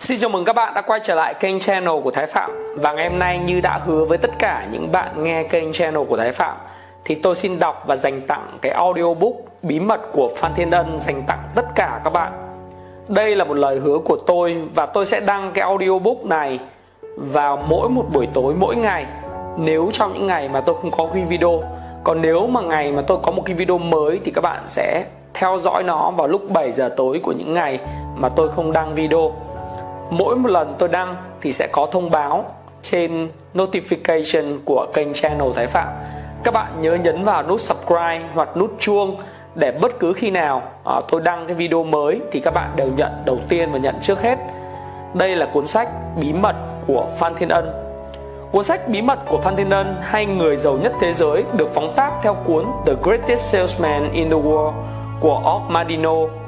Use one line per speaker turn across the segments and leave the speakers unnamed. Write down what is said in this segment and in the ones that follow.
Xin chào mừng các bạn đã quay trở lại kênh channel của Thái Phạm. Và ngày hôm nay như đã hứa với tất cả những bạn nghe kênh channel của Thái Phạm, Thì tôi xin đọc và dành tặng cái audiobook bí mật của Phan Thiên Ân dành tặng tất cả các bạn. Đây là một lời hứa của tôi và tôi sẽ đăng cái audiobook này vào mỗi một buổi tối, mỗi ngày. Nếu trong những ngày mà tôi không có ghi video, Còn nếu mà ngày mà tôi có một cái video mới thì các bạn sẽ theo dõi nó vào lúc 7 giờ tối của những ngày mà tôi không đăng video mỗi một lần tôi đăng thì sẽ có thông báo trên notification của kênh channel Thái Phạm. Các bạn nhớ nhấn vào nút subscribe hoặc nút chuông để bất cứ khi nào à, tôi đăng cái video mới thì các bạn đều nhận đầu tiên và nhận trước hết. Đây là cuốn sách bí mật của Phan Thiên Ân. Cuốn sách bí mật của Phan Thiên Ân hay người giàu nhất thế giới được phóng tác theo cuốn The Greatest Salesman in the World của Og Madino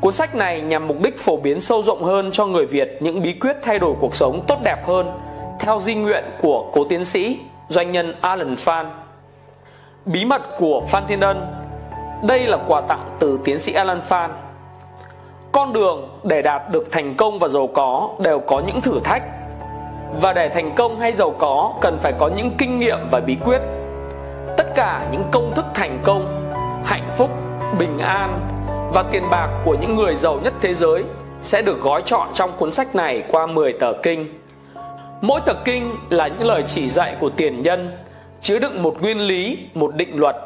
Cuốn sách này nhằm mục đích phổ biến sâu rộng hơn cho người Việt những bí quyết thay đổi cuộc sống tốt đẹp hơn theo di nguyện của cố tiến sĩ doanh nhân Alan Phan. Bí mật của Phan Thiên Ân Đây là quà tặng từ tiến sĩ Alan Phan. Con đường để đạt được thành công và giàu có đều có những thử thách. Và để thành công hay giàu có cần phải có những kinh nghiệm và bí quyết. Tất cả những công thức thành công, hạnh phúc, bình an và tiền bạc của những người giàu nhất thế giới sẽ được gói chọn trong cuốn sách này qua 10 tờ kinh. Mỗi tờ kinh là những lời chỉ dạy của tiền nhân, chứa đựng một nguyên lý, một định luật,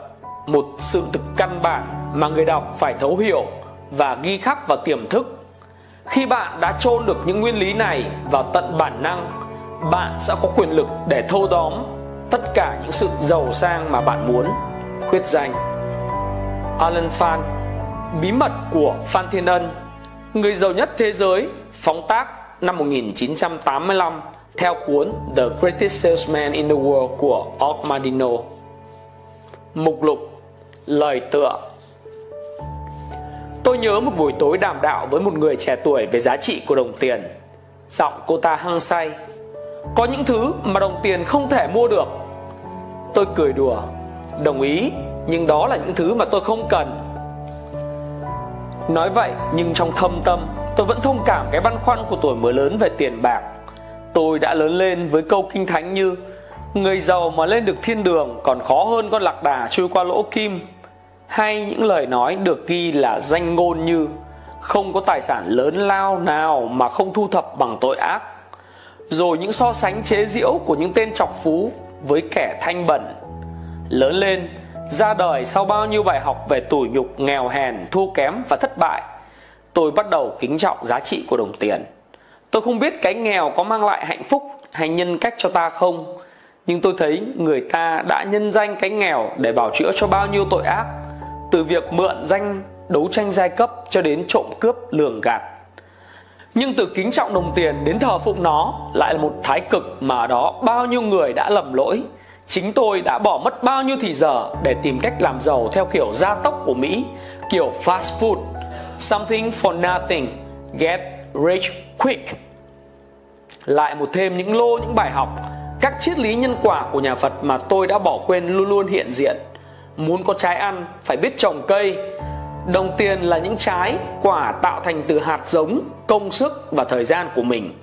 một sự thực căn bản mà người đọc phải thấu hiểu và ghi khắc vào tiềm thức. Khi bạn đã chôn được những nguyên lý này vào tận bản năng, bạn sẽ có quyền lực để thâu tóm tất cả những sự giàu sang mà bạn muốn. Khuyết danh Alan Phan Bí mật của Phan Thiên Ân, Người giàu nhất thế giới, Phóng tác năm 1985 Theo cuốn The Greatest Salesman in the World của Og Madino Mục lục, Lời tựa. Tôi nhớ một buổi tối đàm đạo với một người trẻ tuổi về giá trị của đồng tiền. Giọng cô ta hăng say. Có những thứ mà đồng tiền không thể mua được. Tôi cười đùa. Đồng ý, Nhưng đó là những thứ mà tôi không cần. Nói vậy, nhưng trong thâm tâm, tôi vẫn thông cảm cái băn khoăn của tuổi mới lớn về tiền bạc. Tôi đã lớn lên với câu kinh thánh như, Người giàu mà lên được thiên đường còn khó hơn con lạc đà chui qua lỗ kim. Hay những lời nói được ghi là danh ngôn như, Không có tài sản lớn lao nào mà không thu thập bằng tội ác. Rồi những so sánh chế giễu của những tên chọc phú với kẻ thanh bẩn. Lớn lên ra đời sau bao nhiêu bài học về tủi nhục, nghèo hèn, thua kém và thất bại, tôi bắt đầu kính trọng giá trị của đồng tiền. Tôi không biết cái nghèo có mang lại hạnh phúc hay nhân cách cho ta không, nhưng tôi thấy người ta đã nhân danh cái nghèo để bảo chữa cho bao nhiêu tội ác, từ việc mượn danh đấu tranh giai cấp cho đến trộm cướp lường gạt. Nhưng từ kính trọng đồng tiền đến thờ phụng nó lại là một thái cực mà ở đó bao nhiêu người đã lầm lỗi Chính tôi đã bỏ mất bao nhiêu thì giờ để tìm cách làm giàu theo kiểu gia tốc của Mỹ, kiểu fast food, something for nothing, get rich quick. Lại một thêm những lô những bài học, các triết lý nhân quả của nhà Phật mà tôi đã bỏ quên luôn luôn hiện diện. Muốn có trái ăn phải biết trồng cây. Đồng tiền là những trái, quả tạo thành từ hạt giống, công sức và thời gian của mình.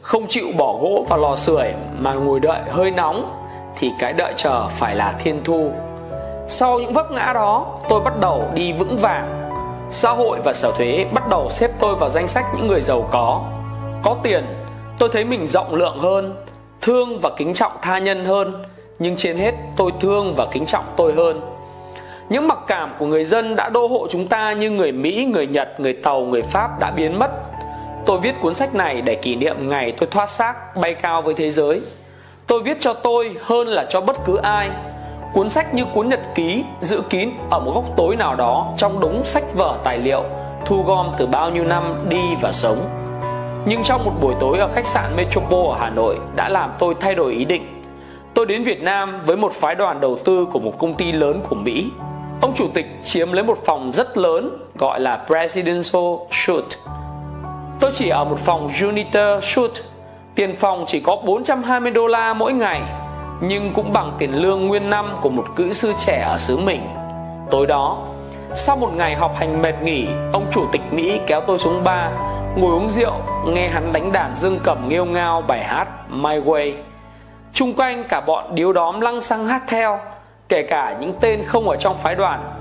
Không chịu bỏ gỗ vào lò sưởi mà ngồi đợi hơi nóng thì cái đợi chờ phải là thiên thu. Sau những vấp ngã đó, tôi bắt đầu đi vững vàng. Xã hội và sở thuế bắt đầu xếp tôi vào danh sách những người giàu có. Có tiền, tôi thấy mình rộng lượng hơn, thương và kính trọng tha nhân hơn, nhưng trên hết tôi thương và kính trọng tôi hơn. Những mặc cảm của người dân đã đô hộ chúng ta như người mỹ, người nhật, người tàu, người pháp đã biến mất. Tôi viết cuốn sách này để kỷ niệm ngày tôi thoát xác, bay cao với thế giới. Tôi viết cho tôi hơn là cho bất cứ ai Cuốn sách như cuốn nhật ký giữ kín ở một góc tối nào đó trong đống sách vở tài liệu, thu gom từ bao nhiêu năm đi và sống. Nhưng trong một buổi tối ở khách sạn Metropole ở Hà Nội đã làm tôi thay đổi ý định. Tôi đến Việt Nam với một phái đoàn đầu tư của một công ty lớn của Mỹ. Ông chủ tịch chiếm lấy một phòng rất lớn, gọi là Presidential Suite. Tôi chỉ ở một phòng Junior Suite Tiền phòng chỉ có 420 đô la mỗi ngày, Nhưng cũng bằng tiền lương nguyên năm của một kỹ sư trẻ ở xứ mình. Tối đó, Sau một ngày họp hành mệt nghỉ, Ông chủ tịch Mỹ kéo tôi xuống bar Ngồi uống rượu, Nghe hắn đánh đàn dương cầm nghêu ngao bài hát My Way. Trung quanh cả bọn điếu đóm lăng xăng hát theo, Kể cả những tên không ở trong phái đoàn.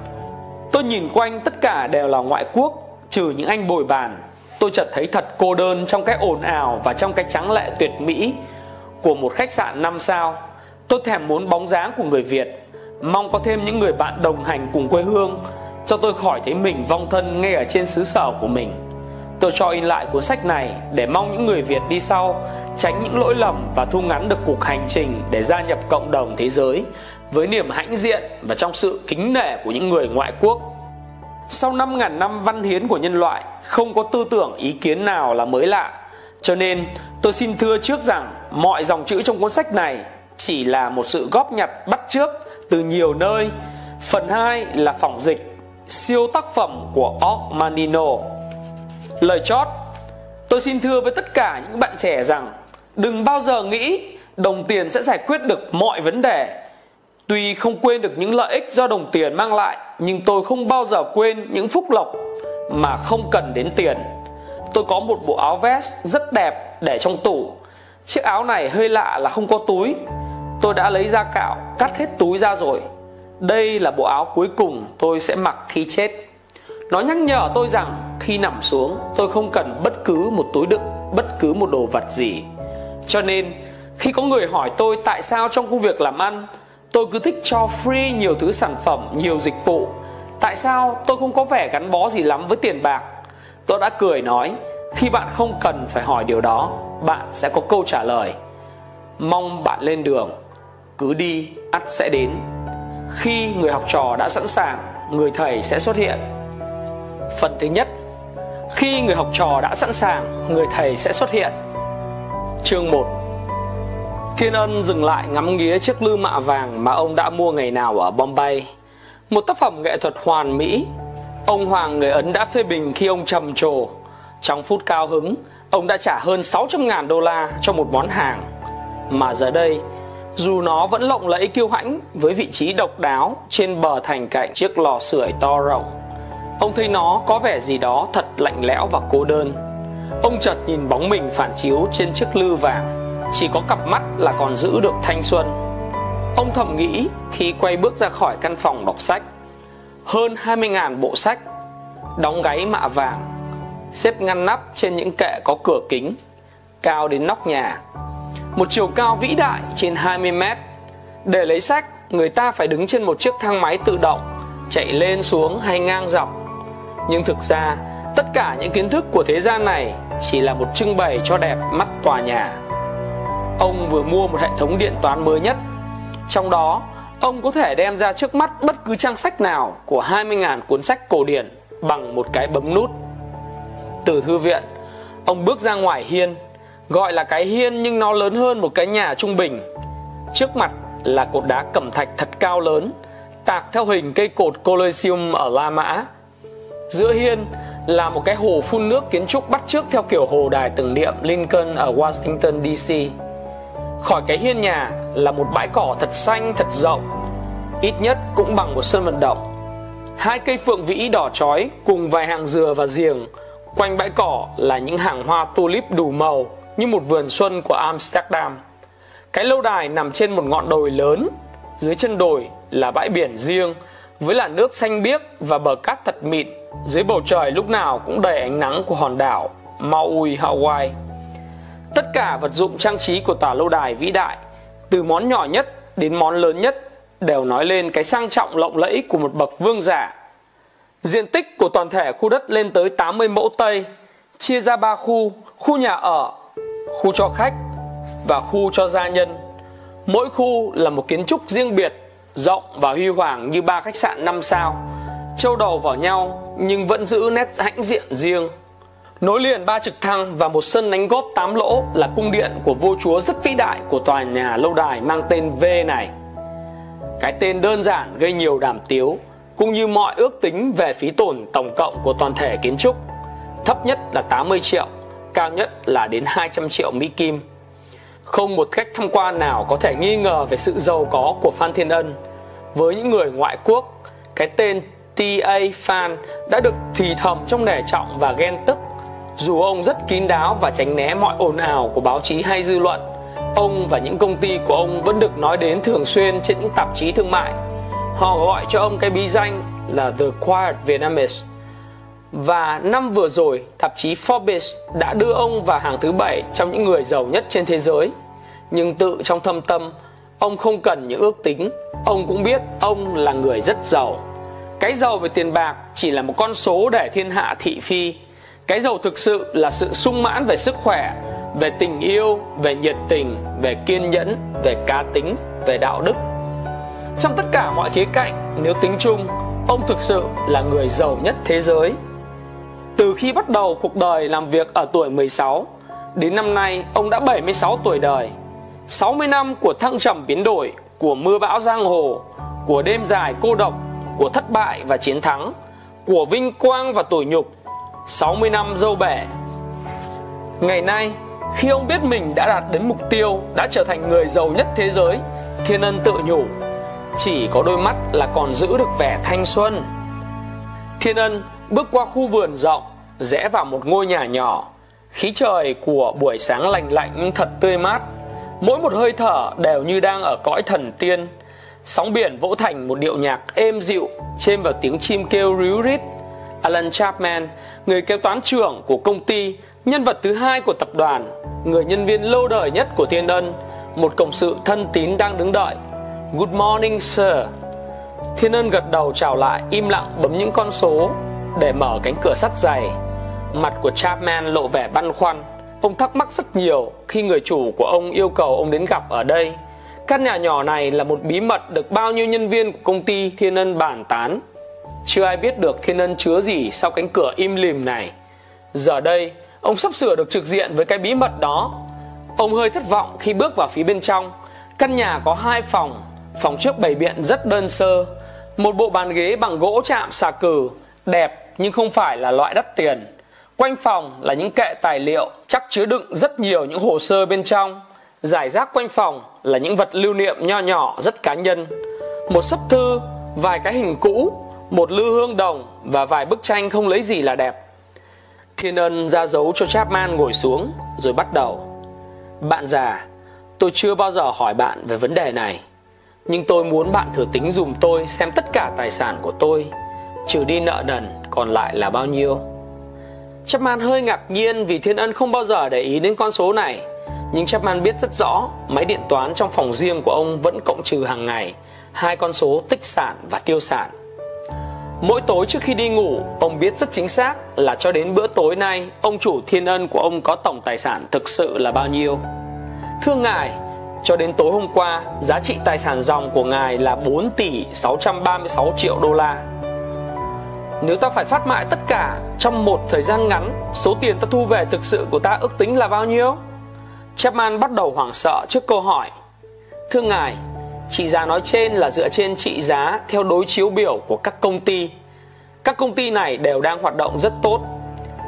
Tôi nhìn quanh tất cả đều là ngoại quốc, Trừ những anh bồi bàn. Tôi chợt thấy thật cô đơn trong cái ồn ào Và trong cái trắng lệ tuyệt mỹ Của một khách sạn 5 sao Tôi thèm muốn bóng dáng của người Việt, Mong có thêm những người bạn đồng hành cùng quê hương, Cho tôi khỏi thấy mình vong thân ngay ở trên xứ sở của mình Tôi cho in lại cuốn sách này để mong những người Việt đi sau tránh những lỗi lầm và thu ngắn được cuộc hành trình để gia nhập cộng đồng thế giới với niềm hãnh diện và trong sự kính nể của những người ngoại quốc. Sau 5.000 năm văn hiến của nhân loại, không có tư tưởng ý kiến nào là mới lạ. Cho nên, tôi xin thưa trước rằng mọi dòng chữ trong cuốn sách này chỉ là một sự góp nhặt bắt trước từ nhiều nơi. Phần 2 là phỏng dịch siêu tác phẩm của Ormanino. Lời chót Tôi xin thưa với tất cả những bạn trẻ rằng Đừng bao giờ nghĩ đồng tiền sẽ giải quyết được mọi vấn đề Tuy không quên được những lợi ích do đồng tiền mang lại Nhưng tôi không bao giờ quên những phúc lộc mà không cần đến tiền. Tôi có một bộ áo vest rất đẹp để trong tủ. Chiếc áo này hơi lạ là không có túi. Tôi đã lấy ra cạo, cắt hết túi ra rồi. Đây là bộ áo cuối cùng tôi sẽ mặc khi chết. Nó nhắc nhở tôi rằng khi nằm xuống tôi không cần bất cứ một túi đựng bất cứ một đồ vật gì. Cho nên khi có người hỏi tôi tại sao trong công việc làm ăn tôi cứ thích cho free nhiều thứ sản phẩm nhiều dịch vụ. Tại sao tôi không có vẻ gắn bó gì lắm với tiền bạc? Tôi đã cười nói khi bạn không cần phải hỏi điều đó bạn sẽ có câu trả lời. Mong bạn lên đường cứ đi ắt sẽ đến. Khi người học trò đã sẵn sàng người thầy sẽ xuất hiện. Phần thứ nhất Khi người học trò đã sẵn sàng, người thầy sẽ xuất hiện. Chương 1 Thiên Ân dừng lại ngắm nghía chiếc lư mạ vàng mà ông đã mua ngày nào ở Bombay. Một tác phẩm nghệ thuật hoàn mỹ Ông Hoàng người Ấn đã phê bình khi ông trầm trồ. Trong phút cao hứng, ông đã trả hơn 600.000 đô la cho một món hàng. Mà giờ đây, dù nó vẫn lộng lẫy kiêu hãnh với vị trí độc đáo trên bờ thành cạnh chiếc lò sưởi to rộng Ông thấy nó có vẻ gì đó thật lạnh lẽo và cô đơn. Ông chợt nhìn bóng mình phản chiếu trên chiếc lư vàng. Chỉ có cặp mắt là còn giữ được thanh xuân. Ông thầm nghĩ khi quay bước ra khỏi căn phòng đọc sách. Hơn 20.000 bộ sách, Đóng gáy mạ vàng, Xếp ngăn nắp trên những kệ có cửa kính, Cao đến nóc nhà. Một chiều cao vĩ đại trên 20 mét. Để lấy sách, Người ta phải đứng trên một chiếc thang máy tự động, Chạy lên xuống hay ngang dọc. Nhưng thực ra, tất cả những kiến thức của thế gian này chỉ là một trưng bày cho đẹp mắt tòa nhà ông vừa mua một hệ thống điện toán mới nhất. Trong đó, ông có thể đem ra trước mắt bất cứ trang sách nào của 20.000 cuốn sách cổ điển bằng một cái bấm nút. Từ thư viện, ông bước ra ngoài hiên, gọi là cái hiên nhưng nó lớn hơn một cái nhà trung bình. Trước mặt là cột đá cẩm thạch thật cao lớn, tạc theo hình cây cột Colosseum ở La Mã. Giữa hiên là một cái hồ phun nước kiến trúc bắt chước theo kiểu hồ đài tưởng niệm Lincoln ở Washington DC. Khỏi cái hiên nhà là một bãi cỏ thật xanh thật rộng, ít nhất cũng bằng một sân vận động. Hai cây phượng vĩ đỏ chói cùng vài hàng dừa và giềng, quanh bãi cỏ là những hàng hoa tulip đủ màu như một vườn xuân của Amsterdam. Cái lâu đài nằm trên một ngọn đồi lớn, dưới chân đồi là bãi biển riêng với làn nước xanh biếc và bờ cát thật mịn dưới bầu trời lúc nào cũng đầy ánh nắng của hòn đảo Maui, Hawaii. Tất cả vật dụng trang trí của tòa lâu đài vĩ đại, từ món nhỏ nhất đến món lớn nhất đều nói lên cái sang trọng lộng lẫy của một bậc vương giả. Diện tích của toàn thể khu đất lên tới 80 mẫu Tây, chia ra 3 khu, khu nhà ở, khu cho khách và khu cho gia nhân. Mỗi khu là một kiến trúc riêng biệt, rộng và huy hoàng như ba khách sạn 5 sao châu đầu vào nhau nhưng vẫn giữ nét hãnh diện riêng. Nối liền ba trực thăng và một sân đánh góp 8 lỗ là cung điện của vua chúa rất vĩ đại của tòa nhà lâu đài mang tên V này. Cái tên đơn giản gây nhiều đàm tiếu, cũng như mọi ước tính về phí tổn tổng cộng của toàn thể kiến trúc. Thấp nhất là 80 triệu, cao nhất là đến 200 triệu Mỹ Kim. Không một khách tham quan nào có thể nghi ngờ về sự giàu có của Phan Thiên Ân. Với những người ngoại quốc, cái tên T.A. Fan đã được thì thầm trong nể trọng và ghen tức. Dù ông rất kín đáo và tránh né mọi ồn ào của báo chí hay dư luận, ông và những công ty của ông vẫn được nói đến thường xuyên trên những tạp chí thương mại. Họ gọi cho ông cái bí danh là The Quiet Vietnamese. Và năm vừa rồi, tạp chí Forbes đã đưa ông vào hàng thứ bảy trong những người giàu nhất trên thế giới. Nhưng tự trong thâm tâm, ông không cần những ước tính, ông cũng biết ông là người rất giàu. Cái giàu về tiền bạc chỉ là một con số để thiên hạ thị phi. Cái giàu thực sự là sự sung mãn về sức khỏe, về tình yêu, về nhiệt tình, về kiên nhẫn, về cá tính, về đạo đức. Trong tất cả mọi khía cạnh, nếu tính chung, ông thực sự là người giàu nhất thế giới. Từ khi bắt đầu cuộc đời làm việc ở tuổi 16, đến năm nay ông đã 76 tuổi đời. 60 năm của thăng trầm biến đổi, của mưa bão giang hồ, của đêm dài cô độc, của thất bại và chiến thắng, của vinh quang và tủi nhục, 60 năm dâu bẻ. Ngày nay, khi ông biết mình đã đạt đến mục tiêu, đã trở thành người giàu nhất thế giới, Thiên Ân tự nhủ, chỉ có đôi mắt là còn giữ được vẻ thanh xuân. Thiên Ân bước qua khu vườn rộng, rẽ vào một ngôi nhà nhỏ. Khí trời của buổi sáng lành lạnh nhưng thật tươi mát. Mỗi một hơi thở đều như đang ở cõi thần tiên. Sóng biển vỗ thành một điệu nhạc êm dịu, chêm vào tiếng chim kêu ríu rít. Alan Chapman, người kế toán trưởng của công ty, nhân vật thứ hai của tập đoàn, người nhân viên lâu đời nhất của Thiên Ân, một cộng sự thân tín đang đứng đợi. Good morning, sir. Thiên Ân gật đầu chào lại, im lặng bấm những con số để mở cánh cửa sắt dày. Mặt của Chapman lộ vẻ băn khoăn. Ông thắc mắc rất nhiều khi người chủ của ông yêu cầu ông đến gặp ở đây. Căn nhà nhỏ này là một bí mật được bao nhiêu nhân viên của công ty Thiên Ân bàn tán. Chưa ai biết được Thiên Ân chứa gì sau cánh cửa im lìm này. Giờ đây, ông sắp sửa được trực diện với cái bí mật đó. Ông hơi thất vọng khi bước vào phía bên trong. Căn nhà có hai phòng, phòng trước bày biện rất đơn sơ. Một bộ bàn ghế bằng gỗ chạm xà cừ, đẹp nhưng không phải là loại đắt tiền. Quanh phòng là những kệ tài liệu chắc chứa đựng rất nhiều những hồ sơ bên trong. Giải rác quanh phòng là những vật lưu niệm nho nhỏ rất cá nhân. Một sấp thư, vài cái hình cũ, một lư hương đồng và vài bức tranh không lấy gì là đẹp. Thiên ân ra dấu cho Chapman ngồi xuống rồi bắt đầu. Bạn già, tôi chưa bao giờ hỏi bạn về vấn đề này. Nhưng tôi muốn bạn thử tính dùm tôi xem tất cả tài sản của tôi Trừ đi nợ nần còn lại là bao nhiêu Chapman hơi ngạc nhiên vì Thiên Ân không bao giờ để ý đến con số này Nhưng Chapman biết rất rõ Máy điện toán trong phòng riêng của ông vẫn cộng trừ hàng ngày Hai con số tích sản và tiêu sản Mỗi tối trước khi đi ngủ Ông biết rất chính xác là cho đến bữa tối nay Ông chủ Thiên Ân của ông có tổng tài sản thực sự là bao nhiêu Thưa ngài cho đến tối hôm qua, giá trị tài sản dòng của ngài là 4 tỷ 636 triệu đô la. Nếu ta phải phát mại tất cả trong một thời gian ngắn, số tiền ta thu về thực sự của ta ước tính là bao nhiêu? Chapman bắt đầu hoảng sợ trước câu hỏi. Thưa ngài, trị giá nói trên là dựa trên trị giá theo đối chiếu biểu của các công ty. Các công ty này đều đang hoạt động rất tốt,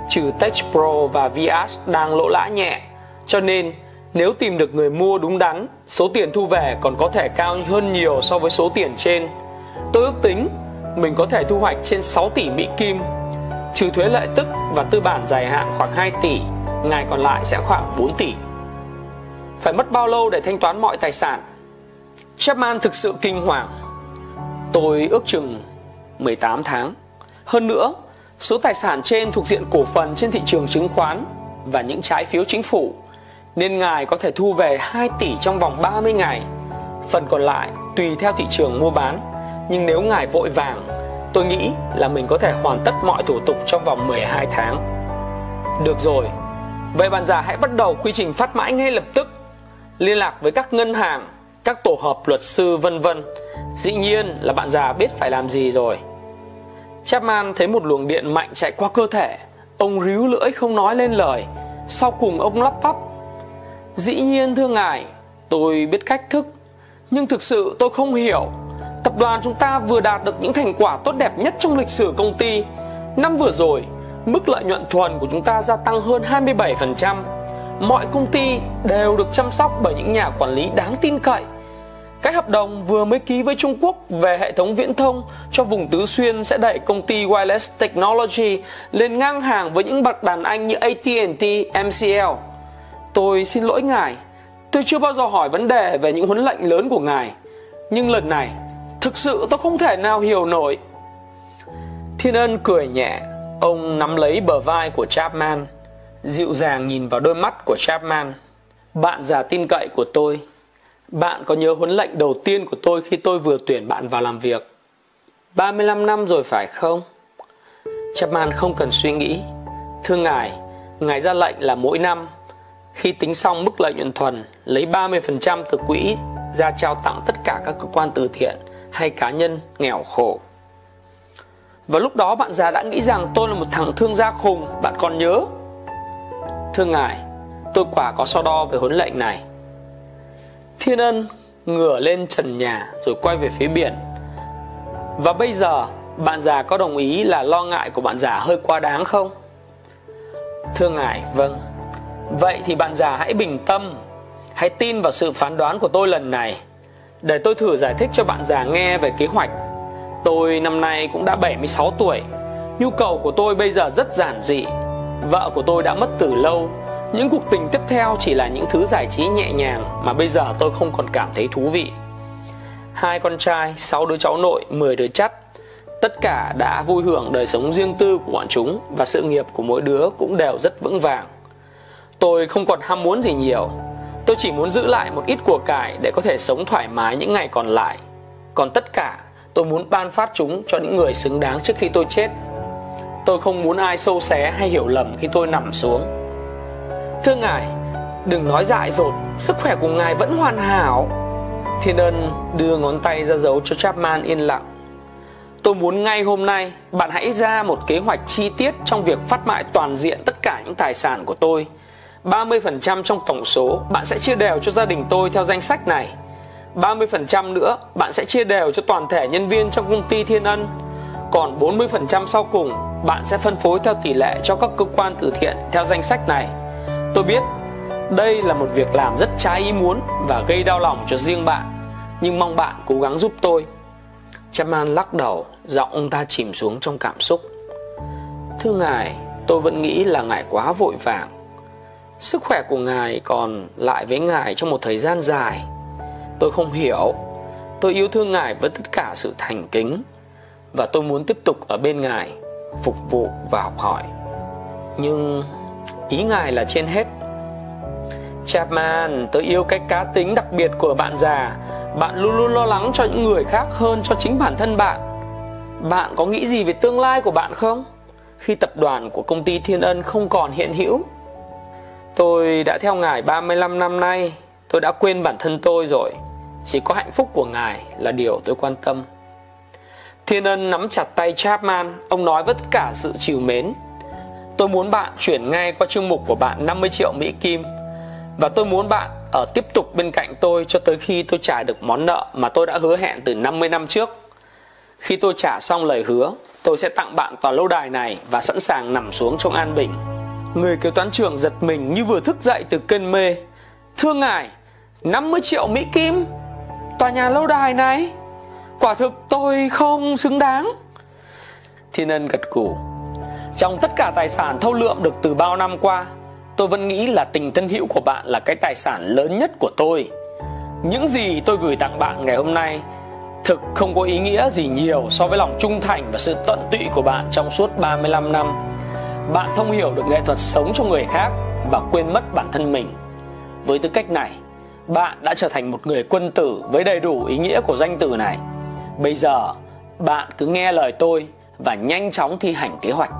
trừ TechPro và Vias đang lỗ lã nhẹ. Cho nên, nếu tìm được người mua đúng đắn, số tiền thu về còn có thể cao hơn nhiều so với số tiền trên. Tôi ước tính mình có thể thu hoạch trên 6 tỷ Mỹ Kim, trừ thuế lợi tức và tư bản dài hạn khoảng 2 tỷ, ngày còn lại sẽ khoảng 4 tỷ. Phải mất bao lâu để thanh toán mọi tài sản? Chapman thực sự kinh hoàng. Tôi ước chừng 18 tháng. Hơn nữa, số tài sản trên thuộc diện cổ phần trên thị trường chứng khoán và những trái phiếu chính phủ nên ngài có thể thu về 2 tỷ trong vòng 30 ngày. Phần còn lại tùy theo thị trường mua bán nhưng nếu ngài vội vàng, tôi nghĩ là mình có thể hoàn tất mọi thủ tục trong vòng 12 tháng. Được rồi, vậy bạn già hãy bắt đầu quy trình phát mãi ngay lập tức. Liên lạc với các ngân hàng, các tổ hợp luật sư vân vân. Dĩ nhiên là bạn già biết phải làm gì rồi. Chapman thấy một luồng điện mạnh chạy qua cơ thể. Ông ríu lưỡi không nói lên lời. Sau cùng ông lắp bắp. Dĩ nhiên thưa ngài, tôi biết cách thức. Nhưng thực sự tôi không hiểu Tập đoàn chúng ta vừa đạt được những thành quả tốt đẹp nhất trong lịch sử công ty. Năm vừa rồi, mức lợi nhuận thuần của chúng ta gia tăng hơn 27%. Mọi công ty đều được chăm sóc bởi những nhà quản lý đáng tin cậy. Cái hợp đồng vừa mới ký với Trung Quốc về hệ thống viễn thông cho vùng Tứ Xuyên sẽ đẩy công ty Wireless Technology lên ngang hàng với những bậc đàn anh như AT&T, MCL. Tôi xin lỗi ngài, tôi chưa bao giờ hỏi vấn đề về những huấn lệnh lớn của ngài. Nhưng lần này, thực sự tôi không thể nào hiểu nổi. Thiên Ân cười nhẹ, ông nắm lấy bờ vai của Chapman, dịu dàng nhìn vào đôi mắt của Chapman. Bạn già tin cậy của tôi, bạn có nhớ huấn lệnh đầu tiên của tôi khi tôi vừa tuyển bạn vào làm việc? 35 năm rồi phải không? Chapman không cần suy nghĩ. Thưa ngài, ngài ra lệnh là mỗi năm khi tính xong mức lợi nhuận thuần lấy 30% từ quỹ ra trao tặng tất cả các cơ quan từ thiện hay cá nhân nghèo khổ. Và lúc đó bạn già đã nghĩ rằng tôi là một thằng thương gia khùng, bạn còn nhớ? Thưa ngài, tôi quả có so đo về huấn lệnh này. Thiên Ân ngửa lên trần nhà rồi quay về phía biển. Và bây giờ, bạn già có đồng ý là lo ngại của bạn già hơi quá đáng không? Thưa ngài, vâng. Vậy thì bạn già hãy bình tâm, hãy tin vào sự phán đoán của tôi lần này. Để tôi thử giải thích cho bạn già nghe về kế hoạch. Tôi năm nay cũng đã 76 tuổi. Nhu cầu của tôi bây giờ rất giản dị. Vợ của tôi đã mất từ lâu những cuộc tình tiếp theo chỉ là những thứ giải trí nhẹ nhàng mà bây giờ tôi không còn cảm thấy thú vị. Hai con trai, sáu đứa cháu nội, 10 đứa chắt. Tất cả đã vui hưởng đời sống riêng tư của bọn chúng và sự nghiệp của mỗi đứa cũng đều rất vững vàng. Tôi không còn ham muốn gì nhiều. Tôi chỉ muốn giữ lại một ít của cải để có thể sống thoải mái những ngày còn lại. Còn tất cả, tôi muốn ban phát chúng cho những người xứng đáng trước khi tôi chết. Tôi không muốn ai sâu xé hay hiểu lầm khi tôi nằm xuống Thưa ngài, đừng nói dại dột, sức khỏe của ngài vẫn hoàn hảo. Thiên ân đưa ngón tay ra dấu cho Chapman yên lặng. Tôi muốn ngay hôm nay bạn hãy ra một kế hoạch chi tiết trong việc phát mại toàn diện tất cả những tài sản của tôi. 30% trong tổng số bạn sẽ chia đều cho gia đình tôi theo danh sách này. 30% nữa bạn sẽ chia đều cho toàn thể nhân viên trong công ty Thiên Ân. Còn 40% sau cùng bạn sẽ phân phối theo tỷ lệ cho các cơ quan từ thiện theo danh sách này. Tôi biết đây là một việc làm rất trái ý muốn và gây đau lòng cho riêng bạn, nhưng mong bạn cố gắng giúp tôi. chaman lắc đầu, giọng ông ta chìm xuống trong cảm xúc. Thưa ngài, tôi vẫn nghĩ là ngài quá vội vàng. Sức khỏe của ngài còn lại với ngài trong một thời gian dài. Tôi không hiểu. Tôi yêu thương ngài với tất cả sự thành kính và tôi muốn tiếp tục ở bên ngài, phục vụ và học hỏi. Nhưng Ý ngài là trên hết. Chapman, tôi yêu cái cá tính đặc biệt của bạn già. Bạn luôn luôn lo lắng cho những người khác hơn cho chính bản thân bạn. Bạn có nghĩ gì về tương lai của bạn không? Khi tập đoàn của công ty Thiên Ân không còn hiện hữu. Tôi đã theo ngài 35 năm nay. Tôi đã quên bản thân tôi rồi. Chỉ có hạnh phúc của ngài là điều tôi quan tâm. Thiên Ân nắm chặt tay Chapman. Ông nói với tất cả sự chiều mến. Tôi muốn bạn chuyển ngay qua chương mục của bạn 50 triệu Mỹ Kim. Và tôi muốn bạn ở tiếp tục bên cạnh tôi cho tới khi tôi trả được món nợ mà tôi đã hứa hẹn từ 50 năm trước. Khi tôi trả xong lời hứa Tôi sẽ tặng bạn tòa lâu đài này và sẵn sàng nằm xuống trong an bình. Người kế toán trưởng giật mình như vừa thức dậy từ cơn mê. Thưa ngài, 50 triệu Mỹ Kim Tòa nhà lâu đài này Quả thực tôi không xứng đáng. Thiên ân gật cù trong tất cả tài sản thâu lượm được từ bao năm qua Tôi vẫn nghĩ là tình thân hữu của bạn là cái tài sản lớn nhất của tôi. Những gì tôi gửi tặng bạn ngày hôm nay Thực không có ý nghĩa gì nhiều so với lòng trung thành và sự tận tụy của bạn trong suốt 35 năm. Bạn thông hiểu được nghệ thuật sống cho người khác và quên mất bản thân mình. Với tư cách này, bạn đã trở thành một người quân tử với đầy đủ ý nghĩa của danh từ này. Bây giờ, bạn cứ nghe lời tôi và nhanh chóng thi hành kế hoạch.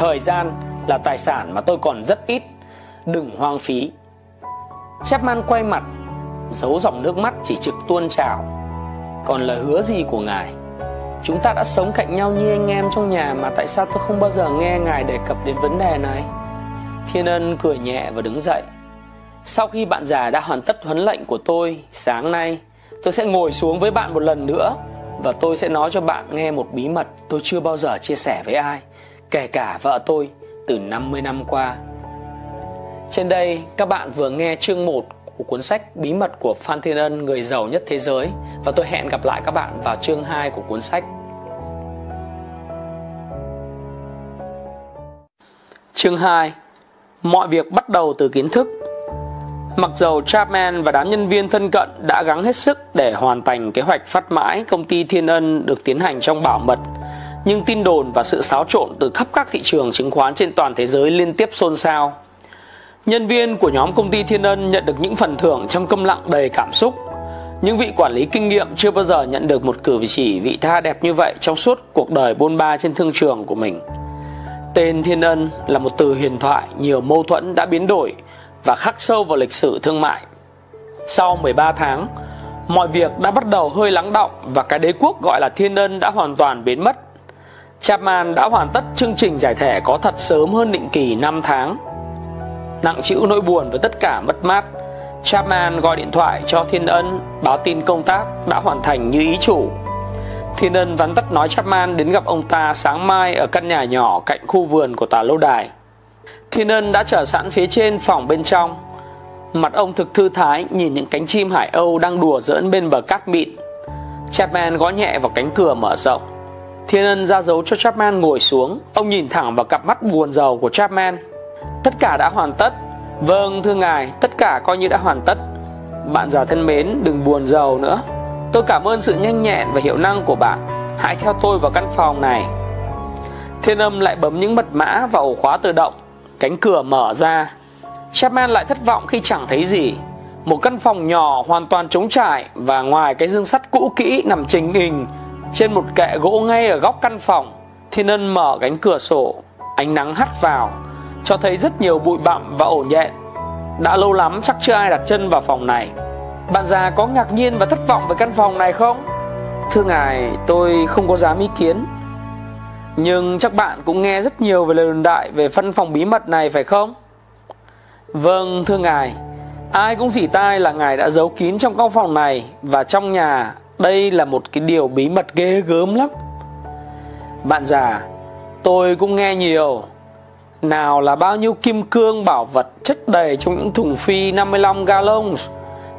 Thời gian là tài sản mà tôi còn rất ít. Đừng hoang phí. Chapman quay mặt, Giấu dòng nước mắt chỉ trực tuôn trào. Còn lời hứa gì của ngài? Chúng ta đã sống cạnh nhau như anh em trong nhà Mà tại sao tôi không bao giờ nghe ngài đề cập đến vấn đề này? Thiên ân cười nhẹ và đứng dậy. Sau khi bạn già đã hoàn tất huấn lệnh của tôi, Sáng nay, tôi sẽ ngồi xuống với bạn một lần nữa Và tôi sẽ nói cho bạn nghe một bí mật tôi chưa bao giờ chia sẻ với ai kể cả vợ tôi từ 50 năm qua. Trên đây các bạn vừa nghe chương 1 của cuốn sách Bí mật của Phan Thiên Ân, người giàu nhất thế giới và tôi hẹn gặp lại các bạn vào chương 2 của cuốn sách. Chương 2 Mọi việc bắt đầu từ kiến thức Mặc dầu Chapman và đám nhân viên thân cận đã gắng hết sức để hoàn thành kế hoạch phát mãi công ty Thiên Ân được tiến hành trong bảo mật, nhưng tin đồn và sự xáo trộn từ khắp các thị trường chứng khoán trên toàn thế giới liên tiếp xôn xao. Nhân viên của nhóm công ty Thiên Ân nhận được những phần thưởng trong câm lặng đầy cảm xúc. Những vị quản lý kinh nghiệm chưa bao giờ nhận được một cử chỉ vị tha đẹp như vậy trong suốt cuộc đời bôn ba trên thương trường của mình. Tên Thiên Ân là một từ huyền thoại nhiều mâu thuẫn đã biến đổi và khắc sâu vào lịch sử thương mại. Sau 13 tháng, mọi việc đã bắt đầu hơi lắng động và cái đế quốc gọi là Thiên Ân đã hoàn toàn biến mất. Chapman đã hoàn tất chương trình giải thể có thật sớm hơn định kỳ 5 tháng. Nặng chịu nỗi buồn với tất cả mất mát, Chapman gọi điện thoại cho Thiên Ân báo tin công tác đã hoàn thành như ý chủ. Thiên Ân vắn tắt nói Chapman đến gặp ông ta sáng mai ở căn nhà nhỏ cạnh khu vườn của tòa lâu đài. Thiên Ân đã chờ sẵn phía trên phòng bên trong. Mặt ông thực thư thái nhìn những cánh chim hải âu đang đùa giỡn bên bờ cát mịn. Chapman gõ nhẹ vào cánh cửa mở rộng. Thiên Ân ra dấu cho Chapman ngồi xuống. Ông nhìn thẳng vào cặp mắt buồn rầu của Chapman. Tất cả đã hoàn tất. Vâng thưa ngài, tất cả coi như đã hoàn tất. Bạn già thân mến, đừng buồn rầu nữa. Tôi cảm ơn sự nhanh nhẹn và hiệu năng của bạn. Hãy theo tôi vào căn phòng này. Thiên âm lại bấm những mật mã và ổ khóa tự động Cánh cửa mở ra Chapman lại thất vọng khi chẳng thấy gì Một căn phòng nhỏ hoàn toàn trống trải Và ngoài cái dương sắt cũ kỹ nằm trình hình trên một kệ gỗ ngay ở góc căn phòng Thiên Ân mở cánh cửa sổ Ánh nắng hắt vào Cho thấy rất nhiều bụi bặm và ổ nhện Đã lâu lắm chắc chưa ai đặt chân vào phòng này Bạn già có ngạc nhiên và thất vọng về căn phòng này không? Thưa ngài, tôi không có dám ý kiến nhưng chắc bạn cũng nghe rất nhiều về lời đồn đại về phân phòng bí mật này phải không? Vâng, thưa ngài, ai cũng dỉ tai là ngài đã giấu kín trong căn phòng này và trong nhà đây là một cái điều bí mật ghê gớm lắm. Bạn già, tôi cũng nghe nhiều. Nào là bao nhiêu kim cương bảo vật chất đầy trong những thùng phi 55 gallons.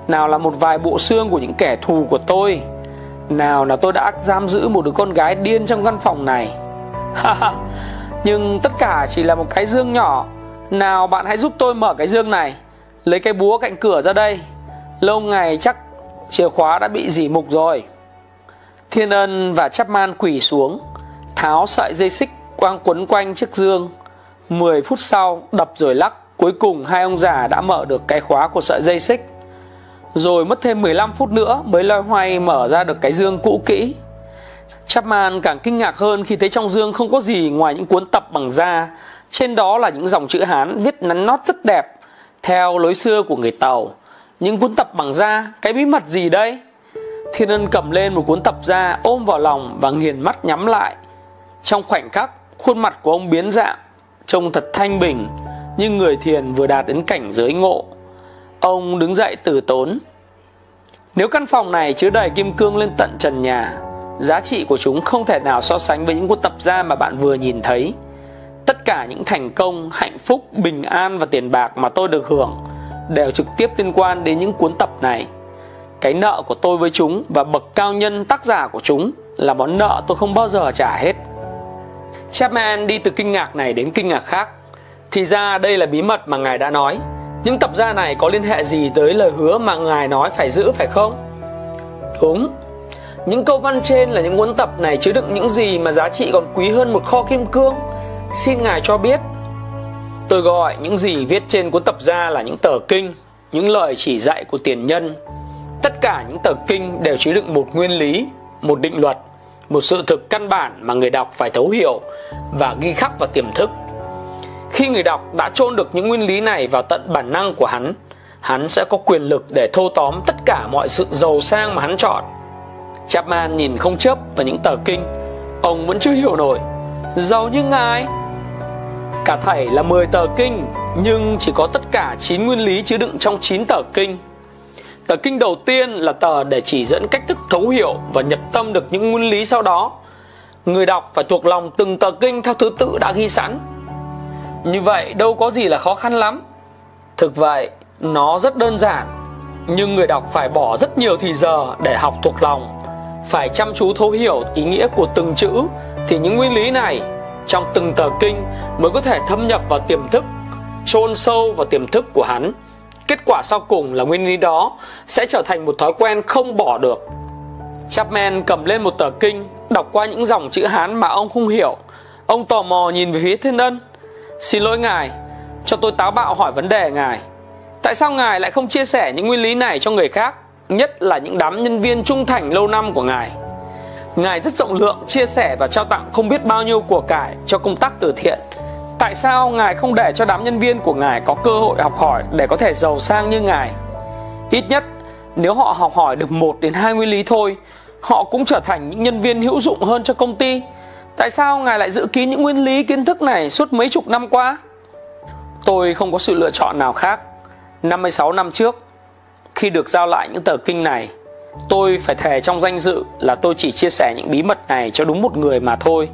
Nào là một vài bộ xương của những kẻ thù của tôi. Nào là tôi đã giam giữ một đứa con gái điên trong căn phòng này Nhưng tất cả chỉ là một cái dương nhỏ Nào bạn hãy giúp tôi mở cái dương này Lấy cái búa cạnh cửa ra đây Lâu ngày chắc chìa khóa đã bị dỉ mục rồi Thiên ân và Chapman quỳ xuống Tháo sợi dây xích quang quấn quanh chiếc dương 10 phút sau đập rồi lắc Cuối cùng hai ông già đã mở được cái khóa của sợi dây xích Rồi mất thêm 15 phút nữa mới loay hoay mở ra được cái dương cũ kỹ Chapman càng kinh ngạc hơn khi thấy trong dương không có gì ngoài những cuốn tập bằng da. Trên đó là những dòng chữ Hán viết nắn nót rất đẹp, theo lối xưa của người Tàu. Những cuốn tập bằng da, cái bí mật gì đây? Thiên Ân cầm lên một cuốn tập da ôm vào lòng và nghiền mắt nhắm lại. Trong khoảnh khắc, khuôn mặt của ông biến dạng, trông thật thanh bình, như người thiền vừa đạt đến cảnh giới ngộ. Ông đứng dậy từ tốn. Nếu căn phòng này chứa đầy kim cương lên tận trần nhà, giá trị của chúng không thể nào so sánh với những cuốn tập da mà bạn vừa nhìn thấy tất cả những thành công hạnh phúc bình an và tiền bạc mà tôi được hưởng đều trực tiếp liên quan đến những cuốn tập này. Cái nợ của tôi với chúng và bậc cao nhân tác giả của chúng là món nợ tôi không bao giờ trả hết. Chapman đi từ kinh ngạc này đến kinh ngạc khác. Thì ra đây là bí mật mà ngài đã nói. Những tập gia này có liên hệ gì tới lời hứa mà ngài nói phải giữ, phải không? Đúng. Những câu văn trên là những cuốn tập này chứa đựng những gì mà giá trị còn quý hơn một kho kim cương. Xin Ngài cho biết Tôi gọi những gì viết trên cuốn tập ra là những tờ kinh, Những lời chỉ dạy của tiền nhân. Tất cả những tờ kinh đều chứa đựng một nguyên lý, Một định luật, Một sự thực căn bản mà người đọc phải thấu hiểu Và ghi khắc vào tiềm thức. Khi người đọc đã chôn được những nguyên lý này vào tận bản năng của hắn Hắn sẽ có quyền lực để thâu tóm tất cả mọi sự giàu sang mà hắn chọn. Chapman nhìn không chớp vào những tờ kinh. Ông vẫn chưa hiểu nổi. Giàu như ngài. Cả thảy là 10 tờ kinh, Nhưng chỉ có tất cả 9 nguyên lý chứa đựng trong 9 tờ kinh. Tờ kinh đầu tiên là tờ để chỉ dẫn cách thức thấu hiểu Và nhập tâm được những nguyên lý sau đó. Người đọc phải thuộc lòng từng tờ kinh theo thứ tự đã ghi sẵn. Như vậy, đâu có gì là khó khăn lắm. Thực vậy, nó rất đơn giản, Nhưng người đọc phải bỏ rất nhiều thì giờ để học thuộc lòng. Phải chăm chú thấu hiểu ý nghĩa của từng chữ, Thì những nguyên lý này trong từng tờ kinh mới có thể thâm nhập vào tiềm thức, chôn sâu vào tiềm thức của hắn. Kết quả sau cùng là nguyên lý đó sẽ trở thành một thói quen không bỏ được. Chapman cầm lên một tờ kinh, đọc qua những dòng chữ hán mà ông không hiểu. Ông tò mò nhìn về phía thiên ân. Xin lỗi ngài, cho tôi táo bạo hỏi vấn đề ngài. Tại sao ngài lại không chia sẻ những nguyên lý này cho người khác, nhất là những đám nhân viên trung thành lâu năm của ngài? Ngài rất rộng lượng, chia sẻ và trao tặng không biết bao nhiêu của cải cho công tác từ thiện. Tại sao Ngài không để cho đám nhân viên của Ngài có cơ hội học hỏi để có thể giàu sang như Ngài? Ít nhất, nếu họ học hỏi được 1 đến 2 nguyên lý thôi, họ cũng trở thành những nhân viên hữu dụng hơn cho công ty. Tại sao Ngài lại giữ kín những nguyên lý kiến thức này suốt mấy chục năm qua? Tôi không có sự lựa chọn nào khác. 56 năm trước, khi được giao lại những tờ kinh này, Tôi phải thề trong danh dự là tôi chỉ chia sẻ những bí mật này cho đúng một người mà thôi.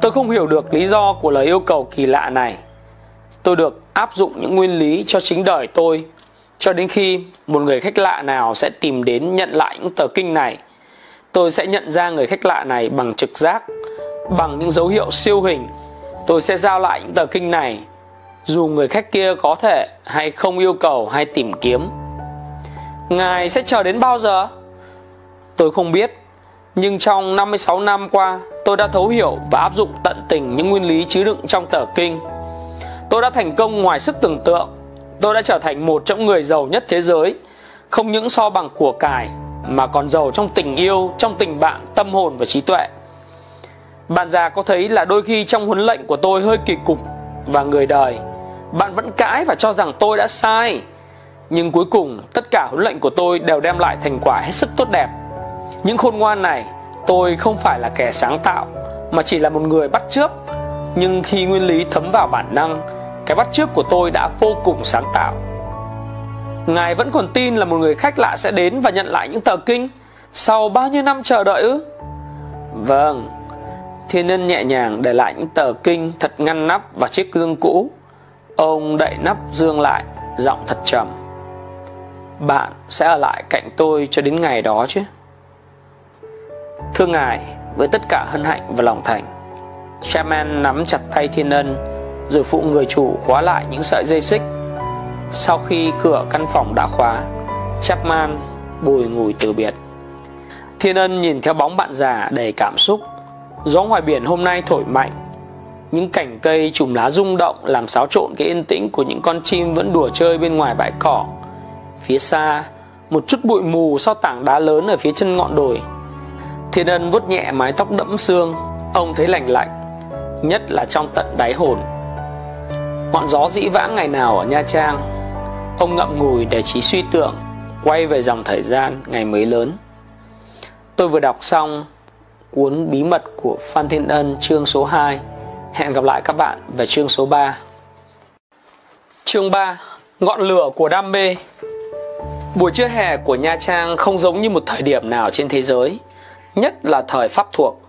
Tôi không hiểu được lý do của lời yêu cầu kỳ lạ này. Tôi được áp dụng những nguyên lý cho chính đời tôi cho đến khi một người khách lạ nào sẽ tìm đến nhận lại những tờ kinh này. Tôi sẽ nhận ra người khách lạ này bằng trực giác, bằng những dấu hiệu siêu hình. Tôi sẽ giao lại những tờ kinh này dù người khách kia có thể hay không yêu cầu hay tìm kiếm Ngài sẽ chờ đến bao giờ? Tôi không biết, nhưng trong 56 năm qua, tôi đã thấu hiểu và áp dụng tận tình những nguyên lý chứa đựng trong tờ kinh. Tôi đã thành công ngoài sức tưởng tượng. Tôi đã trở thành một trong người giàu nhất thế giới, không những so bằng của cải mà còn giàu trong tình yêu, trong tình bạn, tâm hồn và trí tuệ. Bạn già có thấy là đôi khi trong huấn lệnh của tôi hơi kỳ cục và người đời, bạn vẫn cãi và cho rằng tôi đã sai nhưng cuối cùng, tất cả huấn lệnh của tôi đều đem lại thành quả hết sức tốt đẹp. Những khôn ngoan này, tôi không phải là kẻ sáng tạo, mà chỉ là một người bắt chước. Nhưng khi nguyên lý thấm vào bản năng, cái bắt chước của tôi đã vô cùng sáng tạo. Ngài vẫn còn tin là một người khách lạ sẽ đến và nhận lại những tờ kinh. Sau bao nhiêu năm chờ đợi ư? Vâng thiên nhân nhẹ nhàng để lại những tờ kinh thật ngăn nắp vào chiếc gương cũ. Ông đậy nắp dương lại, giọng thật trầm bạn sẽ ở lại cạnh tôi cho đến ngày đó chứ. Thưa ngài, với tất cả hân hạnh và lòng thành shaman nắm chặt tay thiên ân, rồi phụ người chủ khóa lại những sợi dây xích. Sau khi cửa căn phòng đã khóa chapman bùi ngùi từ biệt. Thiên ân nhìn theo bóng bạn già đầy cảm xúc. Gió ngoài biển hôm nay thổi mạnh. Những cành cây chùm lá rung động làm xáo trộn cái yên tĩnh của những con chim vẫn đùa chơi bên ngoài bãi cỏ. Phía xa, một chút bụi mù sau tảng đá lớn ở phía chân ngọn đồi. Thiên ân vuốt nhẹ mái tóc đẫm xương, ông thấy lành lạnh, nhất là trong tận đáy hồn. Ngọn gió dĩ vãng ngày nào ở Nha Trang, ông ngậm ngùi để trí suy tưởng, quay về dòng thời gian ngày mới lớn. Tôi vừa đọc xong cuốn bí mật của Phan Thiên Ân chương số 2. Hẹn gặp lại các bạn về chương số 3. Chương 3 Ngọn lửa của đam mê Buổi trưa hè của Nha Trang không giống như một thời điểm nào trên thế giới, nhất là thời Pháp thuộc.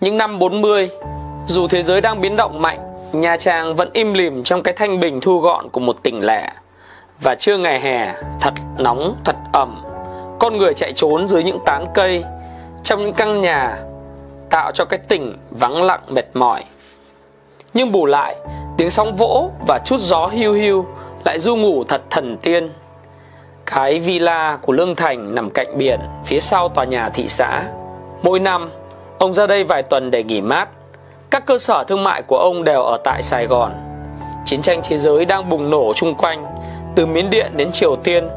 Những năm 40, dù thế giới đang biến động mạnh, Nha Trang vẫn im lìm trong cái thanh bình thu gọn của một tỉnh lẻ. Và trưa ngày hè, thật nóng, thật ẩm, con người chạy trốn dưới những tán cây, trong những căn nhà, tạo cho cái tỉnh vắng lặng mệt mỏi. Nhưng bù lại, tiếng sóng vỗ và chút gió hiu hiu lại du ngủ thật thần tiên. Cái villa của Lương Thành nằm cạnh biển, phía sau tòa nhà thị xã. Mỗi năm, ông ra đây vài tuần để nghỉ mát. Các cơ sở thương mại của ông đều ở tại Sài Gòn. Chiến tranh thế giới đang bùng nổ chung quanh, từ Miến Điện đến Triều Tiên,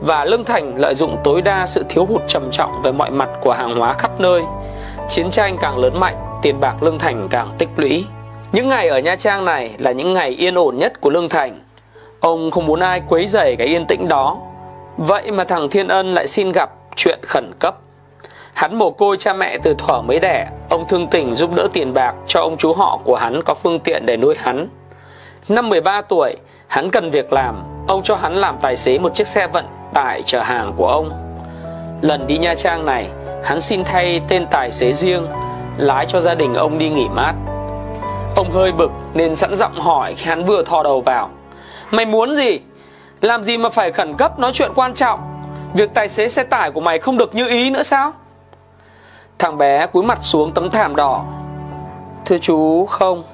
và Lương Thành lợi dụng tối đa sự thiếu hụt trầm trọng về mọi mặt của hàng hóa khắp nơi. Chiến tranh càng lớn mạnh, tiền bạc Lương Thành càng tích lũy. Những ngày ở Nha Trang này là những ngày yên ổn nhất của Lương Thành. Ông không muốn ai quấy rầy cái yên tĩnh đó Vậy mà thằng Thiên Ân lại xin gặp chuyện khẩn cấp. Hắn mồ côi cha mẹ từ thuở mới đẻ Ông thương tình giúp đỡ tiền bạc cho ông chú họ của hắn có phương tiện để nuôi hắn. Năm 13 tuổi, hắn cần việc làm Ông cho hắn làm tài xế một chiếc xe vận tải chở hàng của ông. Lần đi Nha Trang này, hắn xin thay tên tài xế riêng Lái cho gia đình ông đi nghỉ mát. Ông hơi bực nên sẵn giọng hỏi khi hắn vừa thò đầu vào. Mày muốn gì? Làm gì mà phải khẩn cấp nói chuyện quan trọng? Việc tài xế xe tải của mày không được như ý nữa sao? Thằng bé cúi mặt xuống tấm thảm đỏ. Thưa chú, không.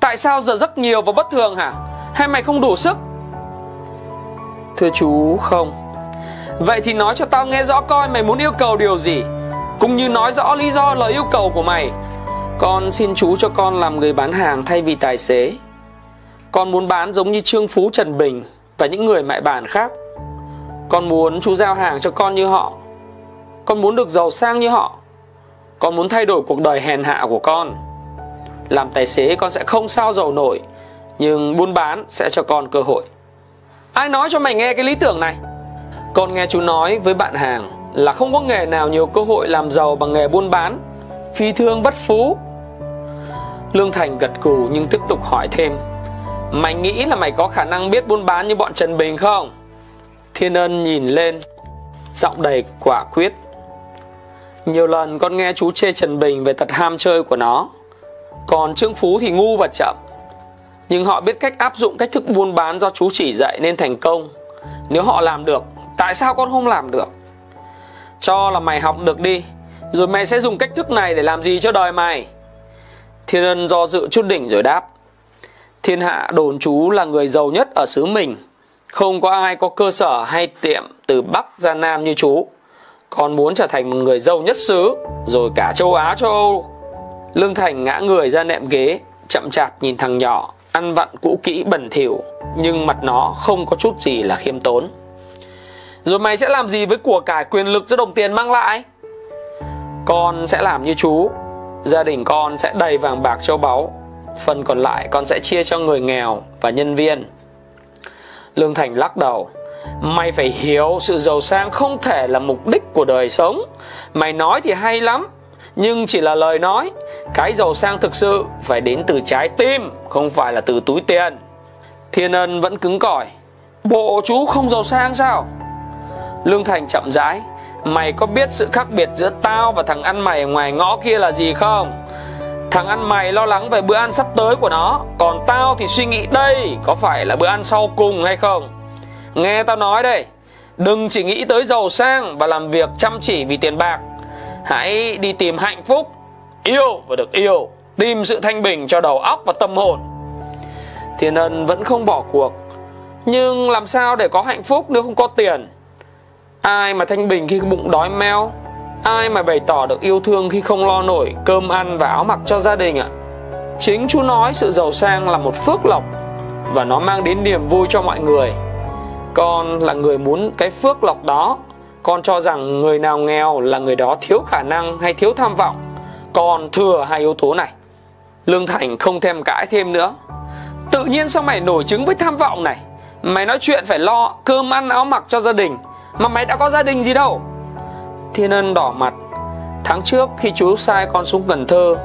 Tại sao giờ rất nhiều và bất thường hả? Hay mày không đủ sức? Thưa chú, không. Vậy thì nói cho tao nghe rõ coi mày muốn yêu cầu điều gì, Cũng như nói rõ lý do lời yêu cầu của mày. Con xin chú cho con làm người bán hàng thay vì tài xế. Con muốn bán giống như Trương Phú Trần Bình. Và những người mại bản khác. Con muốn chú giao hàng cho con như họ. Con muốn được giàu sang như họ. Con muốn thay đổi cuộc đời hèn hạ của con. Làm tài xế con sẽ không sao giàu nổi, Nhưng buôn bán sẽ cho con cơ hội. Ai nói cho mày nghe cái lý tưởng này? Con nghe chú nói với bạn hàng Là không có nghề nào nhiều cơ hội làm giàu bằng nghề buôn bán, Phi thương bất phú. Lương Thành gật cù nhưng tiếp tục hỏi thêm. Mày nghĩ là mày có khả năng biết buôn bán như bọn Trần Bình không? Thiên Ân nhìn lên, Giọng đầy quả quyết. Nhiều lần con nghe chú chê Trần Bình về tật ham chơi của nó. Còn Trương Phú thì ngu và chậm. Nhưng họ biết cách áp dụng cách thức buôn bán do chú chỉ dạy nên thành công. Nếu họ làm được, Tại sao con không làm được? Cho là mày học được đi, Rồi mày sẽ dùng cách thức này để làm gì cho đời mày? Thiên ân do dự chút đỉnh rồi đáp. Thiên hạ đồn chú là người giàu nhất ở xứ mình. Không có ai có cơ sở hay tiệm từ Bắc ra Nam như chú. Con muốn trở thành một người giàu nhất xứ, Rồi cả châu Á, châu Âu. Lương Thành ngã người ra nệm ghế, Chậm chạp nhìn thằng nhỏ, ăn vặn cũ kỹ bẩn thỉu, nhưng mặt nó không có chút gì là khiêm tốn. Rồi mày sẽ làm gì với của cải quyền lực do đồng tiền mang lại? Con sẽ làm như chú. Gia đình con sẽ đầy vàng bạc châu báu phần còn lại con sẽ chia cho người nghèo và nhân viên. Lương thành lắc đầu. Mày phải hiểu sự giàu sang không thể là mục đích của đời sống. Mày nói thì hay lắm, nhưng chỉ là lời nói. Cái giàu sang thực sự phải đến từ trái tim, không phải là từ túi tiền. Thiên ân vẫn cứng cỏi. Bộ chú không giàu sang sao? Lương thành chậm rãi. Mày có biết sự khác biệt giữa tao và thằng ăn mày ngoài ngõ kia là gì không? Thằng ăn mày lo lắng về bữa ăn sắp tới của nó. Còn tao thì suy nghĩ đây, có phải là bữa ăn sau cùng hay không? Nghe tao nói đây, đừng chỉ nghĩ tới giàu sang và làm việc chăm chỉ vì tiền bạc. Hãy đi tìm hạnh phúc, yêu và được yêu. Tìm sự thanh bình cho đầu óc và tâm hồn. Thiên ân vẫn không bỏ cuộc. Nhưng làm sao để có hạnh phúc nếu không có tiền? Ai mà thanh bình khi bụng đói meo ai mà bày tỏ được yêu thương khi không lo nổi cơm ăn và áo mặc cho gia đình ạ? Chính chú nói sự giàu sang là một phước lộc và nó mang đến niềm vui cho mọi người. Con là người muốn cái phước lộc đó. Con cho rằng người nào nghèo là người đó thiếu khả năng hay thiếu tham vọng. Còn thừa hai yếu tố này. Lương Thành không thèm cãi thêm nữa. Tự nhiên sao mày nổi chứng với tham vọng này? Mày nói chuyện phải lo cơm ăn áo mặc cho gia đình, Mà mày đã có gia đình gì đâu? Thiên Ân đỏ mặt. Tháng trước khi chú sai con xuống Cần Thơ,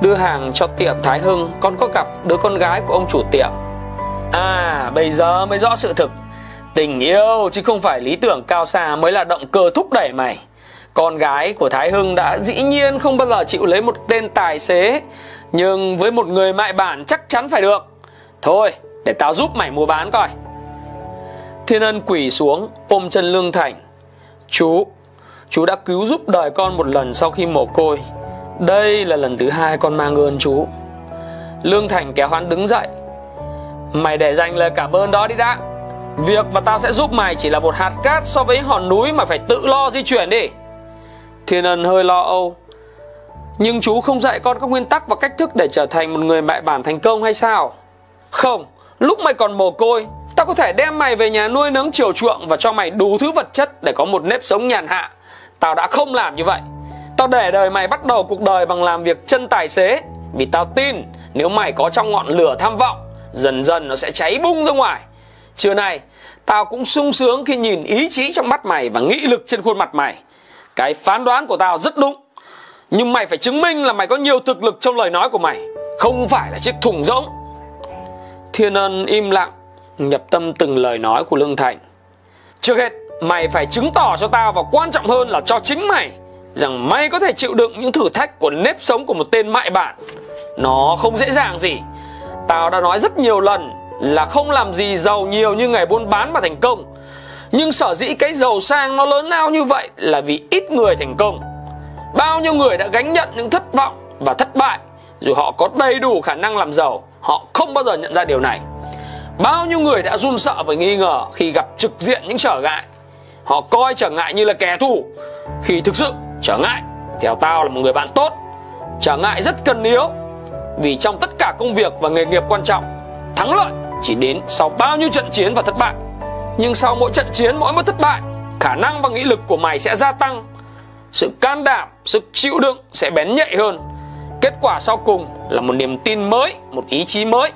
Đưa hàng cho tiệm Thái Hưng, Con có gặp đứa con gái của ông chủ tiệm. À bây giờ mới rõ sự thực. Tình yêu chứ không phải lý tưởng cao xa mới là động cơ thúc đẩy mày. Con gái của Thái Hưng đã dĩ nhiên không bao giờ chịu lấy một tên tài xế, Nhưng với một người mại bản chắc chắn phải được. Thôi, để tao giúp mày mua bán coi. Thiên ân quỳ xuống, ôm chân Lương Thành. Chú Chú đã cứu giúp đời con một lần sau khi mồ côi. Đây là lần thứ hai con mang ơn chú. Lương Thành kéo hắn đứng dậy. Mày để dành lời cảm ơn đó đi đã. Việc mà tao sẽ giúp mày chỉ là một hạt cát so với hòn núi mà phải tự lo di chuyển đi. Thiên ân hơi lo âu. Nhưng chú không dạy con các nguyên tắc và cách thức để trở thành một người mẹ bản thành công hay sao? Không, lúc mày còn mồ côi Tao có thể đem mày về nhà nuôi nấng chiều chuộng Và cho mày đủ thứ vật chất để có một nếp sống nhàn hạ. Tao đã không làm như vậy. Tao để đời mày bắt đầu cuộc đời bằng làm việc chân tài xế. Vì tao tin nếu mày có trong ngọn lửa tham vọng, Dần dần nó sẽ cháy bung ra ngoài. Trưa nay, Tao cũng sung sướng khi nhìn ý chí trong mắt mày Và nghị lực trên khuôn mặt mày. Cái phán đoán của tao rất đúng. Nhưng mày phải chứng minh là mày có nhiều thực lực trong lời nói của mày, Không phải là chiếc thùng rỗng. Thiên ân im lặng, Nhập tâm từng lời nói của Lương Thành. Trước hết Mày phải chứng tỏ cho tao Và quan trọng hơn là cho chính mày Rằng mày có thể chịu đựng những thử thách Của nếp sống của một tên mại bản Nó không dễ dàng gì. Tao đã nói rất nhiều lần là không làm gì giàu nhiều như ngày buôn bán mà thành công. Nhưng sở dĩ cái giàu sang nó lớn lao như vậy là vì ít người thành công. Bao nhiêu người đã gánh nhận những thất vọng và thất bại dù họ có đầy đủ khả năng làm giàu, họ không bao giờ nhận ra điều này. Bao nhiêu người đã run sợ và nghi ngờ khi gặp trực diện những trở ngại họ coi trở ngại như là kẻ thù. Khi thực sự trở ngại, theo tao là một người bạn tốt. Trở ngại rất cần yếu, vì trong tất cả công việc và nghề nghiệp quan trọng, thắng lợi chỉ đến sau bao nhiêu trận chiến và thất bại. Nhưng sau mỗi trận chiến, mỗi một thất bại, khả năng và nghị lực của mày sẽ gia tăng. Sự can đảm, sức chịu đựng sẽ bén nhạy hơn. Kết quả sau cùng là một niềm tin mới, một ý chí mới.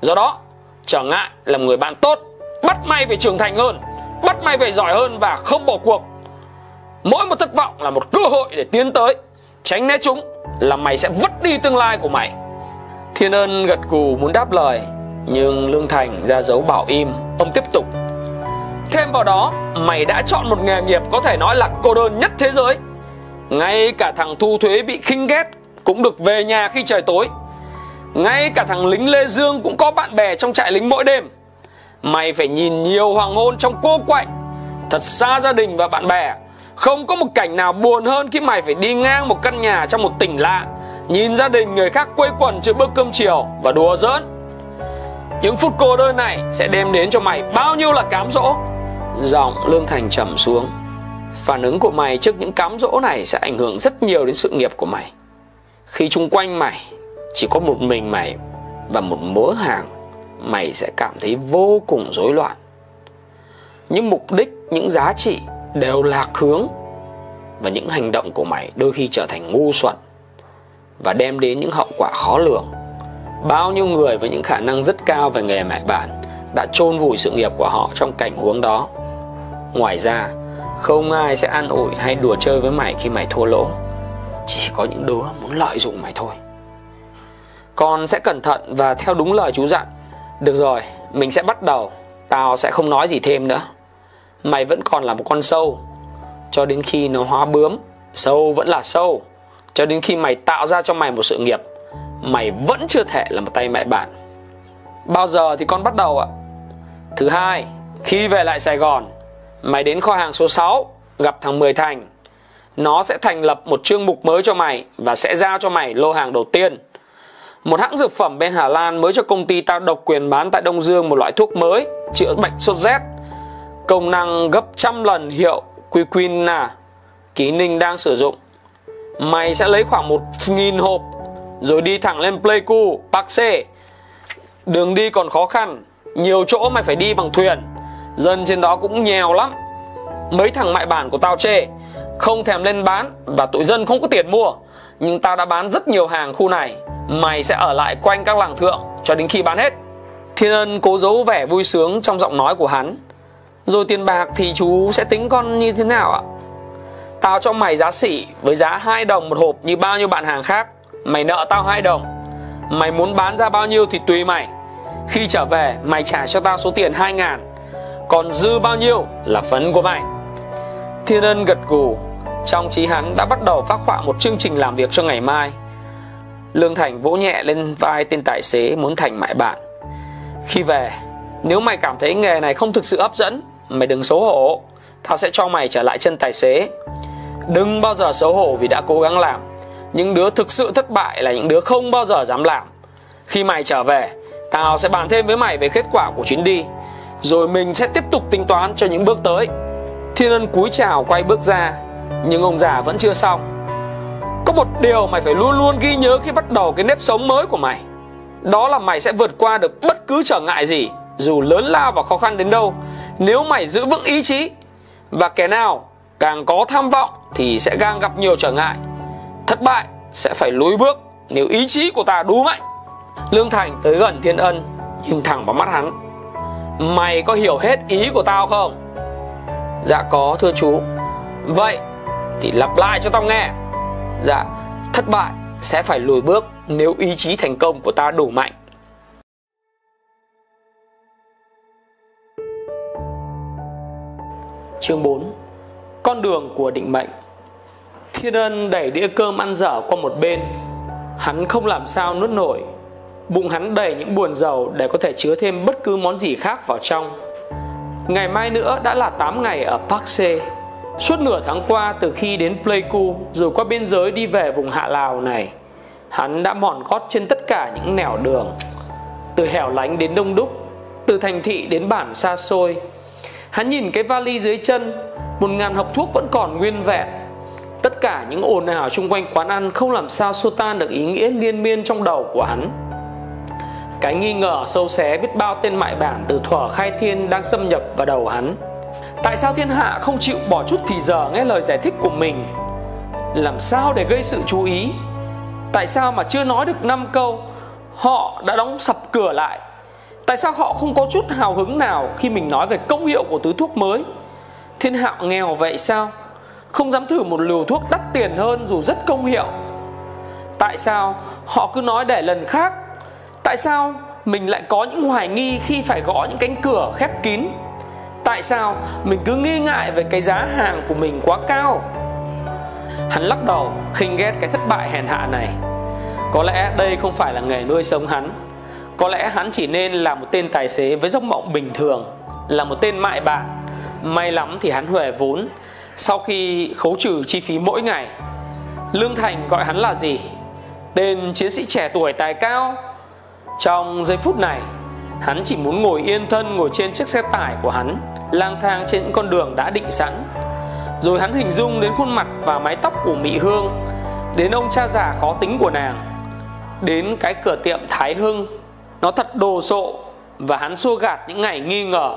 Do đó, trở ngại là một người bạn tốt, bắt may phải trưởng thành hơn bắt mày phải giỏi hơn và không bỏ cuộc. Mỗi một thất vọng là một cơ hội để tiến tới. Tránh né chúng là mày sẽ vứt đi tương lai của mày. Thiên ân gật gù muốn đáp lời, nhưng lương thành ra dấu bảo im. Ông tiếp tục. Thêm vào đó, mày đã chọn một nghề nghiệp có thể nói là cô đơn nhất thế giới. Ngay cả thằng thu thuế bị khinh ghét cũng được về nhà khi trời tối. Ngay cả thằng lính lê dương cũng có bạn bè trong trại lính mỗi đêm mày phải nhìn nhiều hoàng hôn trong cô quạnh. Thật xa gia đình và bạn bè, không có một cảnh nào buồn hơn khi mày phải đi ngang một căn nhà trong một tỉnh lạ, nhìn gia đình người khác quây quần trước bữa cơm chiều và đùa giỡn. Những phút cô đơn này sẽ đem đến cho mày bao nhiêu là cám dỗ? Giọng lương thành trầm xuống. Phản ứng của mày trước những cám dỗ này sẽ ảnh hưởng rất nhiều đến sự nghiệp của mày. Khi chung quanh mày, chỉ có một mình mày và một mớ hàng mày sẽ cảm thấy vô cùng rối loạn. Những mục đích, những giá trị đều lạc hướng và những hành động của mày đôi khi trở thành ngu xuẩn và đem đến những hậu quả khó lường. Bao nhiêu người với những khả năng rất cao về nghề mẹ bạn đã chôn vùi sự nghiệp của họ trong cảnh huống đó. Ngoài ra, không ai sẽ an ủi hay đùa chơi với mày khi mày thua lỗ. Chỉ có những đứa muốn lợi dụng mày thôi. Con sẽ cẩn thận và theo đúng lời chú dặn được rồi, mình sẽ bắt đầu. Tao sẽ không nói gì thêm nữa. Mày vẫn còn là một con sâu. Cho đến khi nó hóa bướm, sâu vẫn là sâu. Cho đến khi mày tạo ra cho mày một sự nghiệp, mày vẫn chưa thể là một tay mẹ bạn. Bao giờ thì con bắt đầu ạ? Thứ hai, khi về lại sài gòn, mày đến kho hàng số 6 gặp thằng Mười Thành. Nó sẽ thành lập một chương mục mới cho mày và sẽ giao cho mày lô hàng đầu tiên một hãng dược phẩm bên Hà Lan mới cho công ty tao độc quyền bán tại Đông Dương một loại thuốc mới chữa bệnh sốt rét công năng gấp trăm lần hiệu Quiquina Ký Ninh đang sử dụng mày sẽ lấy khoảng một nghìn hộp rồi đi thẳng lên Pleiku, Park Sê. Đường đi còn khó khăn, nhiều chỗ mày phải đi bằng thuyền, dân trên đó cũng nghèo lắm. Mấy thằng mại bản của tao chê, không thèm lên bán và tụi dân không có tiền mua. Nhưng tao đã bán rất nhiều hàng khu này, mày sẽ ở lại quanh các làng thượng cho đến khi bán hết. Thiên Ân cố giấu vẻ vui sướng trong giọng nói của hắn. Rồi tiền bạc thì chú sẽ tính con như thế nào ạ? Tao cho mày giá sỉ với giá 2 đồng một hộp như bao nhiêu bạn hàng khác. Mày nợ tao 2 đồng. Mày muốn bán ra bao nhiêu thì tùy mày. Khi trở về mày trả cho tao số tiền 2 ngàn. Còn dư bao nhiêu là phấn của mày. Thiên ân gật gù. Trong trí hắn đã bắt đầu phát họa một chương trình làm việc cho ngày mai. Lương Thành vỗ nhẹ lên vai tên tài xế muốn thành mại bạn. Khi về, Nếu mày cảm thấy nghề này không thực sự hấp dẫn, Mày đừng xấu hổ. Tao sẽ cho mày trở lại chân tài xế. Đừng bao giờ xấu hổ vì đã cố gắng làm. Những đứa thực sự thất bại là những đứa không bao giờ dám làm. Khi mày trở về, tao sẽ bàn thêm với mày về kết quả của chuyến đi, rồi mình sẽ tiếp tục tính toán cho những bước tới. Thiên ân cúi chào quay bước ra nhưng ông già vẫn chưa xong. Có một điều mày phải luôn luôn ghi nhớ khi bắt đầu cái nếp sống mới của mày. Đó là mày sẽ vượt qua được bất cứ trở ngại gì, dù lớn lao và khó khăn đến đâu, nếu mày giữ vững ý chí. Và kẻ nào càng có tham vọng thì sẽ càng gặp nhiều trở ngại. Thất bại sẽ phải lùi bước nếu ý chí của ta đủ mạnh. Lương thành tới gần thiên ân nhìn thẳng vào mắt hắn. Mày có hiểu hết ý của tao không? Dạ có, thưa chú. Vậy thì lặp lại cho tao nghe. Dạ thất bại sẽ phải lùi bước nếu ý chí thành công của ta đủ mạnh. Chương 4 con đường của định mệnh. Thiên ân đẩy đĩa cơm ăn dở qua một bên. Hắn không làm sao nuốt nổi. Bụng hắn đầy những buồn dầu để có thể chứa thêm bất cứ món gì khác vào trong. Ngày mai nữa đã là 8 ngày ở Park C. Suốt nửa tháng qua, từ khi đến Pleiku, rồi qua biên giới đi về vùng Hạ Lào này, Hắn đã mòn gót trên tất cả những nẻo đường, Từ hẻo lánh đến đông đúc, Từ thành thị đến bản xa xôi. Hắn nhìn cái vali dưới chân, Một ngàn hộp thuốc vẫn còn nguyên vẹn. Tất cả những ồn ào xung quanh quán ăn Không làm sao xua tan được ý nghĩa liên miên trong đầu của hắn. Cái nghi ngờ sâu xé biết bao tên mại bản Từ thuở khai thiên đang xâm nhập vào đầu hắn. Tại sao thiên hạ không chịu bỏ chút thì giờ nghe lời giải thích của mình? Làm sao để gây sự chú ý? Tại sao mà chưa nói được 5 câu, Họ đã đóng sập cửa lại? Tại sao họ không có chút hào hứng nào Khi mình nói về công hiệu của túi thuốc mới? Thiên hạ nghèo vậy sao? Không dám thử một liều thuốc đắt tiền hơn Dù rất công hiệu. Tại sao họ cứ nói để lần khác? Tại sao mình lại có những hoài nghi Khi phải gõ những cánh cửa khép kín? Tại sao mình cứ nghi ngại về cái giá hàng của mình quá cao? Hắn lắc đầu, khinh ghét cái thất bại hèn hạ này. Có lẽ đây không phải là nghề nuôi sống hắn. Có lẽ hắn chỉ nên là một tên tài xế với giấc mộng bình thường, Là một tên mại bạn. May lắm thì hắn huề vốn, Sau khi khấu trừ chi phí mỗi ngày. Lương Thành gọi hắn là gì? Tên chiến sĩ trẻ tuổi tài cao. Trong giây phút này Hắn chỉ muốn ngồi yên thân ngồi trên chiếc xe tải của hắn. Lang thang trên những con đường đã định sẵn. Rồi hắn hình dung đến khuôn mặt và mái tóc của Mỹ Hương. Đến ông cha già khó tính của nàng. Đến cái cửa tiệm Thái Hưng. Nó thật đồ sộ Và hắn xua gạt những ngày nghi ngờ.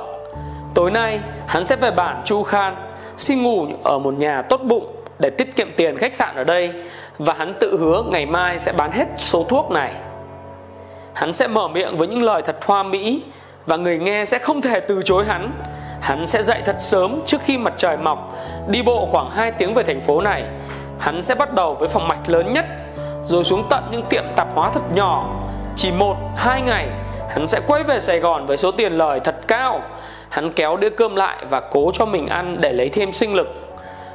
Tối nay, hắn sẽ về bản Chu Khan, Xin ngủ ở một nhà tốt bụng Để tiết kiệm tiền khách sạn ở đây Và hắn tự hứa ngày mai sẽ bán hết số thuốc này. Hắn sẽ mở miệng với những lời thật hoa mỹ Và người nghe sẽ không thể từ chối hắn. Hắn sẽ dậy thật sớm trước khi mặt trời mọc Đi bộ khoảng 2 tiếng về thành phố này. Hắn sẽ bắt đầu với phòng mạch lớn nhất Rồi xuống tận những tiệm tạp hóa thật nhỏ. Chỉ một, hai ngày Hắn sẽ quay về Sài Gòn với số tiền lời thật cao. Hắn kéo đĩa cơm lại và cố cho mình ăn để lấy thêm sinh lực.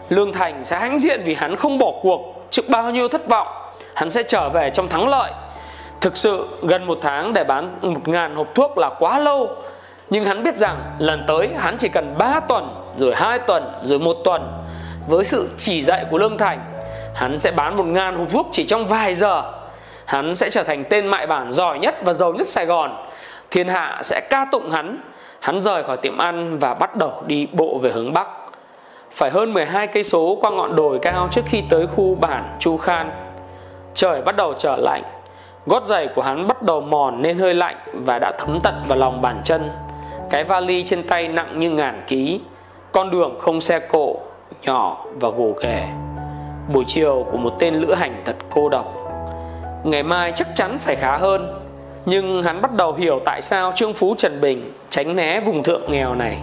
Lương Thành sẽ hãnh diện vì hắn không bỏ cuộc Trước bao nhiêu thất vọng. Hắn sẽ trở về trong thắng lợi. Thực sự, gần một tháng để bán một ngàn hộp thuốc là quá lâu. Nhưng hắn biết rằng lần tới hắn chỉ cần 3 tuần, Rồi 2 tuần, Rồi một tuần. Với sự chỉ dạy của Lương Thành, Hắn sẽ bán một ngàn hộp thuốc chỉ trong vài giờ. Hắn sẽ trở thành tên mại bản giỏi nhất và giàu nhất Sài Gòn. Thiên hạ sẽ ca tụng hắn. Hắn rời khỏi tiệm ăn và bắt đầu đi bộ về hướng Bắc. Phải hơn 12 cây số qua ngọn đồi cao trước khi tới khu bản Chu Khan. Trời bắt đầu trở lạnh. Gót giày của hắn bắt đầu mòn nên hơi lạnh và đã thấm tận vào lòng bàn chân. Cái vali trên tay nặng như ngàn ký, Con đường không xe cộ, Nhỏ và gồ ghề. Buổi chiều của một tên lữ hành thật cô độc. Ngày mai chắc chắn phải khá hơn, Nhưng hắn bắt đầu hiểu tại sao Trương Phú Trần Bình Tránh né vùng thượng nghèo này.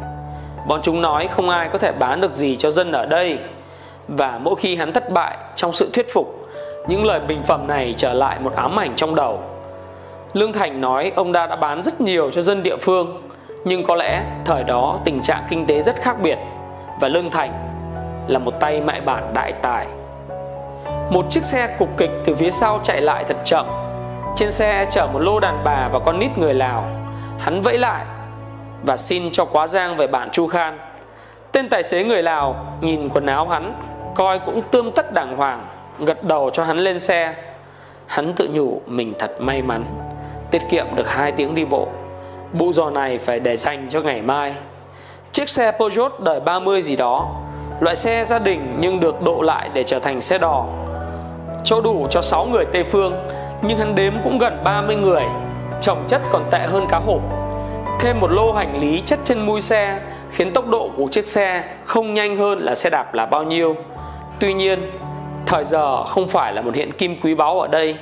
Bọn chúng nói không ai có thể bán được gì cho dân ở đây, Và mỗi khi hắn thất bại trong sự thuyết phục những lời bình phẩm này trở lại một ám ảnh trong đầu Lương Thành nói ông ta đã bán rất nhiều cho dân địa phương nhưng có lẽ thời đó tình trạng kinh tế rất khác biệt và Lương Thành là một tay mại bản đại tài. Một chiếc xe cục kịch từ phía sau chạy lại thật chậm. Trên xe chở một lô đàn bà và con nít người Lào. Hắn vẫy lại và xin cho quá giang về bản Chu Khan. Tên tài xế người Lào nhìn quần áo hắn, coi cũng tươm tất đàng hoàng, gật đầu cho hắn lên xe. Hắn tự nhủ mình thật may mắn, tiết kiệm được hai tiếng đi bộ. Bụ giò này phải để dành cho ngày mai Chiếc xe Peugeot đời 30 gì đó Loại xe gia đình nhưng được độ lại để trở thành xe đò Chỗ đủ cho 6 người Tây Phương Nhưng hắn đếm cũng gần 30 người Chồng chất còn tệ hơn cá hộp Thêm một lô hành lý chất trên mui xe Khiến tốc độ của chiếc xe không nhanh hơn là xe đạp là bao nhiêu Tuy nhiên Thời giờ không phải là một hiện kim quý báu ở đây.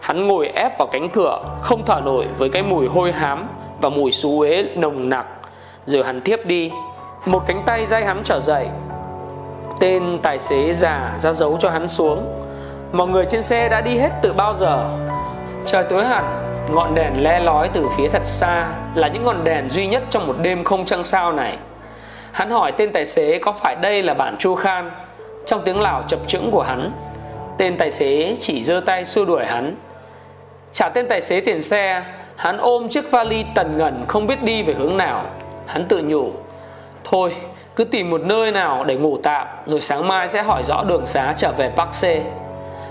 Hắn ngồi ép vào cánh cửa, Không thở nổi với cái mùi hôi hám Và mùi xú uế nồng nặc. Rồi hắn tiếp đi, Một cánh tay dây hắn trở dậy. Tên tài xế già ra dấu cho hắn xuống. Mọi người trên xe đã đi hết từ bao giờ? Trời tối hẳn, Ngọn đèn le lói từ phía thật xa Là những ngọn đèn duy nhất trong một đêm không trăng sao này. Hắn hỏi tên tài xế có phải đây là bản Chu Khan? Trong tiếng Lào chập chững của hắn Tên tài xế chỉ giơ tay xua đuổi hắn. Trả tên tài xế tiền xe Hắn ôm chiếc vali tần ngần không biết đi về hướng nào. Hắn tự nhủ Thôi cứ tìm một nơi nào để ngủ tạm Rồi sáng mai sẽ hỏi rõ đường xá trở về Park c.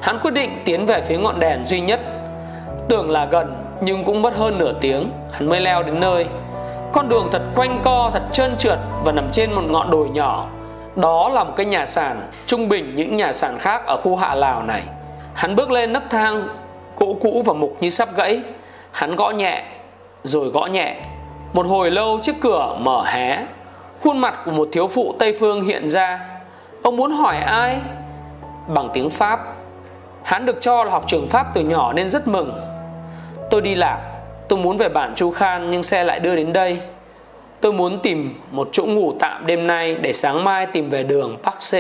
Hắn quyết định tiến về phía ngọn đèn duy nhất. Tưởng là gần nhưng cũng mất hơn nửa tiếng Hắn mới leo đến nơi. Con đường thật quanh co, thật trơn trượt Và nằm trên một ngọn đồi nhỏ. Đó là một cái nhà sàn Trung bình những nhà sàn khác ở khu hạ Lào này. Hắn bước lên nấc thang, Gỗ cũ và mục như sắp gãy. Hắn gõ nhẹ, Rồi gõ nhẹ. Một hồi lâu chiếc cửa mở hé. Khuôn mặt của một thiếu phụ Tây Phương hiện ra. Ông muốn hỏi ai? Bằng tiếng Pháp. Hắn được cho là học trường Pháp từ nhỏ nên rất mừng. Tôi đi lạc, Tôi muốn về bản Chu Khan nhưng xe lại đưa đến đây. Tôi muốn tìm một chỗ ngủ tạm đêm nay Để sáng mai tìm về đường Park C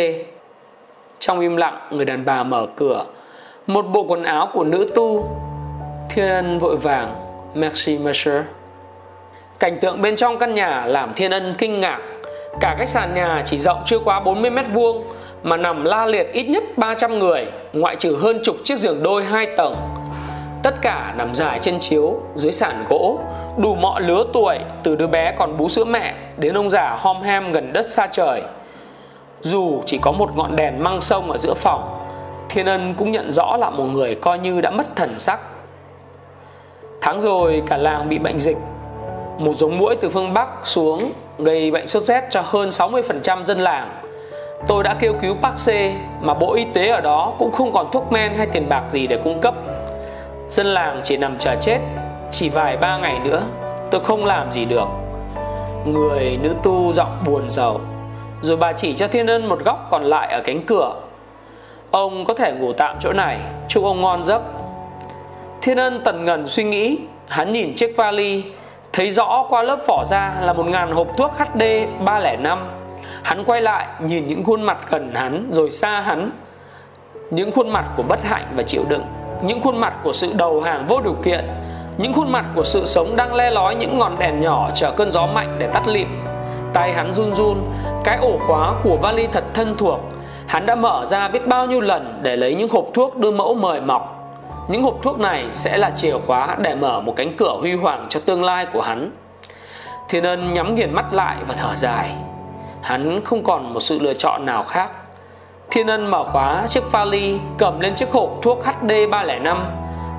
Trong im lặng, người đàn bà mở cửa. Một bộ quần áo của nữ tu, Thiên ân vội vàng Merci monsieur Cảnh tượng bên trong căn nhà làm Thiên ân kinh ngạc. Cả cái sàn nhà chỉ rộng chưa quá 40 mét vuông, Mà nằm la liệt ít nhất 300 người, Ngoại trừ hơn chục chiếc giường đôi hai tầng. Tất cả nằm dài trên chiếu dưới sàn gỗ. Đủ mọi lứa tuổi Từ đứa bé còn bú sữa mẹ Đến ông già hom hem gần đất xa trời. Dù chỉ có một ngọn đèn măng sông ở giữa phòng Thiên Ân cũng nhận rõ là một người coi như đã mất thần sắc. Tháng rồi cả làng bị bệnh dịch. Một giống mũi từ phương Bắc xuống Gây bệnh sốt rét cho hơn 60% dân làng. Tôi đã kêu cứu Park C, Mà Bộ Y tế ở đó cũng không còn thuốc men hay tiền bạc gì để cung cấp. Dân làng chỉ nằm chờ chết, Chỉ vài ba ngày nữa, Tôi không làm gì được. Người nữ tu giọng buồn rầu, Rồi bà chỉ cho Thiên Ân một góc còn lại ở cánh cửa. Ông có thể ngủ tạm chỗ này, Chúc ông ngon giấc. Thiên Ân tần ngần suy nghĩ, Hắn nhìn chiếc vali, Thấy rõ qua lớp vỏ da là một ngàn hộp thuốc HD 305 Hắn quay lại, nhìn những khuôn mặt gần hắn, rồi xa hắn. Những khuôn mặt của bất hạnh và chịu đựng. Những khuôn mặt của sự đầu hàng vô điều kiện, Những khuôn mặt của sự sống đang le lói những ngọn đèn nhỏ chờ cơn gió mạnh để tắt lịm. Tay hắn run run, Cái ổ khóa của vali thật thân thuộc. Hắn đã mở ra biết bao nhiêu lần để lấy những hộp thuốc đưa mẫu mời mọc. Những hộp thuốc này sẽ là chìa khóa để mở một cánh cửa huy hoàng cho tương lai của hắn. Thiên ân nhắm nghiền mắt lại và thở dài. Hắn không còn một sự lựa chọn nào khác thiên ân mở khóa chiếc vali, cầm lên chiếc hộp thuốc hd 305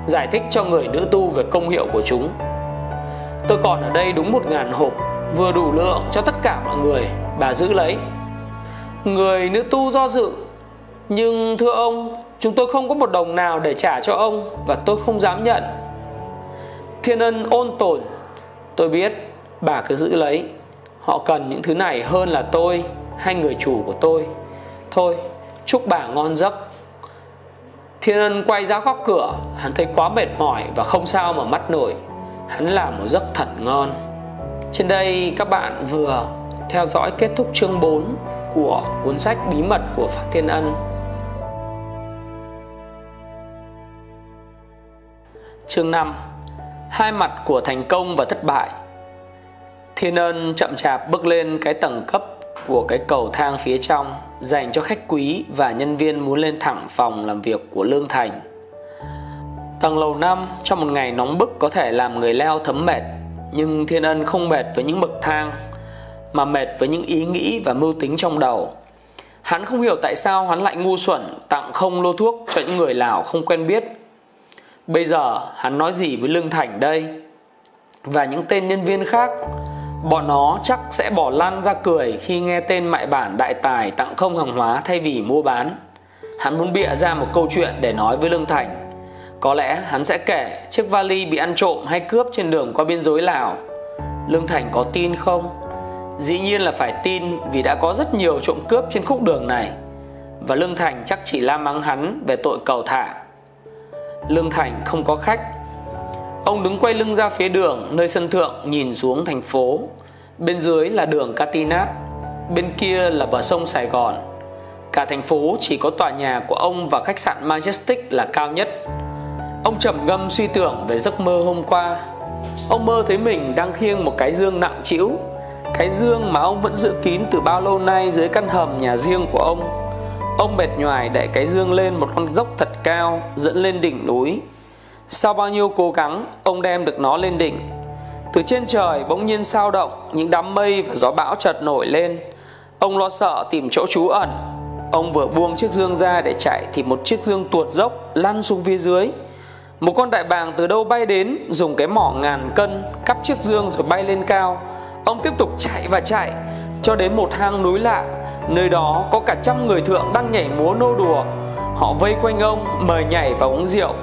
giải thích cho người nữ tu về công hiệu của chúng. Tôi còn ở đây đúng một ngàn hộp, vừa đủ lượng cho tất cả mọi người, bà giữ lấy. Người nữ tu do dự, nhưng thưa ông, Chúng tôi không có một đồng nào để trả cho ông Và tôi không dám nhận. Thiên ân ôn tồn, Tôi biết bà cứ giữ lấy, Họ cần những thứ này hơn là tôi Hay người chủ của tôi. Thôi chúc bà ngon giấc. Thiên ân quay ra góc cửa, Hắn thấy quá mệt mỏi và không sao mà mắt nổi. Hắn làm một giấc thật ngon. Trên đây các bạn vừa theo dõi kết thúc chương 4 của cuốn sách Bí mật của Thiên Ân. Chương 5 Hai mặt của thành công và thất bại. Thiên ân chậm chạp bước lên cái tầng cấp của cái cầu thang phía trong dành cho khách quý và nhân viên muốn lên thẳng phòng làm việc của Lương Thành. Tầng lầu 5 trong một ngày nóng bức có thể làm người leo thấm mệt, nhưng Thiên Ân không mệt với những bậc thang mà mệt với những ý nghĩ và mưu tính trong đầu. Hắn không hiểu tại sao hắn lại ngu xuẩn tặng không lô thuốc cho những người Lào không quen biết Bây giờ hắn nói gì với Lương Thành đây Và những tên nhân viên khác Bọn nó chắc sẽ bỏ lăn ra cười khi nghe tên mại bản đại tài tặng không hàng hóa thay vì mua bán. Hắn muốn bịa ra một câu chuyện để nói với Lương Thành. Có lẽ hắn sẽ kể chiếc vali bị ăn trộm hay cướp trên đường qua biên giới Lào. Lương Thành có tin không? Dĩ nhiên là phải tin vì đã có rất nhiều trộm cướp trên khúc đường này. Và Lương Thành chắc chỉ la mắng hắn về tội cầu thả. Lương Thành không có khách Ông đứng quay lưng ra phía đường, Nơi sân thượng, nhìn xuống thành phố. Bên dưới là đường Catinat Bên kia là bờ sông Sài Gòn. Cả thành phố chỉ có tòa nhà của ông Và khách sạn Majestic là cao nhất. Ông trầm ngâm suy tưởng về giấc mơ hôm qua. Ông mơ thấy mình đang khiêng một cái dương nặng trĩu, Cái dương mà ông vẫn giữ kín từ bao lâu nay dưới căn hầm nhà riêng của ông. Ông mệt nhoài đẩy cái dương lên một con dốc thật cao, dẫn lên đỉnh núi. Sau bao nhiêu cố gắng, ông đem được nó lên đỉnh. Từ trên trời bỗng nhiên sao động, những đám mây và gió bão chợt nổi lên. Ông lo sợ tìm chỗ trú ẩn. Ông vừa buông chiếc dương ra để chạy thì một chiếc dương tuột dốc lăn xuống phía dưới. Một con đại bàng từ đâu bay đến, dùng cái mỏ ngàn cân cắp chiếc dương rồi bay lên cao. Ông tiếp tục chạy và chạy cho đến một hang núi lạ. Nơi đó có cả trăm người thượng đang nhảy múa nô đùa. Họ vây quanh ông, mời nhảy và uống rượu.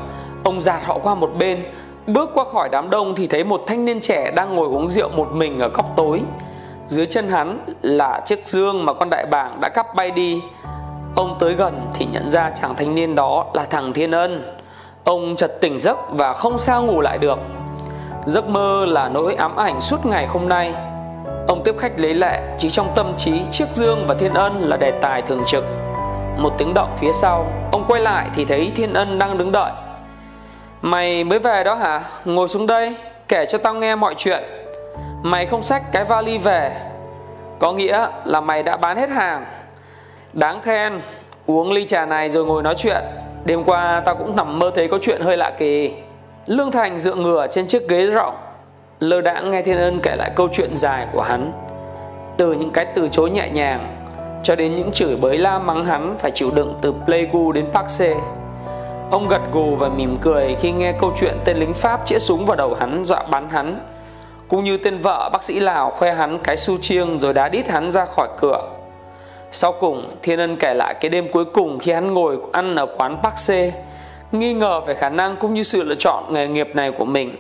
Ông giạt họ qua một bên, bước qua khỏi đám đông thì thấy một thanh niên trẻ đang ngồi uống rượu một mình ở góc tối. Dưới chân hắn là chiếc dương mà con đại bàng đã cắp bay đi. Ông tới gần thì nhận ra chàng thanh niên đó là thằng Thiên Ân. Ông chợt tỉnh giấc và không sao ngủ lại được. Giấc mơ là nỗi ám ảnh suốt ngày hôm nay. Ông tiếp khách lấy lệ, chỉ trong tâm trí chiếc dương và Thiên Ân là đề tài thường trực. Một tiếng động phía sau, ông quay lại thì thấy Thiên Ân đang đứng đợi. Mày mới về đó hả? Ngồi xuống đây, kể cho tao nghe mọi chuyện. Mày không xách cái vali về, có nghĩa là mày đã bán hết hàng. Đáng khen, uống ly trà này rồi ngồi nói chuyện. Đêm qua tao cũng nằm mơ thấy có chuyện hơi lạ kỳ. Lương Thành dựa ngửa trên chiếc ghế rộng, lơ đãng nghe Thiên Ân kể lại câu chuyện dài của hắn. Từ những cái từ chối nhẹ nhàng cho đến những chửi bới la mắng hắn phải chịu đựng từ Pleiku đến Parkse. Ông gật gù và mỉm cười khi nghe câu chuyện tên lính Pháp chĩa súng vào đầu hắn dọa bắn hắn cũng như tên vợ bác sĩ Lào khoe hắn cái su chiêng rồi đá đít hắn ra khỏi cửa. Sau cùng, Thiên Ân kể lại cái đêm cuối cùng khi hắn ngồi ăn ở quán Park C nghi ngờ về khả năng cũng như sự lựa chọn nghề nghiệp này của mình.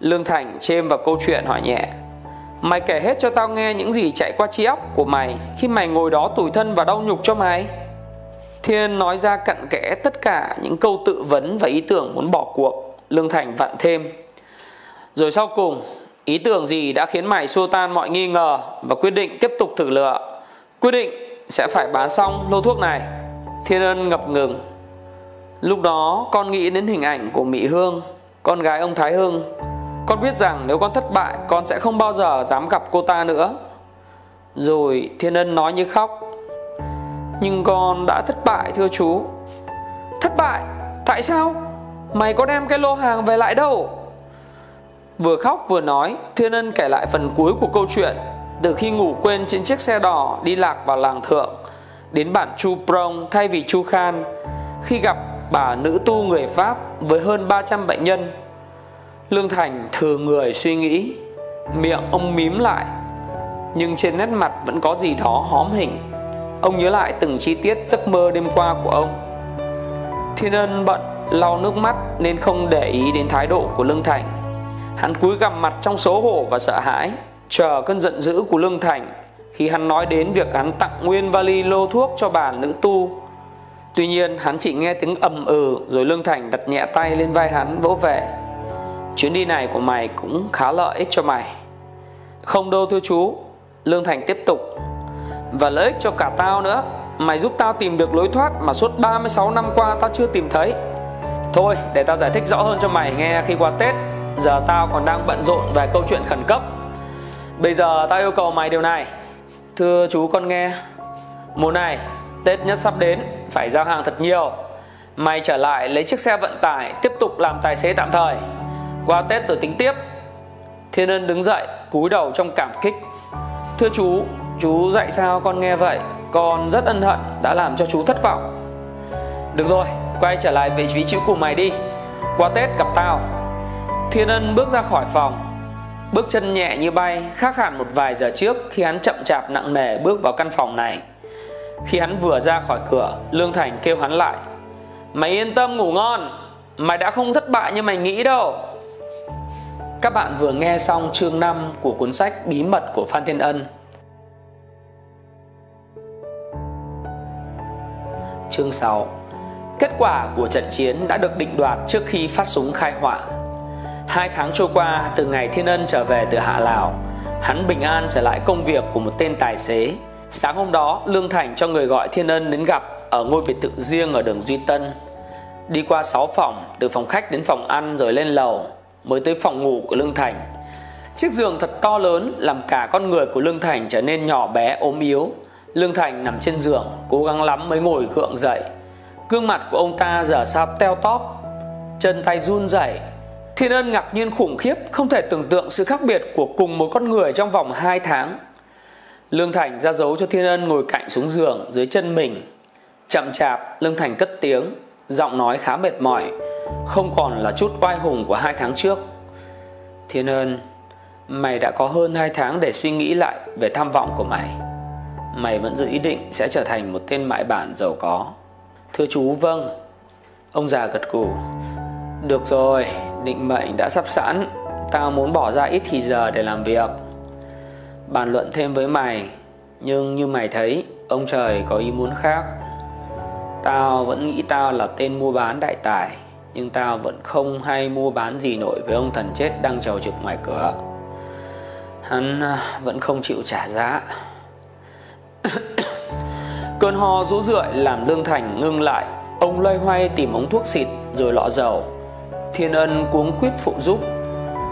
Lương Thành chêm vào câu chuyện hỏi nhẹ. Mày kể hết cho tao nghe những gì chạy qua trí óc của mày khi mày ngồi đó tủi thân và đau nhục cho mày. Thiên nói ra cặn kẽ tất cả những câu tự vấn và ý tưởng muốn bỏ cuộc. Lương Thành vặn thêm. Rồi sau cùng, ý tưởng gì đã khiến mày xua tan mọi nghi ngờ và quyết định tiếp tục thử lựa. Quyết định sẽ phải bán xong lô thuốc này. Thiên Ân ngập ngừng. Lúc đó con nghĩ đến hình ảnh của Mỹ Hương, con gái ông Thái Hưng. Con biết rằng nếu con thất bại, con sẽ không bao giờ dám gặp cô ta nữa. Rồi Thiên Ân nói như khóc nhưng con đã thất bại, thưa chú Thất bại? Tại sao? Mày có đem cái lô hàng về lại đâu? Vừa khóc vừa nói, Thiên Ân kể lại phần cuối của câu chuyện Từ khi ngủ quên trên chiếc xe đỏ Đi lạc vào làng thượng, Đến bản Chu Prong thay vì Chu Khan, Khi gặp bà nữ tu người Pháp Với hơn 300 bệnh nhân, Lương Thành thừa người suy nghĩ, Miệng ông mím lại, Nhưng trên nét mặt vẫn có gì đó hóm hình Ông nhớ lại từng chi tiết giấc mơ đêm qua của ông. Thiên ân bận lau nước mắt nên không để ý đến thái độ của Lương Thành. Hắn cúi gằm mặt trong xấu hổ và sợ hãi, Chờ cơn giận dữ của Lương Thành Khi hắn nói đến việc hắn tặng nguyên vali lô thuốc cho bà nữ tu. Tuy nhiên, hắn chỉ nghe tiếng ầm ừ Rồi Lương Thành đặt nhẹ tay lên vai hắn vỗ về. Chuyến đi này của mày cũng khá lợi ích cho mày. Không đâu thưa chú, Lương Thành tiếp tục và lợi ích cho cả tao nữa. Mày giúp tao tìm được lối thoát mà suốt 36 năm qua tao chưa tìm thấy. Thôi, để tao giải thích rõ hơn cho mày nghe khi qua Tết. Giờ tao còn đang bận rộn về câu chuyện khẩn cấp. Bây giờ tao yêu cầu mày điều này. Thưa chú con nghe. Mùa này, Tết nhất sắp đến, Phải giao hàng thật nhiều. Mày trở lại lấy chiếc xe vận tải, Tiếp tục làm tài xế tạm thời. Qua Tết rồi tính tiếp. Thiên Ân đứng dậy, cúi đầu trong cảm kích. Thưa chú Chú dạy sao con nghe vậy? Con rất ân hận, đã làm cho chú thất vọng. Được rồi, Quay trở lại vị trí chữ của mày đi. Qua Tết gặp tao. Thiên Ân bước ra khỏi phòng. Bước chân nhẹ như bay, Khác hẳn một vài giờ trước Khi hắn chậm chạp nặng nề bước vào căn phòng này. Khi hắn vừa ra khỏi cửa, Lương Thành kêu hắn lại. Mày yên tâm ngủ ngon, Mày đã không thất bại như mày nghĩ đâu. Các bạn vừa nghe xong chương 5 của cuốn sách Bí mật của Phan Thiên Ân. Chương 6 Kết quả của trận chiến đã được định đoạt trước khi phát súng khai hỏa. Hai tháng trôi qua từ ngày Thiên Ân trở về từ Hạ Lào, hắn bình an trở lại công việc của một tên tài xế. Sáng hôm đó, Lương Thành cho người gọi Thiên Ân đến gặp ở ngôi biệt thự riêng ở đường Duy Tân. Đi qua 6 phòng, từ phòng khách đến phòng ăn rồi lên lầu, mới tới phòng ngủ của Lương Thành. Chiếc giường thật to lớn làm cả con người của Lương Thành trở nên nhỏ bé ốm yếu, Lương Thành nằm trên giường, Cố gắng lắm mới ngồi gượng dậy. Gương mặt của ông ta giờ sao teo tóp, Chân tay run rẩy. Thiên Ân ngạc nhiên khủng khiếp, Không thể tưởng tượng sự khác biệt của cùng một con người trong vòng 2 tháng. Lương Thành ra dấu cho Thiên Ân ngồi cạnh xuống giường dưới chân mình. Chậm chạp, Lương Thành cất tiếng, Giọng nói khá mệt mỏi, Không còn là chút oai hùng của hai tháng trước. Thiên Ân, Mày đã có hơn 2 tháng để suy nghĩ lại về tham vọng của mày. Mày vẫn giữ ý định sẽ trở thành một tên mại bản giàu có. Thưa chú vâng. Ông già gật gù. Được rồi, định mệnh đã sắp sẵn. Tao muốn bỏ ra ít thì giờ để làm việc. Bàn luận thêm với mày Nhưng như mày thấy Ông trời có ý muốn khác. Tao vẫn nghĩ tao là tên mua bán đại tài Nhưng tao vẫn không hay mua bán gì nổi với ông thần chết đang trầu trực ngoài cửa. Hắn à, vẫn không chịu trả giá. Cơn ho rũ rượi làm Lương Thành ngưng lại. Ông loay hoay tìm ống thuốc xịt rồi lọ dầu. Thiên ân cuống quyết phụ giúp.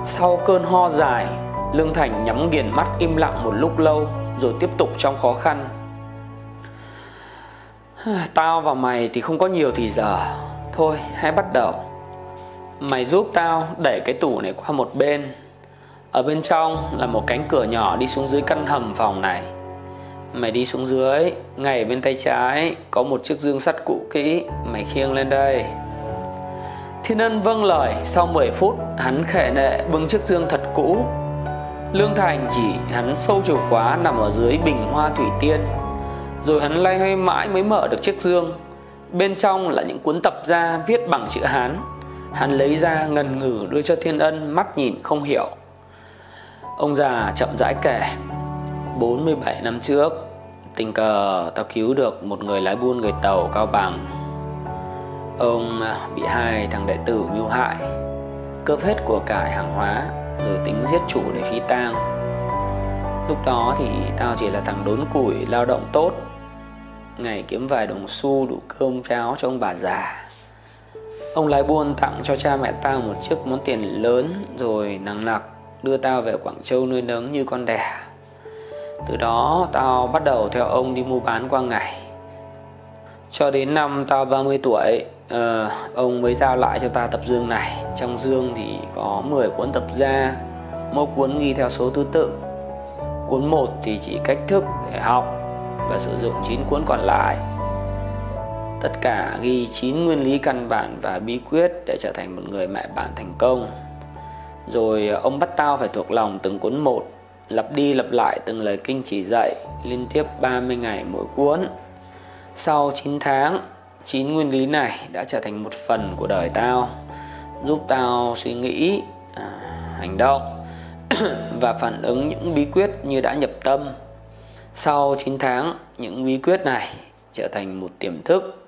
Sau cơn ho dài, Lương Thành nhắm nghiền mắt im lặng một lúc lâu Rồi tiếp tục trong khó khăn. Tao và mày thì không có nhiều thì giờ. Thôi, hãy bắt đầu. Mày giúp tao đẩy cái tủ này qua một bên. Ở bên trong là một cánh cửa nhỏ đi xuống dưới căn hầm phòng này. Mày đi xuống dưới Ngay bên tay trái Có một chiếc dương sắt cũ kỹ, Mày khiêng lên đây. Thiên Ân vâng lời, Sau 10 phút, Hắn khệ nệ bưng chiếc dương thật cũ. Lương Thành chỉ hắn sâu chìa khóa Nằm ở dưới bình hoa thủy tiên. Rồi hắn lay hoay mãi mới mở được chiếc dương. Bên trong là những cuốn tập ra Viết bằng chữ Hán. Hắn lấy ra ngần ngừ đưa cho Thiên Ân, Mắt nhìn không hiểu. Ông già chậm rãi kể. 47 năm trước, Tình cờ tao cứu được một người lái buôn, người tàu cao bằng. Ông à, bị hai thằng đệ tử mưu hại, Cướp hết của cải hàng hóa Rồi tính giết chủ để phi tang. Lúc đó thì tao chỉ là thằng đốn củi lao động tốt, Ngày kiếm vài đồng xu, đủ cơm cháo cho ông bà già. Ông lái buôn tặng cho cha mẹ tao một chiếc món tiền lớn Rồi nặng nặc đưa tao về Quảng Châu nuôi nấng như con đẻ từ đó tao bắt đầu theo ông đi mua bán qua ngày. Cho đến năm tao 30 tuổi uh, Ông mới giao lại cho ta tập dương này. Trong dương thì có 10 cuốn tập ra Mỗi cuốn ghi theo số thứ tự. Cuốn 1 thì chỉ cách thức để học Và sử dụng 9 cuốn còn lại. Tất cả ghi 9 nguyên lý căn bản và bí quyết để trở thành một người mẹ bạn thành công. Rồi ông bắt tao phải thuộc lòng từng cuốn một lặp đi lặp lại từng lời kinh chỉ dạy liên tiếp 30 ngày mỗi cuốn. Sau 9 tháng, 9 nguyên lý này đã trở thành một phần của đời tao, giúp tao suy nghĩ, à, hành động và phản ứng những bí quyết như đã nhập tâm. Sau 9 tháng, những bí quyết này trở thành một tiềm thức.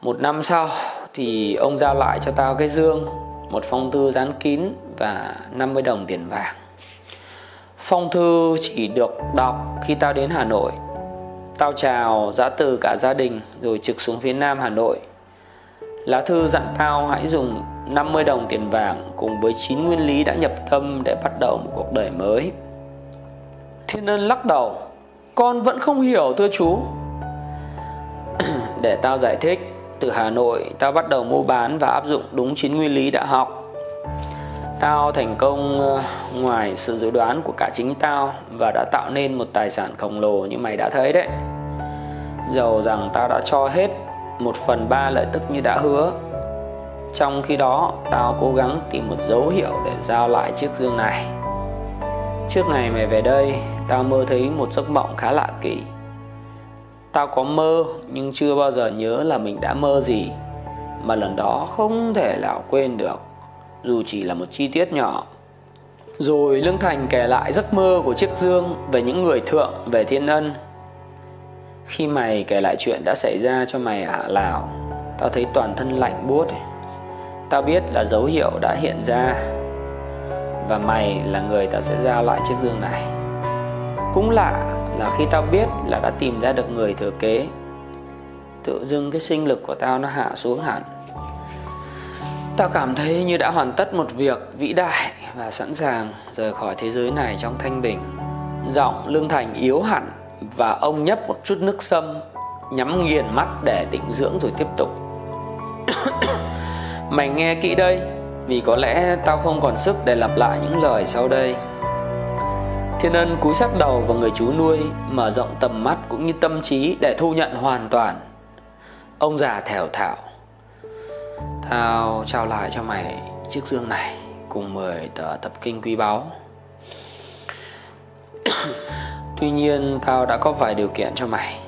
Một năm sau thì ông giao lại cho tao cái dương, một phong thư dán kín và 50 đồng tiền vàng. Phong thư chỉ được đọc khi tao đến Hà Nội. Tao chào giã từ cả gia đình rồi trực xuống phía nam Hà Nội. Lá thư dặn tao hãy dùng 50 đồng tiền vàng cùng với 9 nguyên lý đã nhập tâm để bắt đầu một cuộc đời mới. Thiên Ân lắc đầu, Con vẫn không hiểu, thưa chú. Để tao giải thích, Từ Hà Nội tao bắt đầu mua bán và áp dụng đúng 9 nguyên lý đã học. Tao thành công ờ, ngoài sự dự đoán của cả chính tao và đã tạo nên một tài sản khổng lồ như mày đã thấy đấy. Dầu rằng tao đã cho hết một phần ba lợi tức như đã hứa. Trong khi đó, tao cố gắng tìm một dấu hiệu để giao lại chiếc dương này. Trước ngày mày về đây, tao mơ thấy một giấc mộng khá lạ kỳ. Tao có mơ nhưng chưa bao giờ nhớ là mình đã mơ gì mà lần đó không thể nào quên được dù chỉ là một chi tiết nhỏ. Rồi Lương Thành kể lại giấc mơ của chiếc dương về những người thượng về thiên ân. Khi mày kể lại chuyện đã xảy ra cho mày ở Hạ Lào, tao thấy toàn thân lạnh buốt. Tao biết là dấu hiệu đã hiện ra và mày là người tao sẽ giao lại chiếc dương này. Cũng lạ là khi tao biết là đã tìm ra được người thừa kế, tự dưng cái sinh lực của tao nó hạ xuống hẳn. Tao cảm thấy như đã hoàn tất một việc vĩ đại và sẵn sàng rời khỏi thế giới này trong thanh bình. Giọng Lương Thành yếu hẳn và ông nhấp một chút nước sâm, nhắm nghiền mắt để tĩnh dưỡng rồi tiếp tục. Mày nghe kỹ đây Vì có lẽ tao không còn sức để lặp lại những lời sau đây Thiên ân cúi sát đầu vào người chú nuôi Mở rộng tầm mắt cũng như tâm trí để thu nhận hoàn toàn Ông già thèo thạo Tao trao lại cho mày chiếc dương này Cùng 10 tờ tập kinh quý báu. Tuy nhiên, tao đã có vài điều kiện cho mày.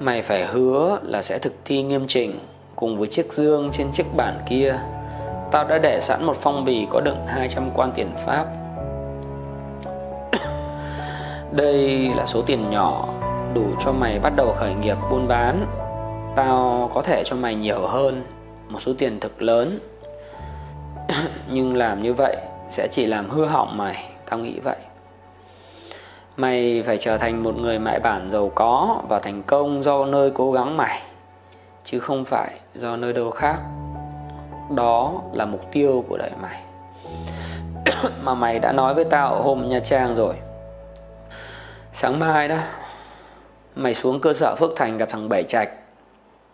Mày phải hứa là sẽ thực thi nghiêm chỉnh Cùng với chiếc dương trên chiếc bản kia. Tao đã để sẵn một phong bì có đựng 200 quan tiền Pháp. Đây là số tiền nhỏ, Đủ cho mày bắt đầu khởi nghiệp buôn bán. Tao có thể cho mày nhiều hơn. Một số tiền thực lớn. Nhưng làm như vậy Sẽ chỉ làm hư hỏng mày, Tao nghĩ vậy. Mày phải trở thành một người mại bản giàu có Và thành công do nơi cố gắng mày, Chứ không phải do nơi đâu khác. Đó là mục tiêu của đời mày. Mà mày đã nói với tao ở hôm Nha Trang rồi. Sáng mai đó, Mày xuống cơ sở Phước Thành gặp thằng Bảy Trạch.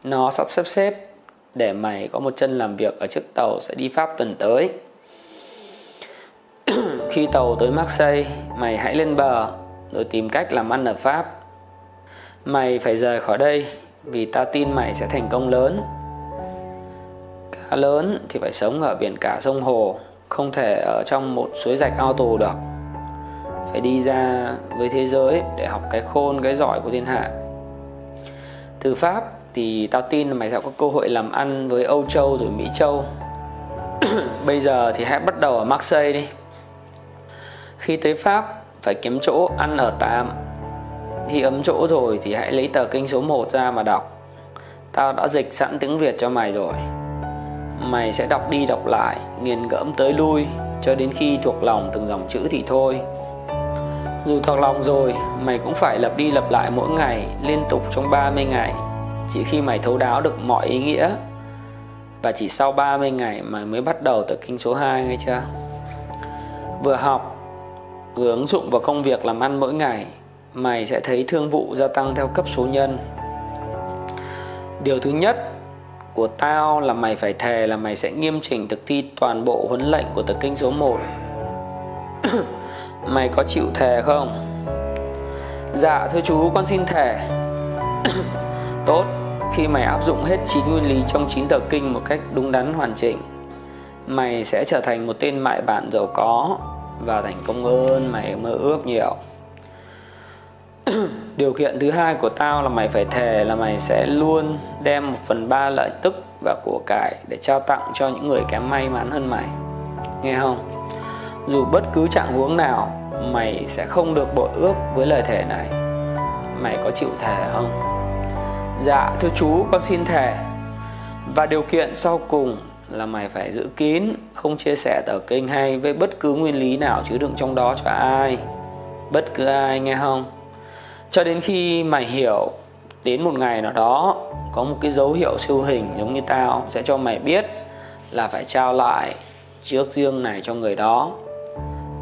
Nó sắp xếp xếp. Để mày có một chân làm việc ở chiếc tàu sẽ đi Pháp tuần tới. Khi tàu tới Marseille, Mày hãy lên bờ, Rồi tìm cách làm ăn ở Pháp. Mày phải rời khỏi đây, Vì tao tin mày sẽ thành công lớn. Cá lớn thì phải sống ở biển cả sông hồ, Không thể ở trong một suối rạch ao tù được. Phải đi ra với thế giới để học cái khôn, cái giỏi của thiên hạ. Từ pháp thì tao tin là mày sẽ có cơ hội làm ăn với âu châu rồi mỹ châu. Bây giờ thì hãy bắt đầu ở marseille đi. Khi tới pháp phải kiếm chỗ ăn ở tạm. Khi ấm chỗ rồi thì hãy lấy tờ kinh số 1 ra mà đọc. Tao đã dịch sẵn tiếng Việt cho mày rồi. Mày sẽ đọc đi đọc lại Nghiền gẫm tới lui Cho đến khi thuộc lòng từng dòng chữ thì thôi. Dù thuộc lòng rồi, mày cũng phải lặp đi lặp lại mỗi ngày liên tục trong 30 ngày. Chỉ khi mày thấu đáo được mọi ý nghĩa. Và chỉ sau 30 ngày mày mới bắt đầu từ kinh số 2 nghe chưa? Vừa học, vừa ứng dụng vào công việc làm ăn mỗi ngày Mày sẽ thấy thương vụ gia tăng theo cấp số nhân. Điều thứ nhất của tao là mày phải thề là mày sẽ nghiêm chỉnh thực thi toàn bộ huấn lệnh của tờ kinh số 1 Mày có chịu thề không? Dạ thưa chú con xin thề. Tốt. Khi mày áp dụng hết 9 nguyên lý trong 9 tờ kinh một cách đúng đắn, hoàn chỉnh, Mày sẽ trở thành một tên mại bản giàu có Và thành công hơn. Mày mơ ước nhiều. Điều kiện thứ hai của tao là mày phải thề là mày sẽ luôn đem một phần ba lợi tức và của cải để trao tặng cho những người kém may mắn hơn mày. Nghe không? dù bất cứ trạng huống nào, mày sẽ không được bội ước với lời thề này. Mày có chịu thề không? Dạ thưa chú, con xin thề. Và điều kiện sau cùng là mày phải giữ kín, không chia sẻ tờ kinh hay với bất cứ nguyên lý nào chứa đựng trong đó cho ai. Bất cứ ai, nghe không? Cho đến khi mày hiểu, đến một ngày nào đó, có một cái dấu hiệu siêu hình giống như tao sẽ cho mày biết là phải trao lại chiếc riêng này cho người đó.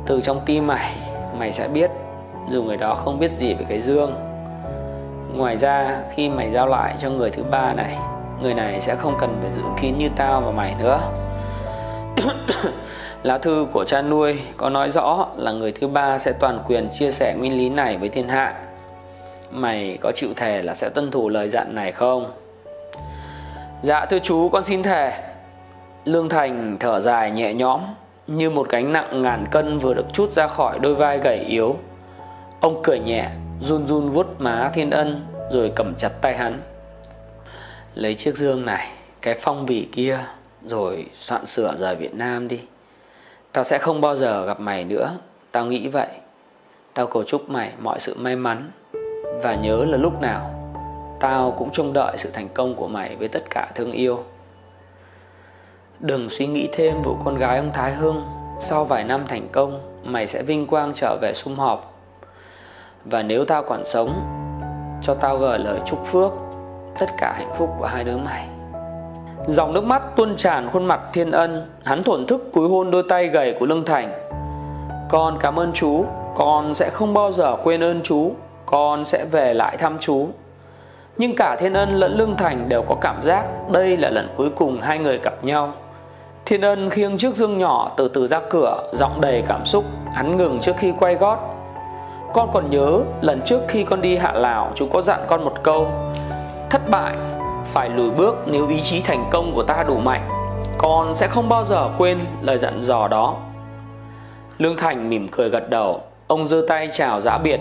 Từ trong tim mày mày sẽ biết dù người đó không biết gì về cái dương ngoài ra khi mày giao lại cho người thứ ba này người này sẽ không cần phải giữ kín như tao và mày nữa. Lá thư của cha nuôi có nói rõ là người thứ ba sẽ toàn quyền chia sẻ nguyên lý này với thiên hạ. Mày có chịu thề là sẽ tuân thủ lời dặn này không? Dạ thưa chú con xin thề. Lương thành thở dài nhẹ nhõm như một gánh nặng ngàn cân vừa được chút ra khỏi đôi vai gầy yếu. Ông cười nhẹ, run run vuốt má Thiên Ân rồi cầm chặt tay hắn. Lấy chiếc dương này, cái phong bì kia rồi soạn sửa rời Việt Nam đi. Tao sẽ không bao giờ gặp mày nữa, tao nghĩ vậy. Tao cầu chúc mày mọi sự may mắn và nhớ là lúc nào tao cũng trông đợi sự thành công của mày với tất cả thương yêu. Đừng suy nghĩ thêm vụ con gái ông Thái Hưng Sau vài năm thành công Mày sẽ vinh quang trở về sum họp và nếu tao còn sống, Cho tao gửi lời chúc phước, Tất cả hạnh phúc của hai đứa mày. Dòng nước mắt tuôn tràn khuôn mặt thiên ân, Hắn thổn thức cúi hôn đôi tay gầy của Lương Thành. Con cảm ơn chú, Con sẽ không bao giờ quên ơn chú, Con sẽ về lại thăm chú. Nhưng cả Thiên Ân lẫn Lương Thành đều có cảm giác Đây là lần cuối cùng hai người gặp nhau. Thiên ân khiêng chiếc dương nhỏ từ từ ra cửa, Giọng đầy cảm xúc, Hắn ngừng trước khi quay gót. Con còn nhớ, lần trước khi con đi hạ Lào Chú có dặn con một câu, Thất bại Phải lùi bước nếu ý chí thành công của ta đủ mạnh, Con sẽ không bao giờ quên lời dặn dò đó. Lương Thành mỉm cười gật đầu, Ông giơ tay chào giã biệt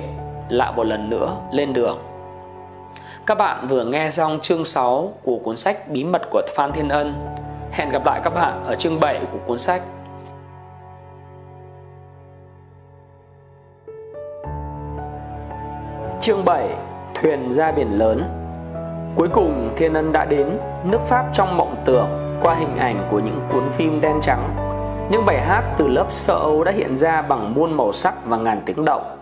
Lại một lần nữa lên đường. Các bạn vừa nghe xong chương 6 của cuốn sách Bí mật của Phan Thiên Ân. Hẹn gặp lại các bạn ở chương 7 của cuốn sách. Chương 7 Thuyền ra biển lớn Cuối cùng Thiên Ân đã đến nước Pháp trong mộng tưởng qua hình ảnh của những cuốn phim đen trắng. Những bài hát từ lớp sơ Âu đã hiện ra bằng muôn màu sắc và ngàn tiếng động.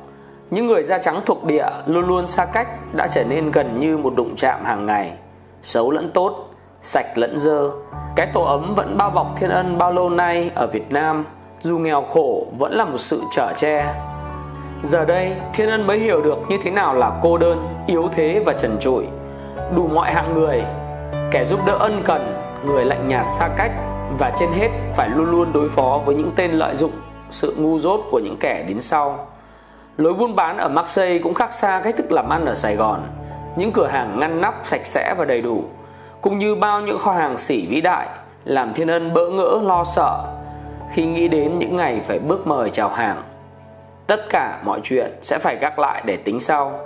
Những người da trắng thuộc địa luôn luôn xa cách đã trở nên gần như một đụng chạm hàng ngày. Xấu lẫn tốt, sạch lẫn dơ. Cái tổ ấm vẫn bao bọc Thiên Ân bao lâu nay ở Việt Nam, dù nghèo khổ vẫn là một sự trở che. Giờ đây, Thiên Ân mới hiểu được như thế nào là cô đơn, yếu thế và trần trụi. Đủ mọi hạng người kẻ giúp đỡ ân cần người lạnh nhạt xa cách và trên hết phải luôn luôn đối phó với những tên lợi dụng sự ngu dốt của những kẻ đến sau. Lối buôn bán ở Marseille cũng khác xa cách thức làm ăn ở Sài Gòn. Những cửa hàng ngăn nắp sạch sẽ và đầy đủ cũng như bao những kho hàng xỉ vĩ đại làm thiên ân bỡ ngỡ lo sợ khi nghĩ đến những ngày phải bước mời chào hàng tất cả mọi chuyện sẽ phải gác lại để tính sau.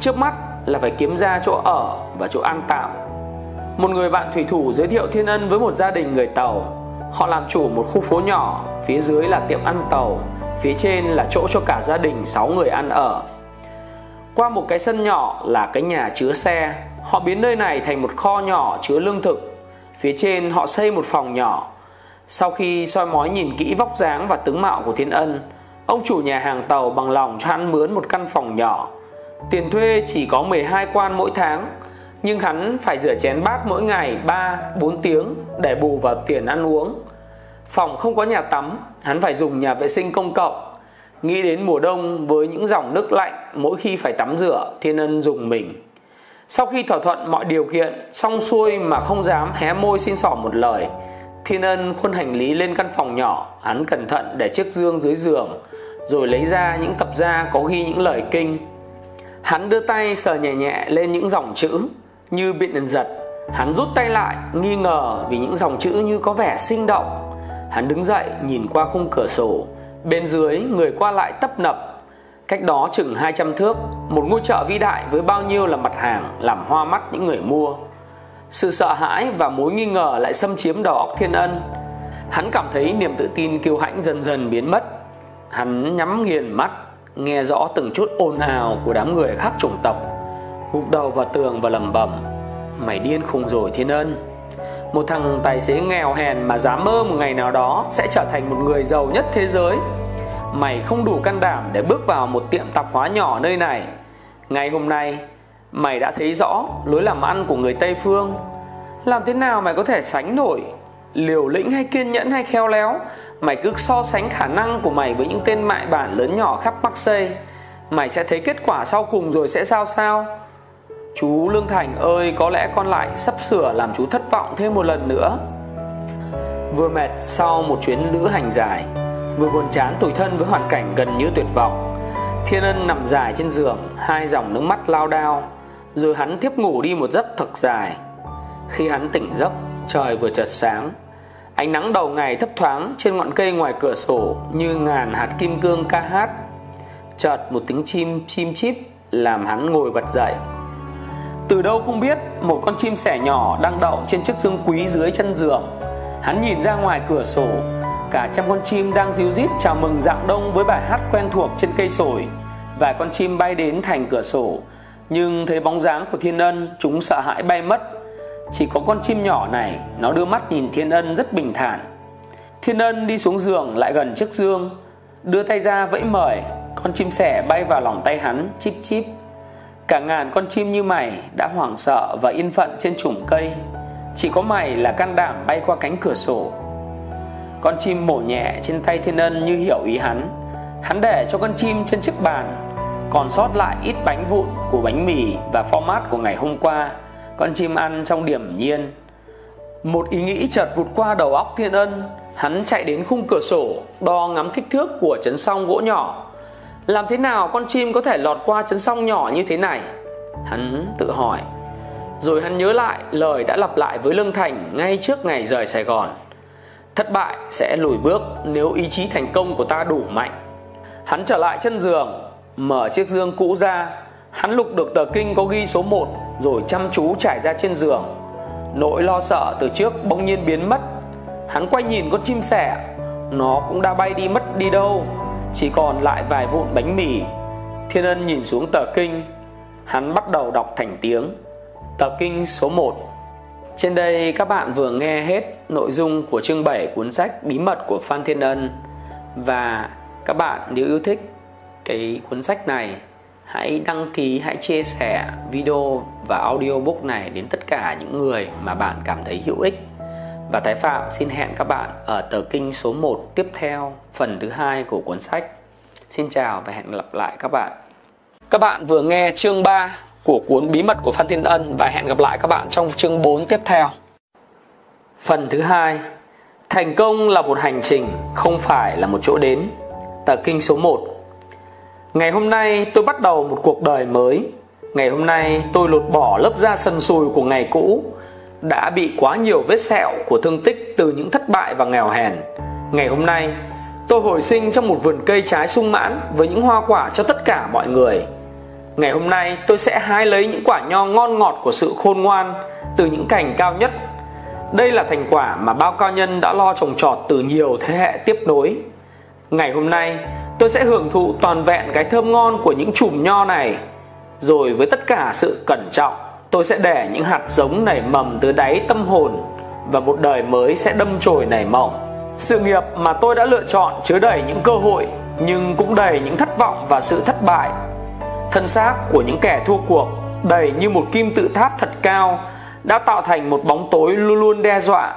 Trước mắt là phải kiếm ra chỗ ở và chỗ ăn tạm. Một người bạn thủy thủ giới thiệu thiên ân với một gia đình người tàu. Họ làm chủ một khu phố nhỏ, phía dưới là tiệm ăn tàu, phía trên là chỗ cho cả gia đình 6 người ăn ở. Qua một cái sân nhỏ là cái nhà chứa xe. Họ biến nơi này thành một kho nhỏ chứa lương thực. Phía trên họ xây một phòng nhỏ. Sau khi soi mói nhìn kỹ vóc dáng và tướng mạo của thiên ân ông chủ nhà hàng tàu bằng lòng cho hắn mướn một căn phòng nhỏ. Tiền thuê chỉ có 12 quan mỗi tháng Nhưng hắn phải rửa chén bát mỗi ngày 3, 4 tiếng để bù vào tiền ăn uống. Phòng không có nhà tắm Hắn phải dùng nhà vệ sinh công cộng. Nghĩ đến mùa đông với những dòng nước lạnh Mỗi khi phải tắm rửa Thiên Ân dùng mình. Sau khi thỏa thuận mọi điều kiện Xong xuôi mà không dám hé môi xin xỏ một lời Thiên Ân khuôn hành lý lên căn phòng nhỏ Hắn cẩn thận để chiếc dương dưới giường, Rồi lấy ra những tập da có ghi những lời kinh. Hắn đưa tay sờ nhẹ nhẹ lên những dòng chữ Như bị điện giật. Hắn rút tay lại, nghi ngờ vì những dòng chữ như có vẻ sinh động. Hắn đứng dậy, nhìn qua khung cửa sổ. Bên dưới, người qua lại tấp nập. Cách đó chừng 200 thước, Một ngôi chợ vĩ đại với bao nhiêu là mặt hàng Làm hoa mắt những người mua. Sự sợ hãi và mối nghi ngờ lại xâm chiếm đầu óc thiên ân. Hắn cảm thấy niềm tự tin kiêu hãnh dần dần biến mất. Hắn nhắm nghiền mắt, nghe rõ từng chút ồn ào của đám người khác chủng tộc, gục đầu vào tường và lẩm bẩm, mày điên khùng rồi thiên ân. Một thằng tài xế nghèo hèn mà dám mơ một ngày nào đó sẽ trở thành một người giàu nhất thế giới. Mày không đủ can đảm để bước vào một tiệm tạp hóa nhỏ nơi này. Ngày hôm nay mày đã thấy rõ lối làm ăn của người tây phương. Làm thế nào mày có thể sánh nổi? Liều lĩnh hay kiên nhẫn hay khéo léo? Mày cứ so sánh khả năng của mày với những tên mại bản lớn nhỏ khắp Marseille mày sẽ thấy kết quả sau cùng rồi sẽ sao sao? Chú lương thành ơi, có lẽ con lại sắp sửa làm chú thất vọng thêm một lần nữa. Vừa mệt sau một chuyến lữ hành dài, vừa buồn chán tủi thân với hoàn cảnh gần như tuyệt vọng. Thiên ân nằm dài trên giường, hai dòng nước mắt lao đao rồi hắn tiếp ngủ đi một giấc thật dài khi hắn tỉnh giấc trời vừa chợt sáng Ánh nắng đầu ngày thấp thoáng trên ngọn cây ngoài cửa sổ như ngàn hạt kim cương ca hát. Chợt một tiếng chim chim chip làm hắn ngồi bật dậy. Từ đâu không biết, một con chim sẻ nhỏ đang đậu trên chiếc xương quý dưới chân giường. Hắn nhìn ra ngoài cửa sổ, cả trăm con chim đang ríu rít chào mừng dạng đông với bài hát quen thuộc trên cây sồi. Vài con chim bay đến thành cửa sổ, nhưng thấy bóng dáng của Thiên Ân, chúng sợ hãi bay mất. Chỉ có con chim nhỏ này Nó đưa mắt nhìn Thiên Ân rất bình thản. Thiên Ân đi xuống giường lại gần chiếc dương Đưa tay ra vẫy mời. Con chim sẻ bay vào lòng tay hắn Chip chip Cả ngàn con chim như mày đã hoảng sợ và yên phận trên chủng cây. Chỉ có mày là can đảm bay qua cánh cửa sổ. Con chim mổ nhẹ trên tay Thiên Ân như hiểu ý hắn. Hắn để cho con chim trên chiếc bàn. Còn sót lại ít bánh vụn của bánh mì và format của ngày hôm qua. Con chim ăn trong điểm nhiên. Một ý nghĩ chợt vụt qua đầu óc thiên ân. Hắn chạy đến khung cửa sổ, Đo ngắm kích thước của chấn song gỗ nhỏ. Làm thế nào con chim có thể lọt qua chấn song nhỏ như thế này? Hắn tự hỏi. Rồi hắn nhớ lại lời đã lặp lại với Lương Thành Ngay trước ngày rời Sài Gòn. Thất bại sẽ lùi bước nếu ý chí thành công của ta đủ mạnh. Hắn trở lại chân giường Mở chiếc dương cũ ra. Hắn lục được tờ kinh có ghi số 1 Rồi chăm chú trải ra trên giường. Nỗi lo sợ từ trước bỗng nhiên biến mất. Hắn quay nhìn con chim sẻ. Nó cũng đã bay đi mất đi đâu, Chỉ còn lại vài vụn bánh mì. Thiên ân nhìn xuống tờ kinh. Hắn bắt đầu đọc thành tiếng. Tờ kinh số 1 Trên đây các bạn vừa nghe hết nội dung của chương 7 cuốn sách Bí mật của Phan Thiên Ân. Và các bạn nếu yêu thích cái cuốn sách này hãy đăng ký hãy chia sẻ video và audiobook này đến tất cả những người mà bạn cảm thấy hữu ích. Và Thái Phạm xin hẹn các bạn ở tờ kinh số 1 tiếp theo phần thứ hai của cuốn sách. Xin chào và hẹn gặp lại các bạn. Các bạn vừa nghe chương 3 của cuốn Bí mật của Phan Thiên Ân và hẹn gặp lại các bạn trong chương 4 tiếp theo. Phần thứ hai Thành công là một hành trình, không phải là một chỗ đến. Tờ kinh số 1 Ngày hôm nay tôi bắt đầu một cuộc đời mới. Ngày hôm nay tôi lột bỏ lớp da sần sùi của ngày cũ. Đã bị quá nhiều vết sẹo của thương tích từ những thất bại và nghèo hèn. Ngày hôm nay, tôi hồi sinh trong một vườn cây trái sung mãn Với những hoa quả cho tất cả mọi người. Ngày hôm nay, tôi sẽ hái lấy những quả nho ngon ngọt của sự khôn ngoan Từ những cành cao nhất. Đây là thành quả mà bao cao nhân đã lo trồng trọt từ nhiều thế hệ tiếp nối. Ngày hôm nay tôi sẽ hưởng thụ toàn vẹn cái thơm ngon của những chùm nho này. Rồi với tất cả sự cẩn trọng, Tôi sẽ để những hạt giống nảy mầm từ đáy tâm hồn Và một đời mới sẽ đâm chồi nảy mộng. Sự nghiệp mà tôi đã lựa chọn chứa đầy những cơ hội, Nhưng cũng đầy những thất vọng và sự thất bại. Thân xác của những kẻ thua cuộc, Đầy như một kim tự tháp thật cao, Đã tạo thành một bóng tối luôn luôn đe dọa.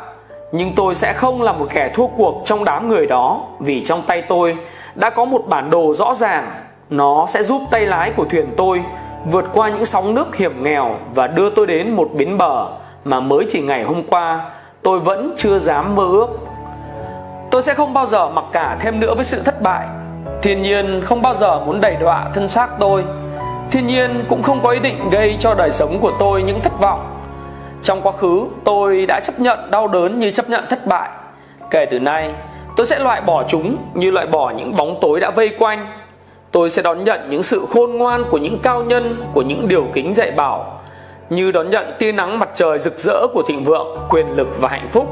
Nhưng tôi sẽ không là một kẻ thua cuộc trong đám người đó, vì trong tay tôi đã có một bản đồ rõ ràng. Nó sẽ giúp tay lái của thuyền tôi vượt qua những sóng nước hiểm nghèo và đưa tôi đến một bến bờ mà mới chỉ ngày hôm qua, tôi vẫn chưa dám mơ ước. Tôi sẽ không bao giờ mặc cả thêm nữa với sự thất bại. Thiên nhiên không bao giờ muốn đẩy đọa thân xác tôi. Thiên nhiên cũng không có ý định gây cho đời sống của tôi những thất vọng. Trong quá khứ, tôi đã chấp nhận đau đớn như chấp nhận thất bại. Kể từ nay tôi sẽ loại bỏ chúng như loại bỏ những bóng tối đã vây quanh. Tôi sẽ đón nhận những sự khôn ngoan của những cao nhân Của những điều kính dạy bảo Như đón nhận tia nắng mặt trời rực rỡ của thịnh vượng, quyền lực và hạnh phúc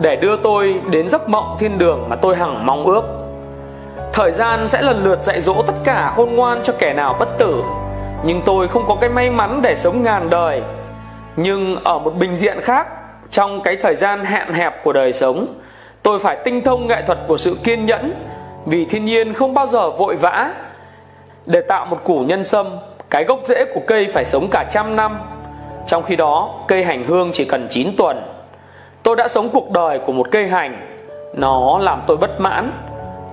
Để đưa tôi đến giấc mộng thiên đường mà tôi hằng mong ước. Thời gian sẽ lần lượt dạy dỗ tất cả khôn ngoan cho kẻ nào bất tử Nhưng tôi không có cái may mắn để sống ngàn đời. Nhưng ở một bình diện khác trong cái thời gian hạn hẹp của đời sống tôi phải tinh thông nghệ thuật của sự kiên nhẫn, vì thiên nhiên không bao giờ vội vã. Để tạo một củ nhân sâm, cái gốc rễ của cây phải sống cả trăm năm. Trong khi đó, cây hành hương chỉ cần 9 tuần. Tôi đã sống cuộc đời của một cây hành. Nó làm tôi bất mãn.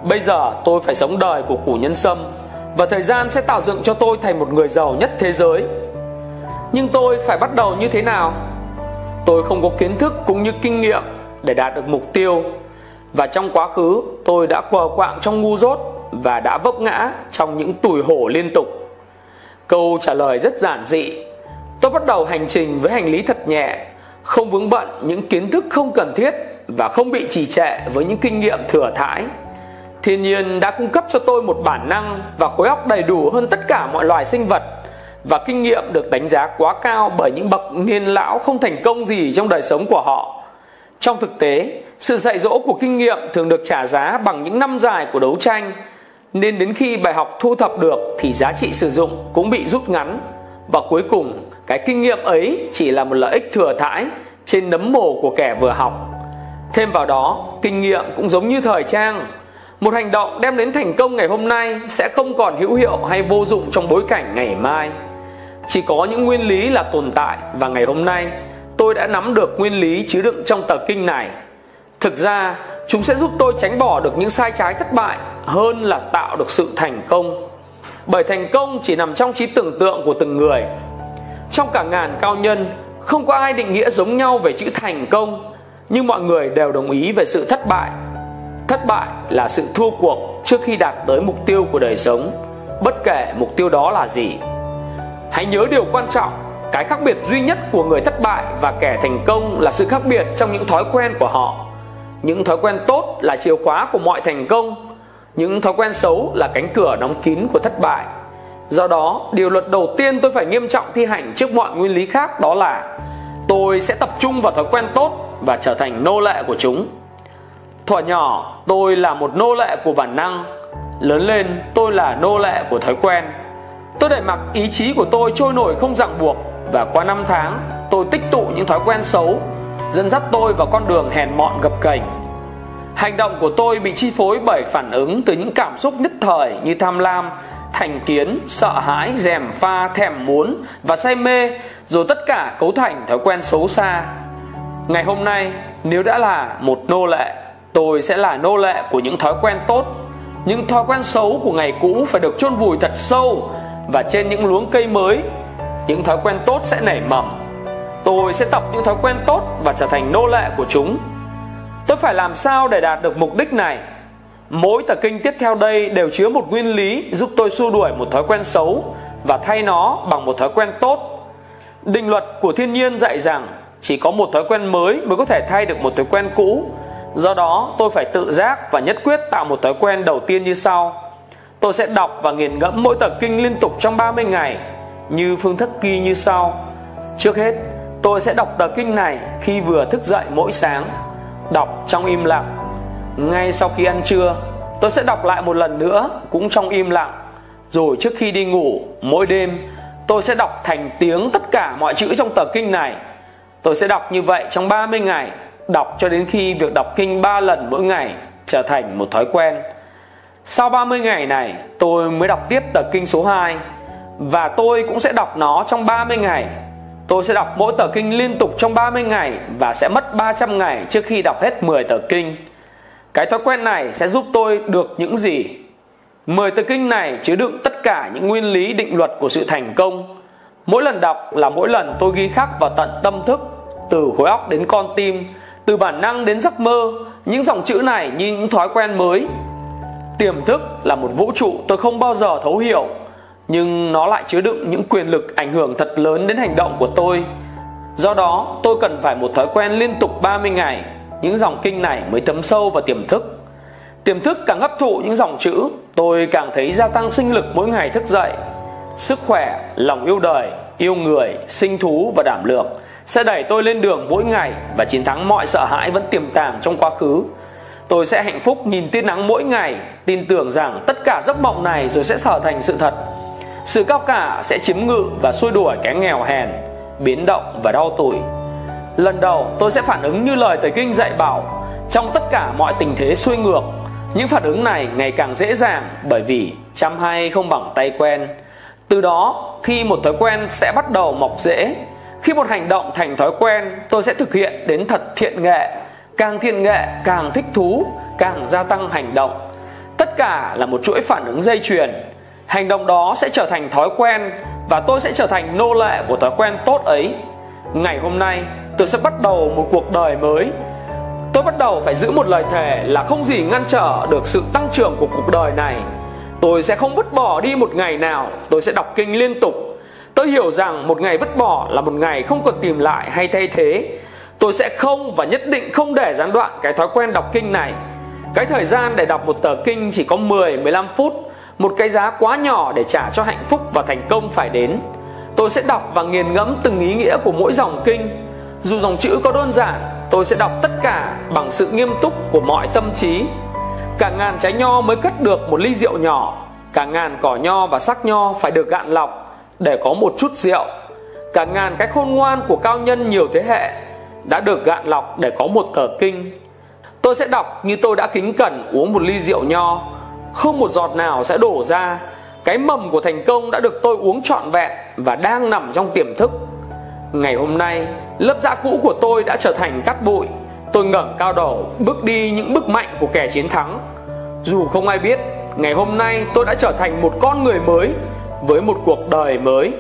Bây giờ tôi phải sống đời của củ nhân sâm, và thời gian sẽ tạo dựng cho tôi thành một người giàu nhất thế giới. Nhưng tôi phải bắt đầu như thế nào? Tôi không có kiến thức cũng như kinh nghiệm để đạt được mục tiêu và trong quá khứ tôi đã quờ quạng trong ngu dốt và đã vấp ngã trong những tủi hổ liên tục. Câu trả lời rất giản dị. Tôi bắt đầu hành trình với hành lý thật nhẹ không vướng bận những kiến thức không cần thiết và không bị trì trệ với những kinh nghiệm thừa thãi. Thiên nhiên đã cung cấp cho tôi một bản năng và khối óc đầy đủ hơn tất cả mọi loài sinh vật và kinh nghiệm được đánh giá quá cao bởi những bậc niên lão không thành công gì trong đời sống của họ. Trong thực tế, sự dạy dỗ của kinh nghiệm thường được trả giá bằng những năm dài của đấu tranh, nên đến khi bài học thu thập được thì giá trị sử dụng cũng bị rút ngắn. Và cuối cùng cái kinh nghiệm ấy chỉ là một lợi ích thừa thãi trên nấm mồ của kẻ vừa học. Thêm vào đó, kinh nghiệm cũng giống như thời trang, một hành động đem đến thành công ngày hôm nay sẽ không còn hữu hiệu hay vô dụng trong bối cảnh ngày mai. Chỉ có những nguyên lý là tồn tại và ngày hôm nay tôi đã nắm được nguyên lý chứa đựng trong tờ kinh này thực ra, chúng sẽ giúp tôi tránh bỏ được những sai trái thất bại hơn là tạo được sự thành công. Bởi thành công chỉ nằm trong trí tưởng tượng của từng người. Trong cả ngàn cao nhân, không có ai định nghĩa giống nhau về chữ thành công, nhưng mọi người đều đồng ý về sự thất bại. Thất bại là sự thua cuộc trước khi đạt tới mục tiêu của đời sống, bất kể mục tiêu đó là gì. Hãy nhớ điều quan trọng, cái khác biệt duy nhất của người thất bại và kẻ thành công là sự khác biệt trong những thói quen của họ những thói quen tốt là chìa khóa của mọi thành công. Những thói quen xấu là cánh cửa đóng kín của thất bại. Do đó, điều luật đầu tiên tôi phải nghiêm trọng thi hành trước mọi nguyên lý khác đó là tôi sẽ tập trung vào thói quen tốt và trở thành nô lệ của chúng. Thuở nhỏ, tôi là một nô lệ của bản năng. Lớn lên, tôi là nô lệ của thói quen. Tôi để mặc ý chí của tôi trôi nổi không ràng buộc và qua năm tháng, tôi tích tụ những thói quen xấu dẫn dắt tôi vào con đường hèn mọn gập ghềnh. Hành động của tôi bị chi phối bởi phản ứng từ những cảm xúc nhất thời như tham lam, thành kiến, sợ hãi dèm pha, thèm muốn và say mê rồi tất cả cấu thành thói quen xấu xa. Ngày hôm nay, nếu đã là một nô lệ, tôi sẽ là nô lệ của những thói quen tốt. Những thói quen xấu của ngày cũ phải được chôn vùi thật sâu và trên những luống cây mới, những thói quen tốt sẽ nảy mầm tôi sẽ tập những thói quen tốt và trở thành nô lệ của chúng. Tôi phải làm sao để đạt được mục đích này? Mỗi tờ kinh tiếp theo đây đều chứa một nguyên lý giúp tôi xua đuổi một thói quen xấu và thay nó bằng một thói quen tốt. Định luật của thiên nhiên dạy rằng chỉ có một thói quen mới mới có thể thay được một thói quen cũ. Do đó, tôi phải tự giác và nhất quyết tạo một thói quen đầu tiên như sau. Tôi sẽ đọc và nghiền ngẫm mỗi tờ kinh liên tục trong 30 ngày, như phương thức ghi như sau. Trước hết tôi sẽ đọc tờ kinh này khi vừa thức dậy mỗi sáng. Đọc trong im lặng. Ngay sau khi ăn trưa, tôi sẽ đọc lại một lần nữa cũng trong im lặng. Rồi trước khi đi ngủ, mỗi đêm, tôi sẽ đọc thành tiếng tất cả mọi chữ trong tờ kinh này. Tôi sẽ đọc như vậy trong 30 ngày, đọc cho đến khi việc đọc kinh 3 lần mỗi ngày trở thành một thói quen. Sau 30 ngày này, tôi mới đọc tiếp tờ kinh số 2 và tôi cũng sẽ đọc nó trong 30 ngày. Tôi sẽ đọc mỗi tờ kinh liên tục trong 30 ngày và sẽ mất 300 ngày trước khi đọc hết 10 tờ kinh. Cái thói quen này sẽ giúp tôi được những gì? 10 tờ kinh này chứa đựng tất cả những nguyên lý định luật của sự thành công. Mỗi lần đọc là mỗi lần tôi ghi khắc vào tận tâm thức, từ khối óc đến con tim, từ bản năng đến giấc mơ, những dòng chữ này như những thói quen mới. Tiềm thức là một vũ trụ tôi không bao giờ thấu hiểu, nhưng nó lại chứa đựng những quyền lực ảnh hưởng thật lớn đến hành động của tôi. Do đó, tôi cần phải một thói quen liên tục 30 ngày những dòng kinh này mới thấm sâu vào tiềm thức. Tiềm thức càng hấp thụ những dòng chữ tôi càng thấy gia tăng sinh lực mỗi ngày thức dậy. Sức khỏe lòng yêu đời yêu người sinh thú và đảm lượng sẽ đẩy tôi lên đường mỗi ngày và chiến thắng mọi sợ hãi vẫn tiềm tàng trong quá khứ. Tôi sẽ hạnh phúc nhìn tia nắng mỗi ngày tin tưởng rằng tất cả giấc mộng này rồi sẽ trở thành sự thật sự cao cả sẽ chiếm ngự và xua đuổi cái nghèo hèn, biến động và đau tủi. Lần đầu, tôi sẽ phản ứng như lời Thầy Kinh dạy bảo, Trong tất cả mọi tình thế xuôi ngược, Những phản ứng này ngày càng dễ dàng Bởi vì chăm hay không bằng tay quen. Từ đó, khi một thói quen sẽ bắt đầu mọc dễ, Khi một hành động thành thói quen, Tôi sẽ thực hiện đến thật thiện nghệ. Càng thiện nghệ, càng thích thú, Càng gia tăng hành động. Tất cả là một chuỗi phản ứng dây chuyền. Hành động đó sẽ trở thành thói quen Và tôi sẽ trở thành nô lệ của thói quen tốt ấy. Ngày hôm nay, tôi sẽ bắt đầu một cuộc đời mới. Tôi bắt đầu phải giữ một lời thề là không gì ngăn trở được sự tăng trưởng của cuộc đời này. Tôi sẽ không vứt bỏ đi một ngày nào, tôi sẽ đọc kinh liên tục. Tôi hiểu rằng một ngày vứt bỏ là một ngày không còn tìm lại hay thay thế. Tôi sẽ không và nhất định không để gián đoạn cái thói quen đọc kinh này. Cái thời gian để đọc một tờ kinh chỉ có 10 15 phút một cái giá quá nhỏ để trả cho hạnh phúc và thành công phải đến. Tôi sẽ đọc và nghiền ngẫm từng ý nghĩa của mỗi dòng kinh. Dù dòng chữ có đơn giản, tôi sẽ đọc tất cả bằng sự nghiêm túc của mọi tâm trí. Cả ngàn trái nho mới cất được một ly rượu nhỏ. Cả ngàn cỏ nho và sắc nho phải được gạn lọc để có một chút rượu. Cả ngàn cái khôn ngoan của cao nhân nhiều thế hệ đã được gạn lọc để có một tờ kinh. Tôi sẽ đọc như tôi đã kính cẩn uống một ly rượu nho không một giọt nào sẽ đổ ra. Cái mầm của thành công đã được tôi uống trọn vẹn và đang nằm trong tiềm thức. Ngày hôm nay, lớp da cũ của tôi đã trở thành cát bụi. Tôi ngẩng cao đầu, bước đi những bước mạnh của kẻ chiến thắng. Dù không ai biết, ngày hôm nay tôi đã trở thành một con người mới, với một cuộc đời mới.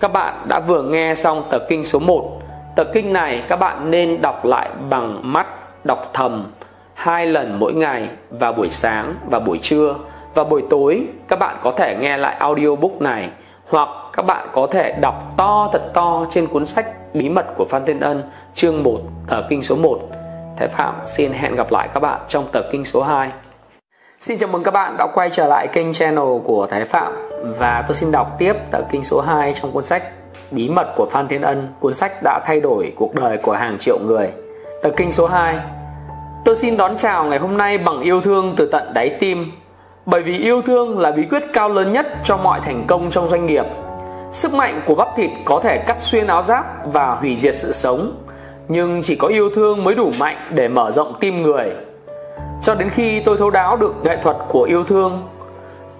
Các bạn đã vừa nghe xong tờ kinh số 1 tờ kinh này các bạn nên đọc lại bằng mắt, đọc thầm hai lần mỗi ngày vào buổi sáng và buổi trưa và buổi tối các bạn có thể nghe lại audiobook này hoặc các bạn có thể đọc to thật to trên cuốn sách Bí mật của Phan Thiên Ân chương 1 ở ờ, kinh số 1. Thái Phạm xin hẹn gặp lại các bạn trong tập kinh số 2. Xin chào mừng các bạn đã quay trở lại kênh channel của Thái Phạm và tôi xin đọc tiếp tập kinh số 2 trong cuốn sách Bí mật của Phan Thiên Ân, cuốn sách đã thay đổi cuộc đời của hàng triệu người. Tập kinh số 2 Tôi xin đón chào ngày hôm nay bằng yêu thương từ tận đáy tim bởi vì yêu thương là bí quyết cao lớn nhất cho mọi thành công trong doanh nghiệp. Sức mạnh của bắp thịt có thể cắt xuyên áo giáp và hủy diệt sự sống, nhưng chỉ có yêu thương mới đủ mạnh để mở rộng tim người. Cho đến khi tôi thấu đáo được nghệ thuật của yêu thương,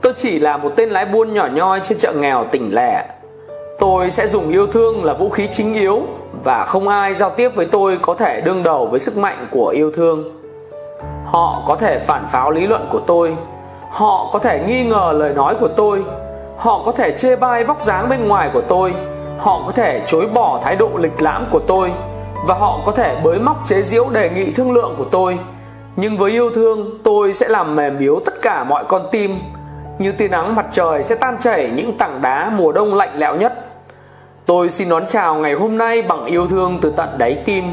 tôi chỉ là một tên lái buôn nhỏ nhoi trên chợ nghèo tỉnh lẻ. Tôi sẽ dùng yêu thương là vũ khí chính yếu và không ai giao tiếp với tôi có thể đương đầu với sức mạnh của yêu thương. Họ có thể phản pháo lý luận của tôi. Họ có thể nghi ngờ lời nói của tôi. Họ có thể chê bai vóc dáng bên ngoài của tôi. Họ có thể chối bỏ thái độ lịch lãm của tôi. Và họ có thể bới móc chế giễu đề nghị thương lượng của tôi. Nhưng với yêu thương, tôi sẽ làm mềm yếu tất cả mọi con tim. Như tia nắng mặt trời sẽ tan chảy những tảng đá mùa đông lạnh lẽo nhất tôi xin đón chào ngày hôm nay bằng yêu thương từ tận đáy tim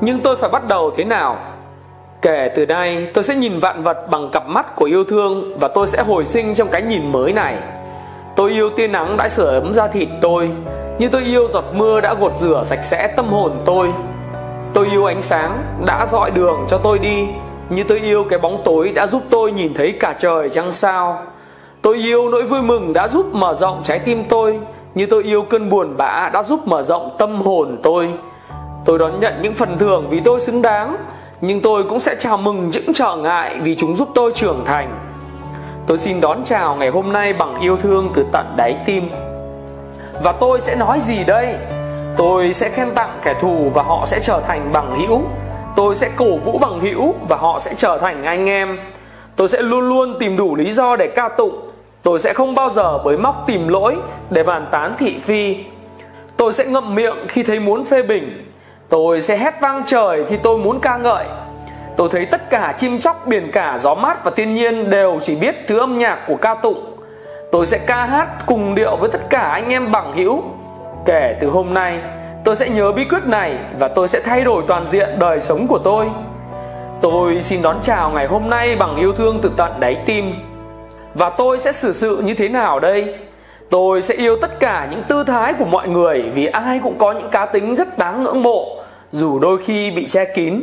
nhưng tôi phải bắt đầu thế nào? Kể từ nay, tôi sẽ nhìn vạn vật bằng cặp mắt của yêu thương Và tôi sẽ hồi sinh trong cái nhìn mới này. Tôi yêu tia nắng đã sửa ấm da thịt tôi Như tôi yêu giọt mưa đã gột rửa sạch sẽ tâm hồn tôi. Tôi yêu ánh sáng đã dọi đường cho tôi đi Như tôi yêu cái bóng tối đã giúp tôi nhìn thấy cả trời trăng sao. Tôi yêu nỗi vui mừng đã giúp mở rộng trái tim tôi như tôi yêu cơn buồn bã đã giúp mở rộng tâm hồn tôi. Tôi đón nhận những phần thưởng vì tôi xứng đáng, nhưng tôi cũng sẽ chào mừng những trở ngại vì chúng giúp tôi trưởng thành. Tôi xin đón chào ngày hôm nay bằng yêu thương từ tận đáy tim. Và tôi sẽ nói gì đây? Tôi sẽ khen tặng kẻ thù và họ sẽ trở thành bằng hữu. Tôi sẽ cổ vũ bằng hữu và họ sẽ trở thành anh em. Tôi sẽ luôn luôn tìm đủ lý do để ca tụng tôi sẽ không bao giờ bới móc tìm lỗi để bàn tán thị phi. Tôi sẽ ngậm miệng khi thấy muốn phê bình. Tôi sẽ hét vang trời khi tôi muốn ca ngợi. Tôi thấy tất cả chim chóc, biển cả, gió mát và thiên nhiên đều chỉ biết thứ âm nhạc của ca tụng. Tôi sẽ ca hát cùng điệu với tất cả anh em bằng hữu. Kể từ hôm nay tôi sẽ nhớ bí quyết này và tôi sẽ thay đổi toàn diện đời sống của tôi. Tôi xin đón chào ngày hôm nay bằng yêu thương từ tận đáy tim. Và tôi sẽ xử sự như thế nào đây? Tôi sẽ yêu tất cả những tư thái của mọi người vì ai cũng có những cá tính rất đáng ngưỡng mộ dù đôi khi bị che kín.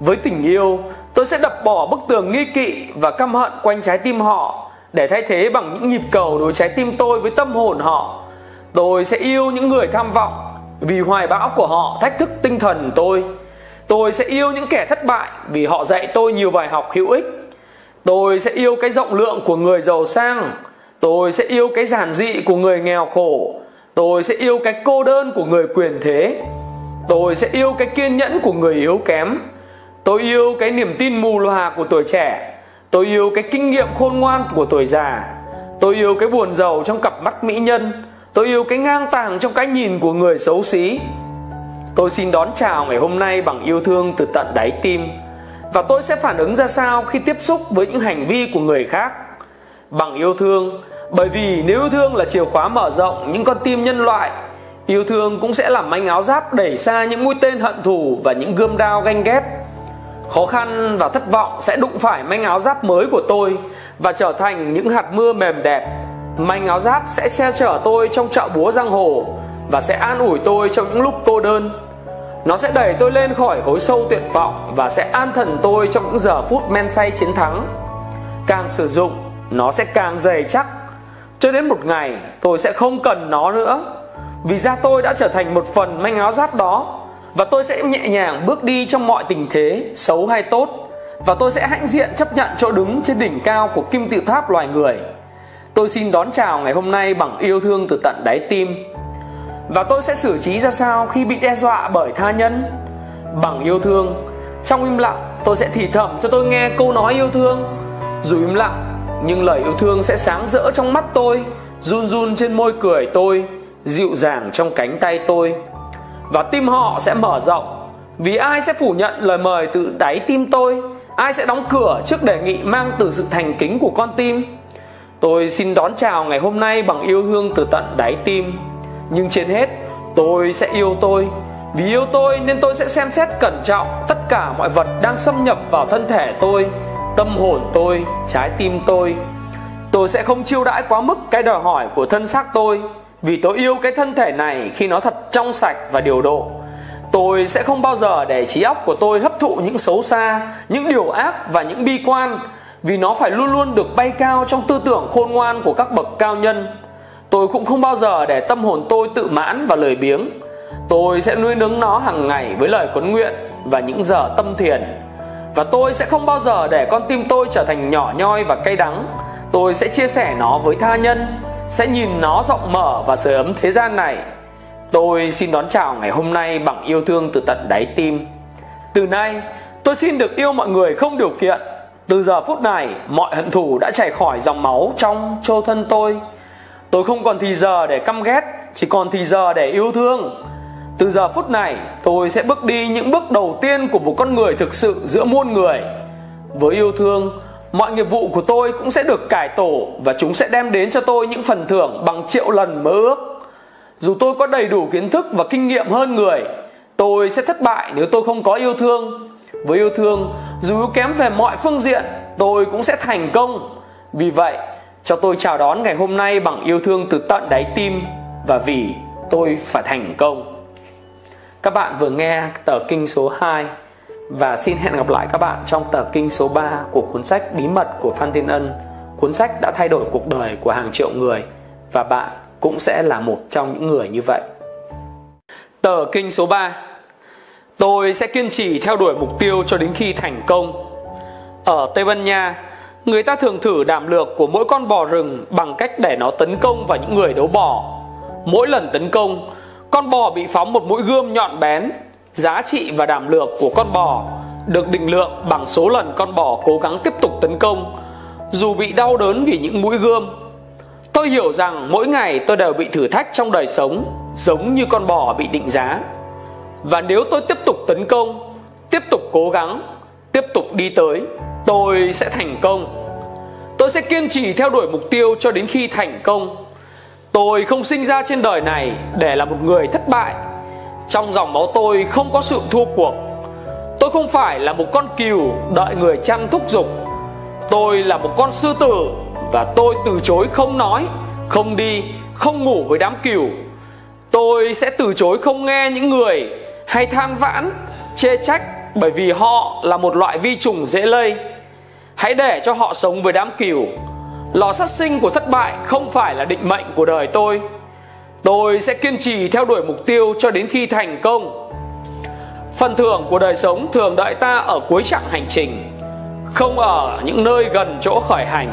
Với tình yêu, tôi sẽ đập bỏ bức tường nghi kỵ và căm hận quanh trái tim họ để thay thế bằng những nhịp cầu đối trái tim tôi với tâm hồn họ. Tôi sẽ yêu những người tham vọng vì hoài bão của họ thách thức tinh thần tôi. Tôi sẽ yêu những kẻ thất bại vì họ dạy tôi nhiều bài học hữu ích. Tôi sẽ yêu cái rộng lượng của người giàu sang. Tôi sẽ yêu cái giản dị của người nghèo khổ. Tôi sẽ yêu cái cô đơn của người quyền thế. Tôi sẽ yêu cái kiên nhẫn của người yếu kém. Tôi yêu cái niềm tin mù lòa của tuổi trẻ. Tôi yêu cái kinh nghiệm khôn ngoan của tuổi già. Tôi yêu cái buồn giàu trong cặp mắt mỹ nhân. Tôi yêu cái ngang tàng trong cái nhìn của người xấu xí. Tôi xin đón chào ngày hôm nay bằng yêu thương từ tận đáy tim và tôi sẽ phản ứng ra sao khi tiếp xúc với những hành vi của người khác bằng yêu thương, bởi vì nếu yêu thương là chìa khóa mở rộng những con tim nhân loại, Yêu thương cũng sẽ làm manh áo giáp đẩy xa những mũi tên hận thù và những gươm đao ganh ghét. Khó khăn và thất vọng sẽ đụng phải manh áo giáp mới của tôi và trở thành những hạt mưa mềm đẹp. Manh áo giáp sẽ che chở tôi trong chợ búa giang hồ và sẽ an ủi tôi trong những lúc cô đơn. Nó sẽ đẩy tôi lên khỏi hối sâu tuyệt vọng và sẽ an thần tôi trong những giờ phút men say chiến thắng. Càng sử dụng, nó sẽ càng dày chắc. Cho đến một ngày, tôi sẽ không cần nó nữa vì da tôi đã trở thành một phần manh áo giáp đó và tôi sẽ nhẹ nhàng bước đi trong mọi tình thế xấu hay tốt và tôi sẽ hãnh diện chấp nhận chỗ đứng trên đỉnh cao của kim tự tháp loài người tôi xin đón chào ngày hôm nay bằng yêu thương từ tận đáy tim và tôi sẽ xử trí ra sao khi bị đe dọa bởi tha nhân? Bằng yêu thương, trong im lặng tôi sẽ thì thầm cho tôi nghe câu nói yêu thương. Dù im lặng, nhưng lời yêu thương sẽ sáng rỡ trong mắt tôi, run run trên môi cười tôi, dịu dàng trong cánh tay tôi. Và tim họ sẽ mở rộng, vì ai sẽ phủ nhận lời mời từ đáy tim tôi? Ai sẽ đóng cửa trước đề nghị mang từ sự thành kính của con tim? Tôi xin đón chào ngày hôm nay bằng yêu thương từ tận đáy tim nhưng trên hết, tôi sẽ yêu tôi. Vì yêu tôi nên tôi sẽ xem xét cẩn trọng tất cả mọi vật đang xâm nhập vào thân thể tôi, tâm hồn tôi, trái tim tôi. Tôi sẽ không chiêu đãi quá mức cái đòi hỏi của thân xác tôi, vì tôi yêu cái thân thể này khi nó thật trong sạch và điều độ. Tôi sẽ không bao giờ để trí óc của tôi hấp thụ những xấu xa, những điều ác và những bi quan, vì nó phải luôn luôn được bay cao trong tư tưởng khôn ngoan của các bậc cao nhân tôi cũng không bao giờ để tâm hồn tôi tự mãn và lười biếng. Tôi sẽ nuôi nấng nó hàng ngày với lời khấn nguyện và những giờ tâm thiền. Và tôi sẽ không bao giờ để con tim tôi trở thành nhỏ nhoi và cay đắng. Tôi sẽ chia sẻ nó với tha nhân, sẽ nhìn nó rộng mở và sưởi ấm thế gian này. Tôi xin đón chào ngày hôm nay bằng yêu thương từ tận đáy tim. Từ nay, tôi xin được yêu mọi người không điều kiện. Từ giờ phút này, mọi hận thù đã chảy khỏi dòng máu trong châu thân tôi tôi không còn thì giờ để căm ghét, chỉ còn thì giờ để yêu thương. Từ giờ phút này, tôi sẽ bước đi những bước đầu tiên của một con người thực sự giữa muôn người. Với yêu thương, mọi nghiệp vụ của tôi cũng sẽ được cải tổ và chúng sẽ đem đến cho tôi những phần thưởng bằng triệu lần mơ ước. Dù tôi có đầy đủ kiến thức và kinh nghiệm hơn người, tôi sẽ thất bại nếu tôi không có yêu thương. Với yêu thương, dù yếu kém về mọi phương diện, tôi cũng sẽ thành công. Vì vậy cho tôi chào đón ngày hôm nay bằng yêu thương từ tận đáy tim và vì tôi phải thành công các bạn vừa nghe tờ kinh số 2 và xin hẹn gặp lại các bạn trong tờ kinh số 3 của cuốn sách Bí mật của Phan Thiên Ân. Cuốn sách đã thay đổi cuộc đời của hàng triệu người và bạn cũng sẽ là một trong những người như vậy. Tờ kinh số 3 Tôi sẽ kiên trì theo đuổi mục tiêu cho đến khi thành công. Ở Tây Ban Nha, người ta thường thử đảm lược của mỗi con bò rừng bằng cách để nó tấn công vào những người đấu bò. Mỗi lần tấn công, con bò bị phóng một mũi gươm nhọn bén. Giá trị và đảm lược của con bò được định lượng bằng số lần con bò cố gắng tiếp tục tấn công dù bị đau đớn vì những mũi gươm. Tôi hiểu rằng mỗi ngày tôi đều bị thử thách trong đời sống giống như con bò bị định giá. Và nếu tôi tiếp tục tấn công tiếp tục cố gắng tiếp tục đi tới tôi sẽ thành công. Tôi sẽ kiên trì theo đuổi mục tiêu cho đến khi thành công. Tôi không sinh ra trên đời này để là một người thất bại. Trong dòng máu tôi không có sự thua cuộc. Tôi không phải là một con cừu đợi người chăn thúc giục. Tôi là một con sư tử và tôi từ chối không nói, không đi, không ngủ với đám cừu. Tôi sẽ từ chối không nghe những người hay than vãn, chê trách bởi vì họ là một loại vi trùng dễ lây hãy để cho họ sống với đám cừu. Lò sát sinh của thất bại không phải là định mệnh của đời tôi. Tôi sẽ kiên trì theo đuổi mục tiêu cho đến khi thành công. Phần thưởng của đời sống thường đợi ta ở cuối chặng hành trình, không ở những nơi gần chỗ khởi hành.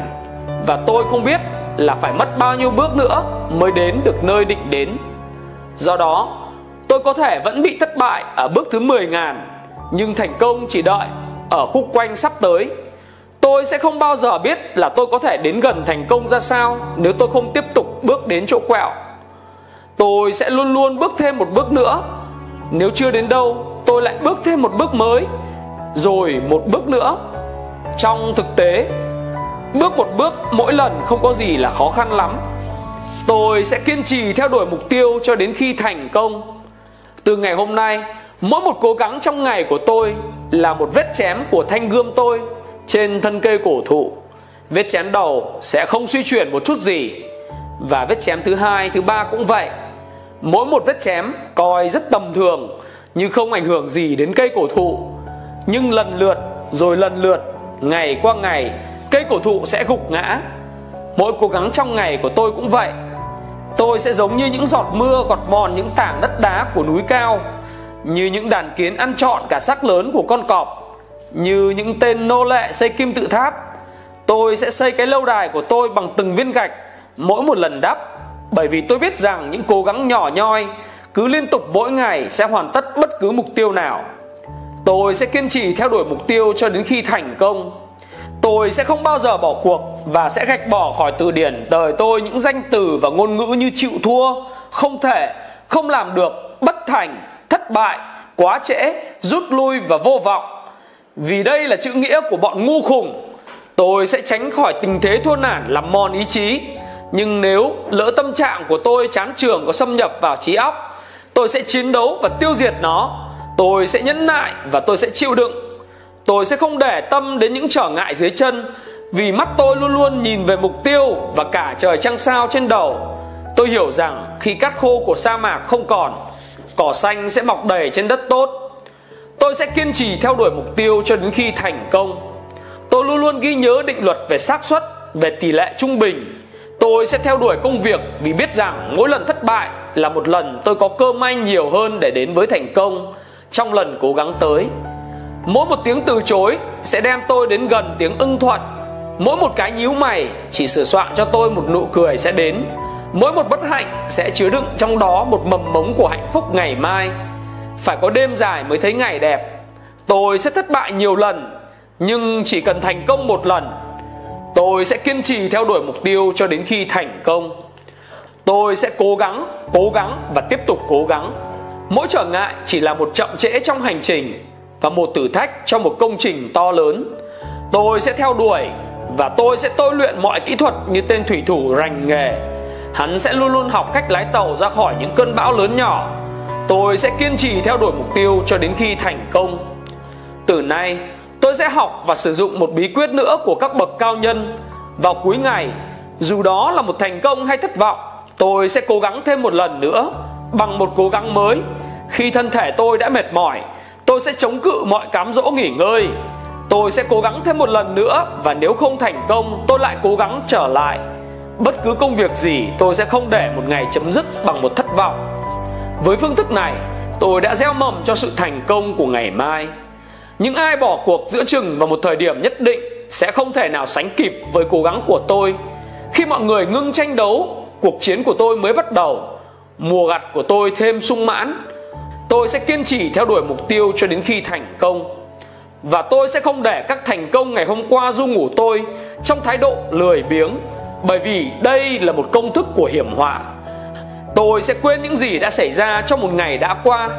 Và tôi không biết là phải mất bao nhiêu bước nữa mới đến được nơi định đến. Do đó, tôi có thể vẫn bị thất bại ở bước thứ 10 ngàn, nhưng thành công chỉ đợi ở khúc quanh sắp tới tôi sẽ không bao giờ biết là tôi có thể đến gần thành công ra sao nếu tôi không tiếp tục bước đến chỗ quẹo. Tôi sẽ luôn luôn bước thêm một bước nữa. Nếu chưa đến đâu, tôi lại bước thêm một bước mới, rồi một bước nữa. Trong thực tế, bước một bước mỗi lần không có gì là khó khăn lắm. Tôi sẽ kiên trì theo đuổi mục tiêu cho đến khi thành công. Từ ngày hôm nay, mỗi một cố gắng trong ngày của tôi là một vết chém của thanh gươm tôi trên thân cây cổ thụ, vết chém đầu sẽ không suy chuyển một chút gì. Và vết chém thứ hai, thứ ba cũng vậy. Mỗi một vết chém coi rất tầm thường như không ảnh hưởng gì đến cây cổ thụ. Nhưng lần lượt, rồi lần lượt, ngày qua ngày, cây cổ thụ sẽ gục ngã. Mỗi cố gắng trong ngày của tôi cũng vậy. Tôi sẽ giống như những giọt mưa gọt mòn những tảng đất đá của núi cao, như những đàn kiến ăn trọn cả xác lớn của con cọp như những tên nô lệ xây kim tự tháp, tôi sẽ xây cái lâu đài của tôi bằng từng viên gạch, mỗi một lần đắp. Bởi vì tôi biết rằng những cố gắng nhỏ nhoi, cứ liên tục mỗi ngày sẽ hoàn tất bất cứ mục tiêu nào. Tôi sẽ kiên trì theo đuổi mục tiêu cho đến khi thành công. Tôi sẽ không bao giờ bỏ cuộc và sẽ gạch bỏ khỏi từ điển đời tôi những danh từ và ngôn ngữ như chịu thua, không thể, không làm được, bất thành, thất bại, quá trễ, rút lui và vô vọng. Vì đây là chữ nghĩa của bọn ngu khùng. Tôi sẽ tránh khỏi tình thế thua nản làm mòn ý chí. Nhưng nếu lỡ tâm trạng của tôi chán trường có xâm nhập vào trí óc, Tôi sẽ chiến đấu và tiêu diệt nó. Tôi sẽ nhẫn nại và tôi sẽ chịu đựng. Tôi sẽ không để tâm đến những trở ngại dưới chân, Vì mắt tôi luôn luôn nhìn về mục tiêu và cả trời trăng sao trên đầu. Tôi hiểu rằng khi cát khô của sa mạc không còn, Cỏ xanh sẽ mọc đầy trên đất tốt. Tôi sẽ kiên trì theo đuổi mục tiêu cho đến khi thành công Tôi luôn luôn ghi nhớ định luật về xác suất, về tỷ lệ trung bình. Tôi sẽ theo đuổi công việc vì biết rằng mỗi lần thất bại là một lần tôi có cơ may nhiều hơn để đến với thành công trong lần cố gắng tới. Mỗi một tiếng từ chối sẽ đem tôi đến gần tiếng ưng thuận. Mỗi một cái nhíu mày chỉ sửa soạn cho tôi một nụ cười sẽ đến. Mỗi một bất hạnh sẽ chứa đựng trong đó một mầm mống của hạnh phúc ngày mai. Phải có đêm dài mới thấy ngày đẹp. Tôi sẽ thất bại nhiều lần, nhưng chỉ cần thành công một lần. Tôi sẽ kiên trì theo đuổi mục tiêu cho đến khi thành công. Tôi sẽ cố gắng cố gắng và tiếp tục cố gắng. Mỗi trở ngại chỉ là một chậm trễ trong hành trình và một thử thách cho một công trình to lớn. Tôi sẽ theo đuổi và tôi sẽ tôi luyện mọi kỹ thuật như tên thủy thủ rành nghề. Hắn sẽ luôn luôn học cách lái tàu ra khỏi những cơn bão lớn nhỏ tôi sẽ kiên trì theo đuổi mục tiêu cho đến khi thành công từ nay Tôi sẽ học và sử dụng một bí quyết nữa của các bậc cao nhân vào cuối ngày. Dù đó là một thành công hay thất vọng, tôi sẽ cố gắng thêm một lần nữa bằng một cố gắng mới. Khi thân thể tôi đã mệt mỏi, tôi sẽ chống cự mọi cám dỗ nghỉ ngơi. Tôi sẽ cố gắng thêm một lần nữa và nếu không thành công, tôi lại cố gắng trở lại. Bất cứ công việc gì, tôi sẽ không để một ngày chấm dứt bằng một thất vọng. Với phương thức này, tôi đã gieo mầm cho sự thành công của ngày mai. Những ai bỏ cuộc giữa chừng vào một thời điểm nhất định sẽ không thể nào sánh kịp với cố gắng của tôi. Khi mọi người ngưng tranh đấu, cuộc chiến của tôi mới bắt đầu. Mùa gặt của tôi thêm sung mãn. Tôi sẽ kiên trì theo đuổi mục tiêu cho đến khi thành công. Và tôi sẽ không để các thành công ngày hôm qua du ngủ tôi trong thái độ lười biếng bởi vì đây là một công thức của hiểm họa. Tôi sẽ quên những gì đã xảy ra trong một ngày đã qua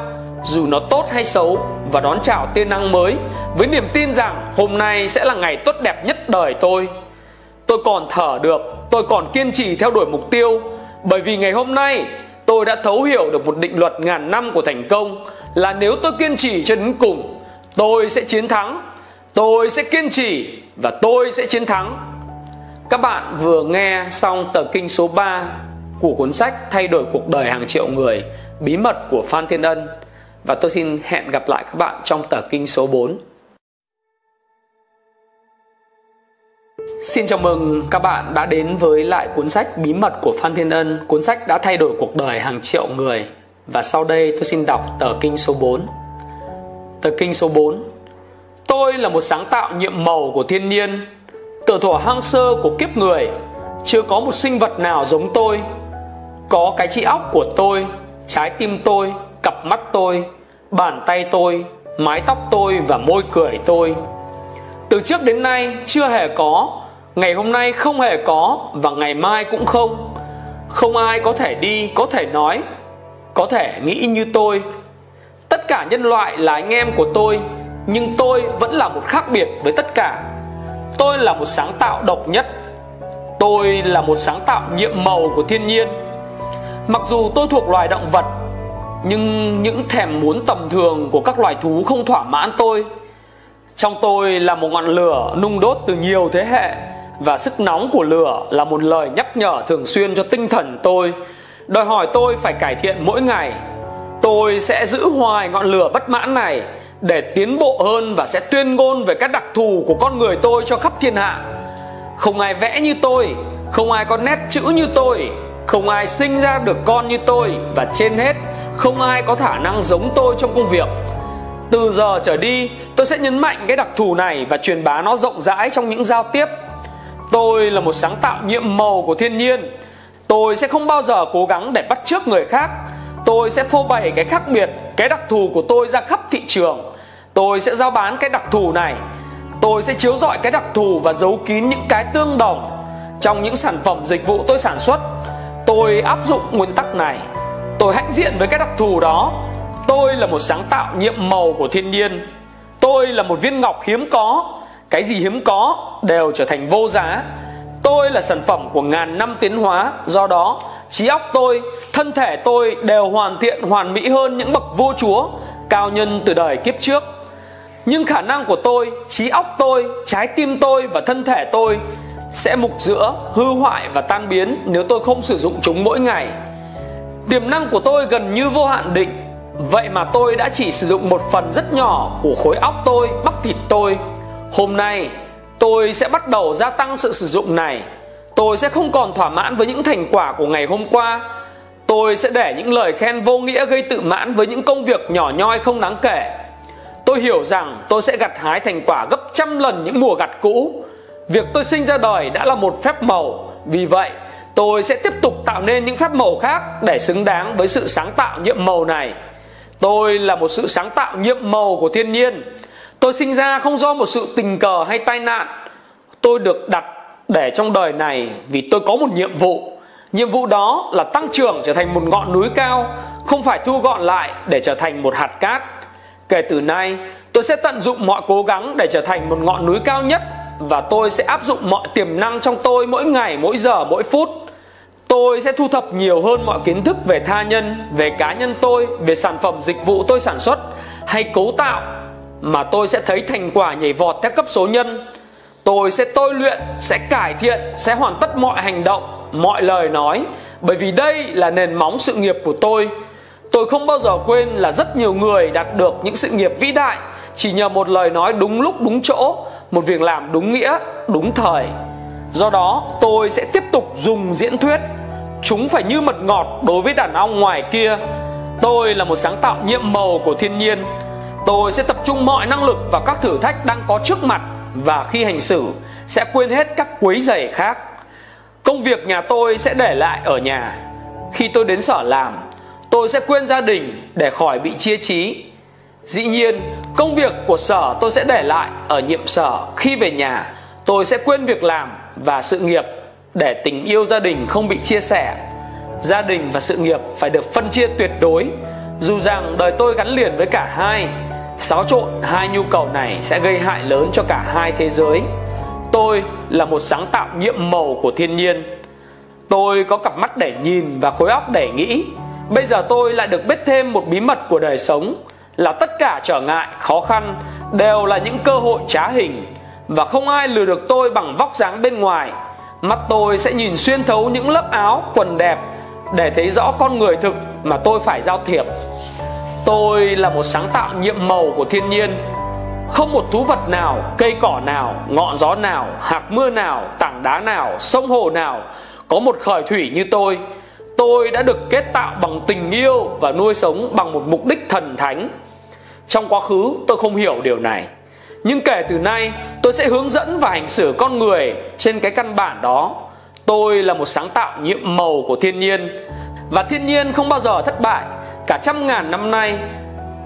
dù nó tốt hay xấu và đón chào tiên năng mới với niềm tin rằng hôm nay sẽ là ngày tốt đẹp nhất đời tôi. Tôi còn thở được, tôi còn kiên trì theo đuổi mục tiêu bởi vì ngày hôm nay tôi đã thấu hiểu được một định luật ngàn năm của thành công là nếu tôi kiên trì cho đến cùng, tôi sẽ chiến thắng. Tôi sẽ kiên trì và tôi sẽ chiến thắng. Các bạn vừa nghe xong tờ kinh số 3 của cuốn sách Thay đổi cuộc đời hàng triệu người, bí mật của Phan Thiên Ân và tôi xin hẹn gặp lại các bạn trong tờ kinh số 4. Xin chào mừng các bạn đã đến với lại cuốn sách Bí mật của Phan Thiên Ân, cuốn sách đã thay đổi cuộc đời hàng triệu người. Và sau đây tôi xin đọc tờ kinh số 4. Tờ kinh số 4. Tôi là một sáng tạo nhiệm màu của thiên nhiên, từ thuở hang sơ của kiếp người, chưa có một sinh vật nào giống tôi. Có cái trí óc của tôi, trái tim tôi, cặp mắt tôi bàn tay tôi mái tóc tôi và môi cười tôi. Từ trước đến nay chưa hề có ngày hôm nay không hề có và ngày mai cũng không. Không ai có thể đi có thể nói có thể nghĩ như tôi. Tất cả nhân loại là anh em của tôi nhưng tôi vẫn là một khác biệt với tất cả. Tôi là một sáng tạo độc nhất. Tôi là một sáng tạo nhiệm màu của thiên nhiên mặc dù tôi thuộc loài động vật, nhưng những thèm muốn tầm thường của các loài thú không thỏa mãn tôi. Trong tôi là một ngọn lửa nung đốt từ nhiều thế hệ, và sức nóng của lửa là một lời nhắc nhở thường xuyên cho tinh thần tôi. Đòi hỏi tôi phải cải thiện mỗi ngày. Tôi sẽ giữ hoài ngọn lửa bất mãn này để tiến bộ hơn và sẽ tuyên ngôn về các đặc thù của con người tôi cho khắp thiên hạ. Không ai vẽ như tôi, không ai có nét chữ như tôi không ai sinh ra được con như tôi, và trên hết, không ai có khả năng giống tôi trong công việc. Từ giờ trở đi, tôi sẽ nhấn mạnh cái đặc thù này và truyền bá nó rộng rãi trong những giao tiếp. Tôi là một sáng tạo nhiệm màu của thiên nhiên. Tôi sẽ không bao giờ cố gắng để bắt chước người khác. Tôi sẽ phô bày cái khác biệt, cái đặc thù của tôi ra khắp thị trường. Tôi sẽ giao bán cái đặc thù này. Tôi sẽ chiếu rọi cái đặc thù và giấu kín những cái tương đồng trong những sản phẩm dịch vụ tôi sản xuất tôi áp dụng nguyên tắc này. Tôi hãnh diện với cái đặc thù đó. Tôi là một sáng tạo nhiệm màu của thiên nhiên. Tôi là một viên ngọc hiếm có. Cái gì hiếm có đều trở thành vô giá. Tôi là sản phẩm của ngàn năm tiến hóa. Do đó trí óc tôi, thân thể tôi đều hoàn thiện hoàn mỹ hơn những bậc vua chúa Cao nhân từ đời kiếp trước. Nhưng khả năng của tôi, trí óc tôi, trái tim tôi và thân thể tôi sẽ mục giữa, hư hoại và tan biến nếu tôi không sử dụng chúng mỗi ngày. Tiềm năng của tôi gần như vô hạn định. Vậy mà tôi đã chỉ sử dụng một phần rất nhỏ của khối óc tôi, bắp thịt tôi. Hôm nay tôi sẽ bắt đầu gia tăng sự sử dụng này. Tôi sẽ không còn thỏa mãn với những thành quả của ngày hôm qua. Tôi sẽ để những lời khen vô nghĩa gây tự mãn với những công việc nhỏ nhoi không đáng kể. Tôi hiểu rằng tôi sẽ gặt hái thành quả gấp trăm lần những mùa gặt cũ việc tôi sinh ra đời đã là một phép màu. Vì vậy, tôi sẽ tiếp tục tạo nên những phép màu khác để xứng đáng với sự sáng tạo nhiệm màu này. Tôi là một sự sáng tạo nhiệm màu của thiên nhiên. Tôi sinh ra không do một sự tình cờ hay tai nạn. Tôi được đặt để trong đời này vì tôi có một nhiệm vụ. Nhiệm vụ đó là tăng trưởng trở thành một ngọn núi cao, không phải thu gọn lại để trở thành một hạt cát. Kể từ nay, tôi sẽ tận dụng mọi cố gắng để trở thành một ngọn núi cao nhất và tôi sẽ áp dụng mọi tiềm năng trong tôi mỗi ngày, mỗi giờ, mỗi phút. Tôi sẽ thu thập nhiều hơn mọi kiến thức về tha nhân, về cá nhân tôi, về sản phẩm dịch vụ tôi sản xuất hay cấu tạo mà tôi sẽ thấy thành quả nhảy vọt theo cấp số nhân. Tôi sẽ tôi luyện, sẽ cải thiện, sẽ hoàn tất mọi hành động, mọi lời nói, bởi vì đây là nền móng sự nghiệp của tôi tôi không bao giờ quên là rất nhiều người đạt được những sự nghiệp vĩ đại chỉ nhờ một lời nói đúng lúc, đúng chỗ, một việc làm đúng nghĩa, đúng thời. Do đó, tôi sẽ tiếp tục dùng diễn thuyết, chúng phải như mật ngọt đối với đàn ong ngoài kia. Tôi là một sáng tạo nhiệm màu của thiên nhiên. Tôi sẽ tập trung mọi năng lực vào các thử thách đang có trước mặt và khi hành xử, sẽ quên hết các quấy rầy khác. Công việc nhà tôi sẽ để lại ở nhà. Khi tôi đến sở làm tôi sẽ quên gia đình để khỏi bị chia trí. Dĩ nhiên, công việc của sở tôi sẽ để lại ở nhiệm sở. Khi về nhà, tôi sẽ quên việc làm và sự nghiệp để tình yêu gia đình không bị chia sẻ. Gia đình và sự nghiệp phải được phân chia tuyệt đối. Dù rằng đời tôi gắn liền với cả hai, xáo trộn hai nhu cầu này sẽ gây hại lớn cho cả hai thế giới. Tôi là một sáng tạo nhiệm màu của thiên nhiên. Tôi có cặp mắt để nhìn và khối óc để nghĩ bây giờ tôi lại được biết thêm một bí mật của đời sống, là tất cả trở ngại, khó khăn đều là những cơ hội trá hình. Và không ai lừa được tôi bằng vóc dáng bên ngoài. Mắt tôi sẽ nhìn xuyên thấu những lớp áo, quần đẹp để thấy rõ con người thực mà tôi phải giao thiệp. Tôi là một sáng tạo nhiệm màu của thiên nhiên. Không một thú vật nào, cây cỏ nào, ngọn gió nào, hạt mưa nào, tảng đá nào, sông hồ nào có một khởi thủy như tôi tôi đã được kết tạo bằng tình yêu và nuôi sống bằng một mục đích thần thánh. Trong quá khứ, tôi không hiểu điều này. Nhưng kể từ nay, tôi sẽ hướng dẫn và hành xử con người trên cái căn bản đó. Tôi là một sáng tạo nhiệm màu của thiên nhiên. Và thiên nhiên không bao giờ thất bại. Cả trăm ngàn năm nay,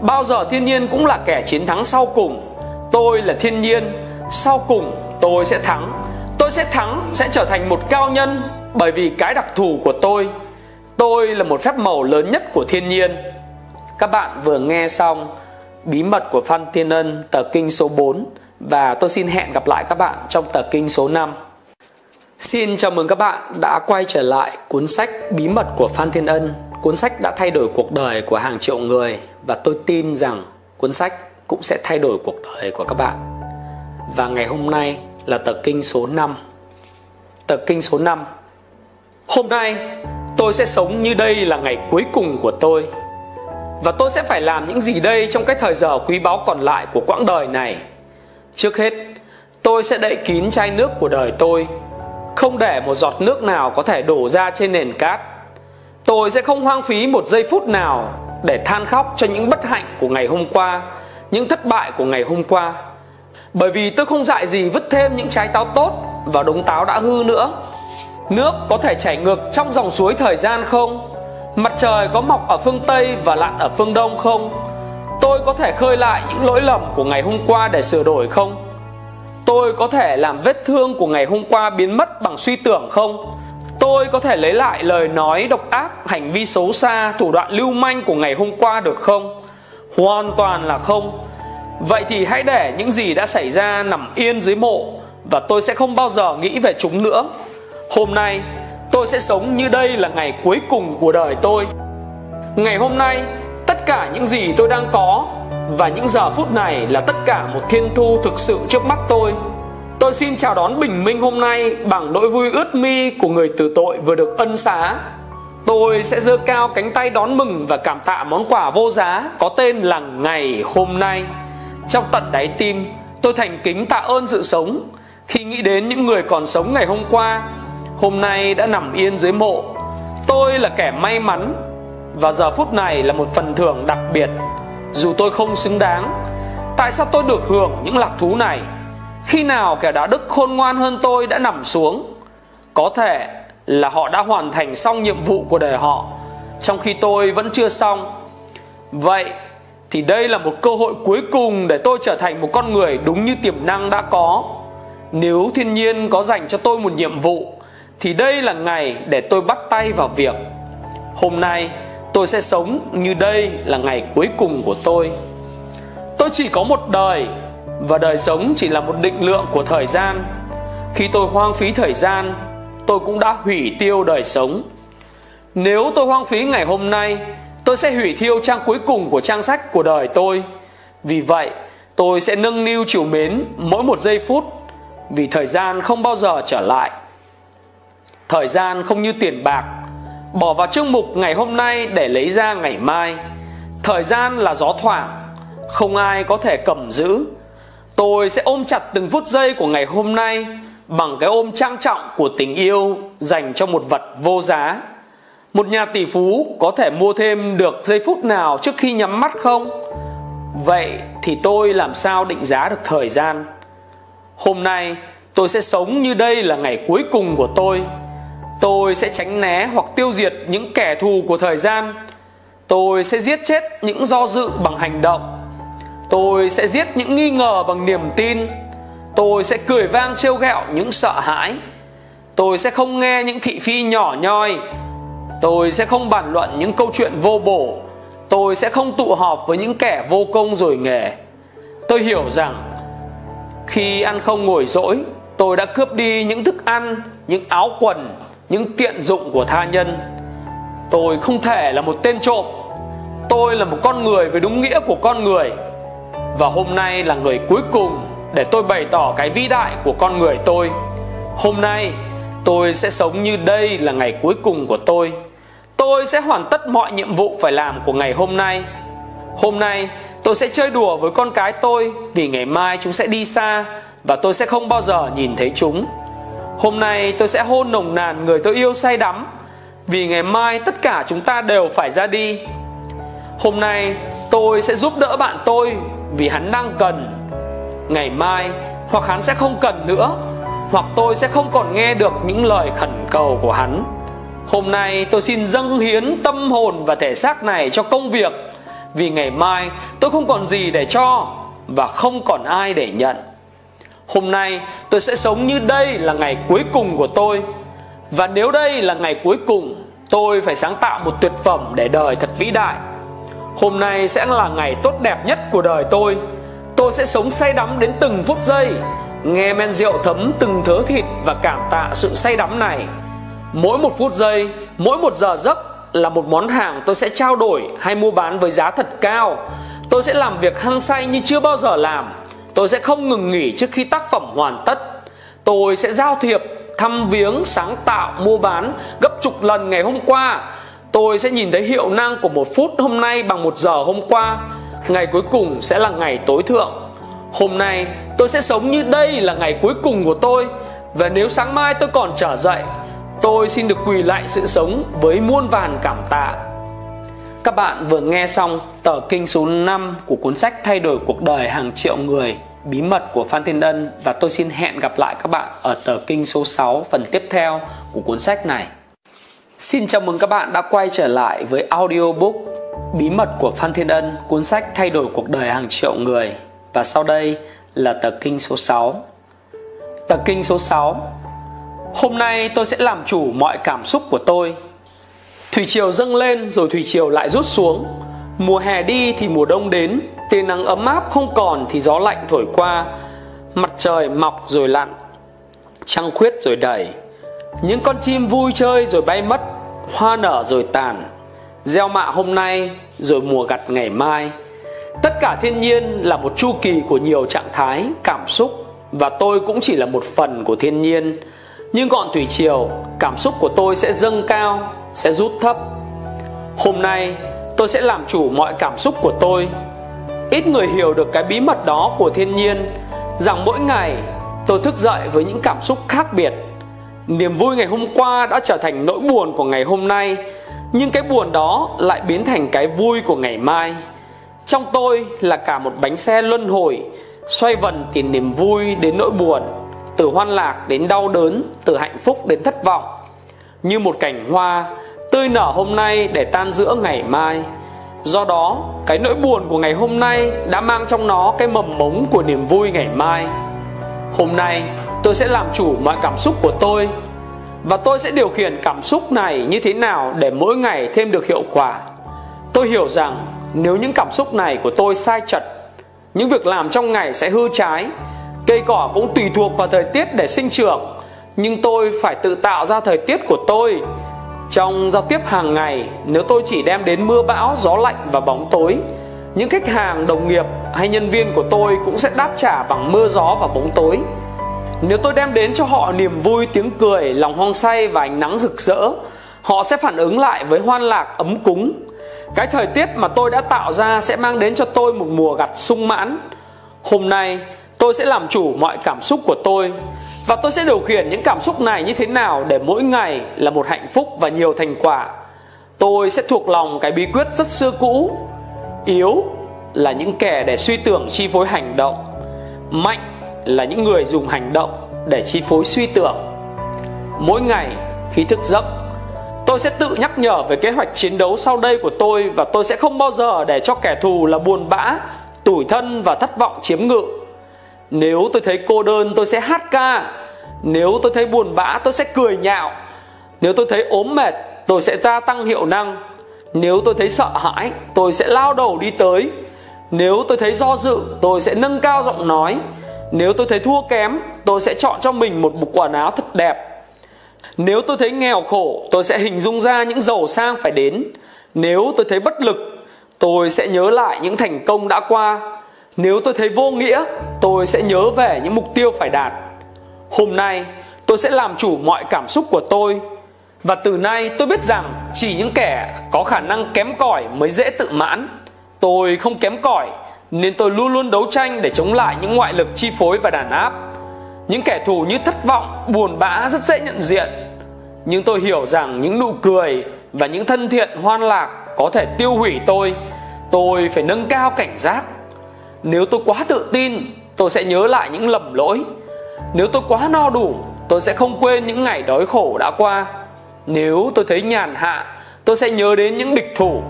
bao giờ thiên nhiên cũng là kẻ chiến thắng sau cùng. Tôi là thiên nhiên. Sau cùng, tôi sẽ thắng. Tôi sẽ thắng, sẽ trở thành một cao nhân bởi vì cái đặc thù của tôi tôi là một phép màu lớn nhất của thiên nhiên các bạn vừa nghe xong bí mật của Phan thiên Ân, tờ kinh số 4 và tôi xin hẹn gặp lại các bạn trong tờ kinh số 5 Xin chào mừng các bạn đã quay trở lại cuốn sách Bí mật của Phan Thiên Ân Cuốn sách đã thay đổi cuộc đời của hàng triệu người, và tôi tin rằng cuốn sách cũng sẽ thay đổi cuộc đời của các bạn. Và ngày hôm nay là tờ kinh số 5. Tờ kinh số 5. Hôm nay tôi sẽ sống như đây là ngày cuối cùng của tôi. Và tôi sẽ phải làm những gì đây trong cái thời giờ quý báu còn lại của quãng đời này. Trước hết, tôi sẽ đậy kín chai nước của đời tôi, không để một giọt nước nào có thể đổ ra trên nền cát tôi sẽ không hoang phí một giây phút nào để than khóc cho những bất hạnh của ngày hôm qua những thất bại của ngày hôm qua bởi vì tôi không dại gì vứt thêm những trái táo tốt vào đống táo đã hư nữa nước có thể chảy ngược trong dòng suối thời gian không? Mặt trời có mọc ở phương tây và lặn ở phương đông không? Tôi có thể khơi lại những lỗi lầm của ngày hôm qua để sửa đổi không? Tôi có thể làm vết thương của ngày hôm qua biến mất bằng suy tưởng không? Tôi có thể lấy lại lời nói độc ác, hành vi xấu xa, thủ đoạn lưu manh của ngày hôm qua được không? Hoàn toàn là không. Vậy thì hãy để những gì đã xảy ra nằm yên dưới mộ và tôi sẽ không bao giờ nghĩ về chúng nữa. Hôm nay tôi sẽ sống như đây là ngày cuối cùng của đời tôi. Ngày hôm nay tất cả những gì tôi đang có và những giờ phút này là tất cả một thiên thu thực sự trước mắt tôi. Tôi xin chào đón bình minh hôm nay bằng nỗi vui ướt mi của người tử tội vừa được ân xá. Tôi sẽ giơ cao cánh tay đón mừng và cảm tạ món quà vô giá có tên là ngày hôm nay. Trong tận đáy tim, tôi thành kính tạ ơn sự sống khi nghĩ đến những người còn sống ngày hôm qua, hôm nay đã nằm yên dưới mộ. Tôi là kẻ may mắn và giờ phút này là một phần thưởng đặc biệt dù tôi không xứng đáng. Tại sao tôi được hưởng những lạc thú này? Khi nào kẻ đạo đức khôn ngoan hơn tôi đã nằm xuống? Có thể là họ đã hoàn thành xong nhiệm vụ của đời họ, trong khi tôi vẫn chưa xong. Vậy thì đây là một cơ hội cuối cùng để tôi trở thành một con người đúng như tiềm năng đã có. Nếu thiên nhiên có dành cho tôi một nhiệm vụ thì đây là ngày để tôi bắt tay vào việc. Hôm nay tôi sẽ sống như đây là ngày cuối cùng của tôi. Tôi chỉ có một đời và đời sống chỉ là một định lượng của thời gian. Khi tôi hoang phí thời gian, tôi cũng đã hủy tiêu đời sống. Nếu tôi hoang phí ngày hôm nay tôi sẽ hủy thiêu trang cuối cùng của trang sách của đời tôi vì vậy tôi sẽ nâng niu chiều mến mỗi một giây phút vì thời gian không bao giờ trở lại thời gian không như tiền bạc bỏ vào chương mục ngày hôm nay để lấy ra ngày mai thời gian là gió thoảng, không ai có thể cầm giữ tôi sẽ ôm chặt từng phút giây của ngày hôm nay bằng cái ôm trang trọng của tình yêu dành cho một vật vô giá một nhà tỷ phú có thể mua thêm được giây phút nào trước khi nhắm mắt không? Vậy thì tôi làm sao định giá được thời gian? Hôm nay tôi sẽ sống như đây là ngày cuối cùng của tôi. Tôi sẽ tránh né hoặc tiêu diệt những kẻ thù của thời gian. Tôi sẽ giết chết những do dự bằng hành động. Tôi sẽ giết những nghi ngờ bằng niềm tin. Tôi sẽ cười vang trêu ghẹo những sợ hãi. Tôi sẽ không nghe những thị phi nhỏ nhoi Tôi sẽ không bàn luận những câu chuyện vô bổ Tôi sẽ không tụ họp với những kẻ vô công rồi nghề Tôi hiểu rằng, Khi ăn không ngồi dỗi, Tôi đã cướp đi những thức ăn, Những áo quần những tiện dụng của tha nhân. Tôi không thể là một tên trộm. Tôi là một con người với đúng nghĩa của con người. Và hôm nay là người cuối cùng Để tôi bày tỏ cái vĩ đại của con người tôi. Hôm nay, tôi sẽ sống như đây là ngày cuối cùng của tôi. Tôi sẽ hoàn tất mọi nhiệm vụ phải làm của ngày hôm nay. Hôm nay, tôi sẽ chơi đùa với con cái tôi vì ngày mai chúng sẽ đi xa và tôi sẽ không bao giờ nhìn thấy chúng hôm nay tôi sẽ hôn nồng nàn người tôi yêu say đắm. Vì ngày mai tất cả chúng ta đều phải ra đi. Hôm nay tôi sẽ giúp đỡ bạn tôi vì hắn đang cần. Ngày mai, hoặc hắn sẽ không cần nữa, hoặc tôi sẽ không còn nghe được những lời khẩn cầu của hắn. Hôm nay tôi xin dâng hiến tâm hồn và thể xác này cho công việc. Vì ngày mai, tôi không còn gì để cho và không còn ai để nhận hôm nay tôi sẽ sống như đây là ngày cuối cùng của tôi. Và nếu đây là ngày cuối cùng, tôi phải sáng tạo một tuyệt phẩm để đời thật vĩ đại. Hôm nay sẽ là ngày tốt đẹp nhất của đời tôi. Tôi sẽ sống say đắm đến từng phút giây, nghe men rượu thấm từng thớ thịt và cảm tạ sự say đắm này. Mỗi một phút giây, mỗi một giờ giấc là một món hàng tôi sẽ trao đổi hay mua bán với giá thật cao. Tôi sẽ làm việc hăng say như chưa bao giờ làm tôi sẽ không ngừng nghỉ trước khi tác phẩm hoàn tất. Tôi sẽ giao thiệp, thăm viếng, sáng tạo, mua bán gấp chục lần ngày hôm qua. Tôi sẽ nhìn thấy hiệu năng của một phút hôm nay bằng một giờ hôm qua. Ngày cuối cùng sẽ là ngày tối thượng. Hôm nay, tôi sẽ sống như đây là ngày cuối cùng của tôi. Và nếu sáng mai tôi còn trở dậy, tôi xin được quỳ lại sự sống với muôn vàn cảm tạ các bạn vừa nghe xong tờ kinh số 5 của cuốn sách Thay đổi cuộc đời hàng triệu người Bí mật của Phan Thiên Ân và tôi xin hẹn gặp lại các bạn ở tờ kinh số 6 phần tiếp theo của cuốn sách này. Xin chào mừng các bạn đã quay trở lại với audiobook Bí mật của Phan Thiên Ân, cuốn sách Thay đổi cuộc đời hàng triệu người và sau đây là tờ kinh số 6. Tờ kinh số 6 Hôm nay tôi sẽ làm chủ mọi cảm xúc của tôi Thủy triều dâng lên rồi thủy triều lại rút xuống. Mùa hè đi thì mùa đông đến, tia nắng ấm áp không còn thì gió lạnh thổi qua. Mặt trời mọc rồi lặn, trăng khuyết rồi đầy. Những con chim vui chơi rồi bay mất, hoa nở rồi tàn. Gieo mạ hôm nay rồi mùa gặt ngày mai. Tất cả thiên nhiên là một chu kỳ của nhiều trạng thái, cảm xúc. Và tôi cũng chỉ là một phần của thiên nhiên. Nhưng gọn thủy triều, cảm xúc của tôi sẽ dâng cao sẽ rút thấp. Hôm nay, tôi sẽ làm chủ mọi cảm xúc của tôi. Ít người hiểu được cái bí mật đó của thiên nhiên, rằng mỗi ngày tôi thức dậy với những cảm xúc khác biệt. Niềm vui ngày hôm qua đã trở thành nỗi buồn của ngày hôm nay, nhưng cái buồn đó lại biến thành cái vui của ngày mai. Trong tôi là cả một bánh xe luân hồi, xoay vần từ niềm vui đến nỗi buồn, từ hoan lạc đến đau đớn, từ hạnh phúc đến thất vọng như một cảnh hoa tươi nở hôm nay để tan giữa ngày mai. Do đó, cái nỗi buồn của ngày hôm nay đã mang trong nó cái mầm mống của niềm vui ngày mai. Hôm nay, tôi sẽ làm chủ mọi cảm xúc của tôi, và tôi sẽ điều khiển cảm xúc này như thế nào để mỗi ngày thêm được hiệu quả. Tôi hiểu rằng nếu những cảm xúc này của tôi sai chật những việc làm trong ngày sẽ hư trái, cây cỏ cũng tùy thuộc vào thời tiết để sinh trưởng nhưng tôi phải tự tạo ra thời tiết của tôi. Trong giao tiếp hàng ngày, nếu tôi chỉ đem đến mưa bão, gió lạnh và bóng tối, những khách hàng, đồng nghiệp hay nhân viên của tôi cũng sẽ đáp trả bằng mưa gió và bóng tối. Nếu tôi đem đến cho họ niềm vui, tiếng cười, lòng hoang say và ánh nắng rực rỡ, họ sẽ phản ứng lại với hoan lạc, ấm cúng. Cái thời tiết mà tôi đã tạo ra sẽ mang đến cho tôi một mùa gặt sung mãn. Hôm nay, tôi sẽ làm chủ mọi cảm xúc của tôi và tôi sẽ điều khiển những cảm xúc này như thế nào để mỗi ngày là một hạnh phúc và nhiều thành quả? Tôi sẽ thuộc lòng cái bí quyết rất xưa cũ, yếu là những kẻ để suy tưởng chi phối hành động, mạnh là những người dùng hành động để chi phối suy tưởng. Mỗi ngày, khi thức giấc, tôi sẽ tự nhắc nhở về kế hoạch chiến đấu sau đây của tôi và tôi sẽ không bao giờ để cho kẻ thù là buồn bã, tủi thân và thất vọng chiếm ngự nếu tôi thấy cô đơn, tôi sẽ hát ca. Nếu tôi thấy buồn bã, tôi sẽ cười nhạo. Nếu tôi thấy ốm mệt, tôi sẽ gia tăng hiệu năng. Nếu tôi thấy sợ hãi, tôi sẽ lao đầu đi tới. Nếu tôi thấy do dự, tôi sẽ nâng cao giọng nói. Nếu tôi thấy thua kém, tôi sẽ chọn cho mình một bộ quần áo thật đẹp. Nếu tôi thấy nghèo khổ, tôi sẽ hình dung ra những giàu sang phải đến. Nếu tôi thấy bất lực, tôi sẽ nhớ lại những thành công đã qua nếu tôi thấy vô nghĩa, tôi sẽ nhớ về những mục tiêu phải đạt. Hôm nay, tôi sẽ làm chủ mọi cảm xúc của tôi. Và từ nay tôi biết rằng chỉ những kẻ có khả năng kém cỏi mới dễ tự mãn. Tôi không kém cỏi, nên tôi luôn luôn đấu tranh để chống lại những ngoại lực chi phối và đàn áp. Những kẻ thù như thất vọng, buồn bã rất dễ nhận diện. Nhưng tôi hiểu rằng những nụ cười và những thân thiện hoan lạc có thể tiêu hủy tôi. Tôi phải nâng cao cảnh giác nếu tôi quá tự tin, tôi sẽ nhớ lại những lầm lỗi. Nếu tôi quá no đủ, tôi sẽ không quên những ngày đói khổ đã qua. Nếu tôi thấy nhàn hạ, tôi sẽ nhớ đến những địch thủ.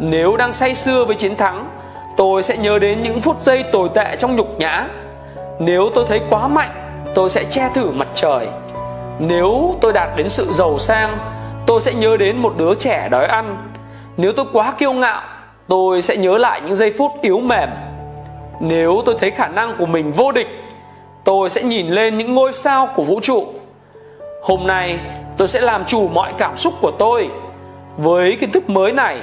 Nếu đang say sưa với chiến thắng, tôi sẽ nhớ đến những phút giây tồi tệ trong nhục nhã. Nếu tôi thấy quá mạnh, tôi sẽ che thử mặt trời. Nếu tôi đạt đến sự giàu sang, tôi sẽ nhớ đến một đứa trẻ đói ăn. Nếu tôi quá kiêu ngạo, tôi sẽ nhớ lại những giây phút yếu mềm nếu tôi thấy khả năng của mình vô địch, tôi sẽ nhìn lên những ngôi sao của vũ trụ. Hôm nay, tôi sẽ làm chủ mọi cảm xúc của tôi. Với kiến thức mới này,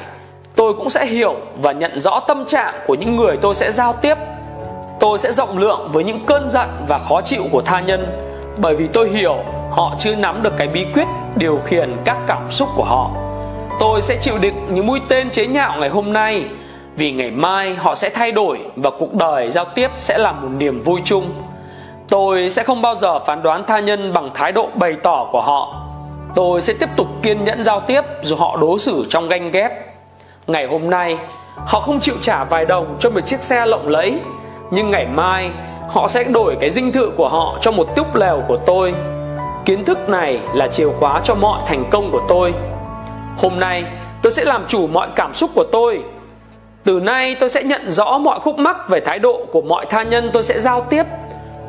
tôi cũng sẽ hiểu và nhận rõ tâm trạng của những người tôi sẽ giao tiếp. Tôi sẽ rộng lượng với những cơn giận và khó chịu của tha nhân, bởi vì tôi hiểu họ chưa nắm được cái bí quyết điều khiển các cảm xúc của họ. Tôi sẽ chịu đựng những mũi tên chế nhạo ngày hôm nay vì ngày mai họ sẽ thay đổi và cuộc đời giao tiếp sẽ là một niềm vui chung. Tôi sẽ không bao giờ phán đoán tha nhân bằng thái độ bày tỏ của họ. Tôi sẽ tiếp tục kiên nhẫn giao tiếp dù họ đối xử trong ganh ghét. Ngày hôm nay, họ không chịu trả vài đồng cho một chiếc xe lộng lẫy, nhưng ngày mai, họ sẽ đổi cái dinh thự của họ cho một túp lều của tôi. Kiến thức này là chìa khóa cho mọi thành công của tôi. Hôm nay, tôi sẽ làm chủ mọi cảm xúc của tôi từ nay tôi sẽ nhận rõ mọi khúc mắc về thái độ của mọi tha nhân tôi sẽ giao tiếp,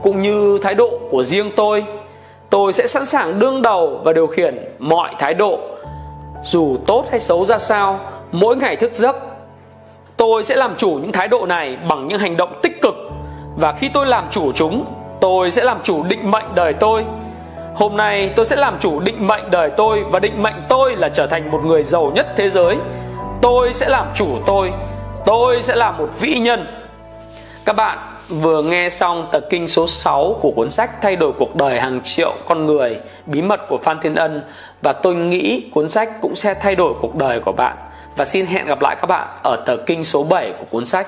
cũng như thái độ của riêng tôi. Tôi sẽ sẵn sàng đương đầu và điều khiển mọi thái độ, dù tốt hay xấu ra sao, mỗi ngày thức giấc. Tôi sẽ làm chủ những thái độ này bằng những hành động tích cực, và khi tôi làm chủ chúng, tôi sẽ làm chủ định mệnh đời tôi. Hôm nay tôi sẽ làm chủ định mệnh đời tôi, và định mệnh tôi là trở thành một người giàu nhất thế giới. Tôi sẽ làm chủ tôi tôi sẽ là một vĩ nhân. Các bạn vừa nghe xong tập kinh số 6 của cuốn sách Thay đổi cuộc đời hàng triệu con người, Bí mật của Phan Thiên Ân. Và tôi nghĩ cuốn sách cũng sẽ thay đổi cuộc đời của bạn. Và xin hẹn gặp lại các bạn ở tờ kinh số 7 của cuốn sách.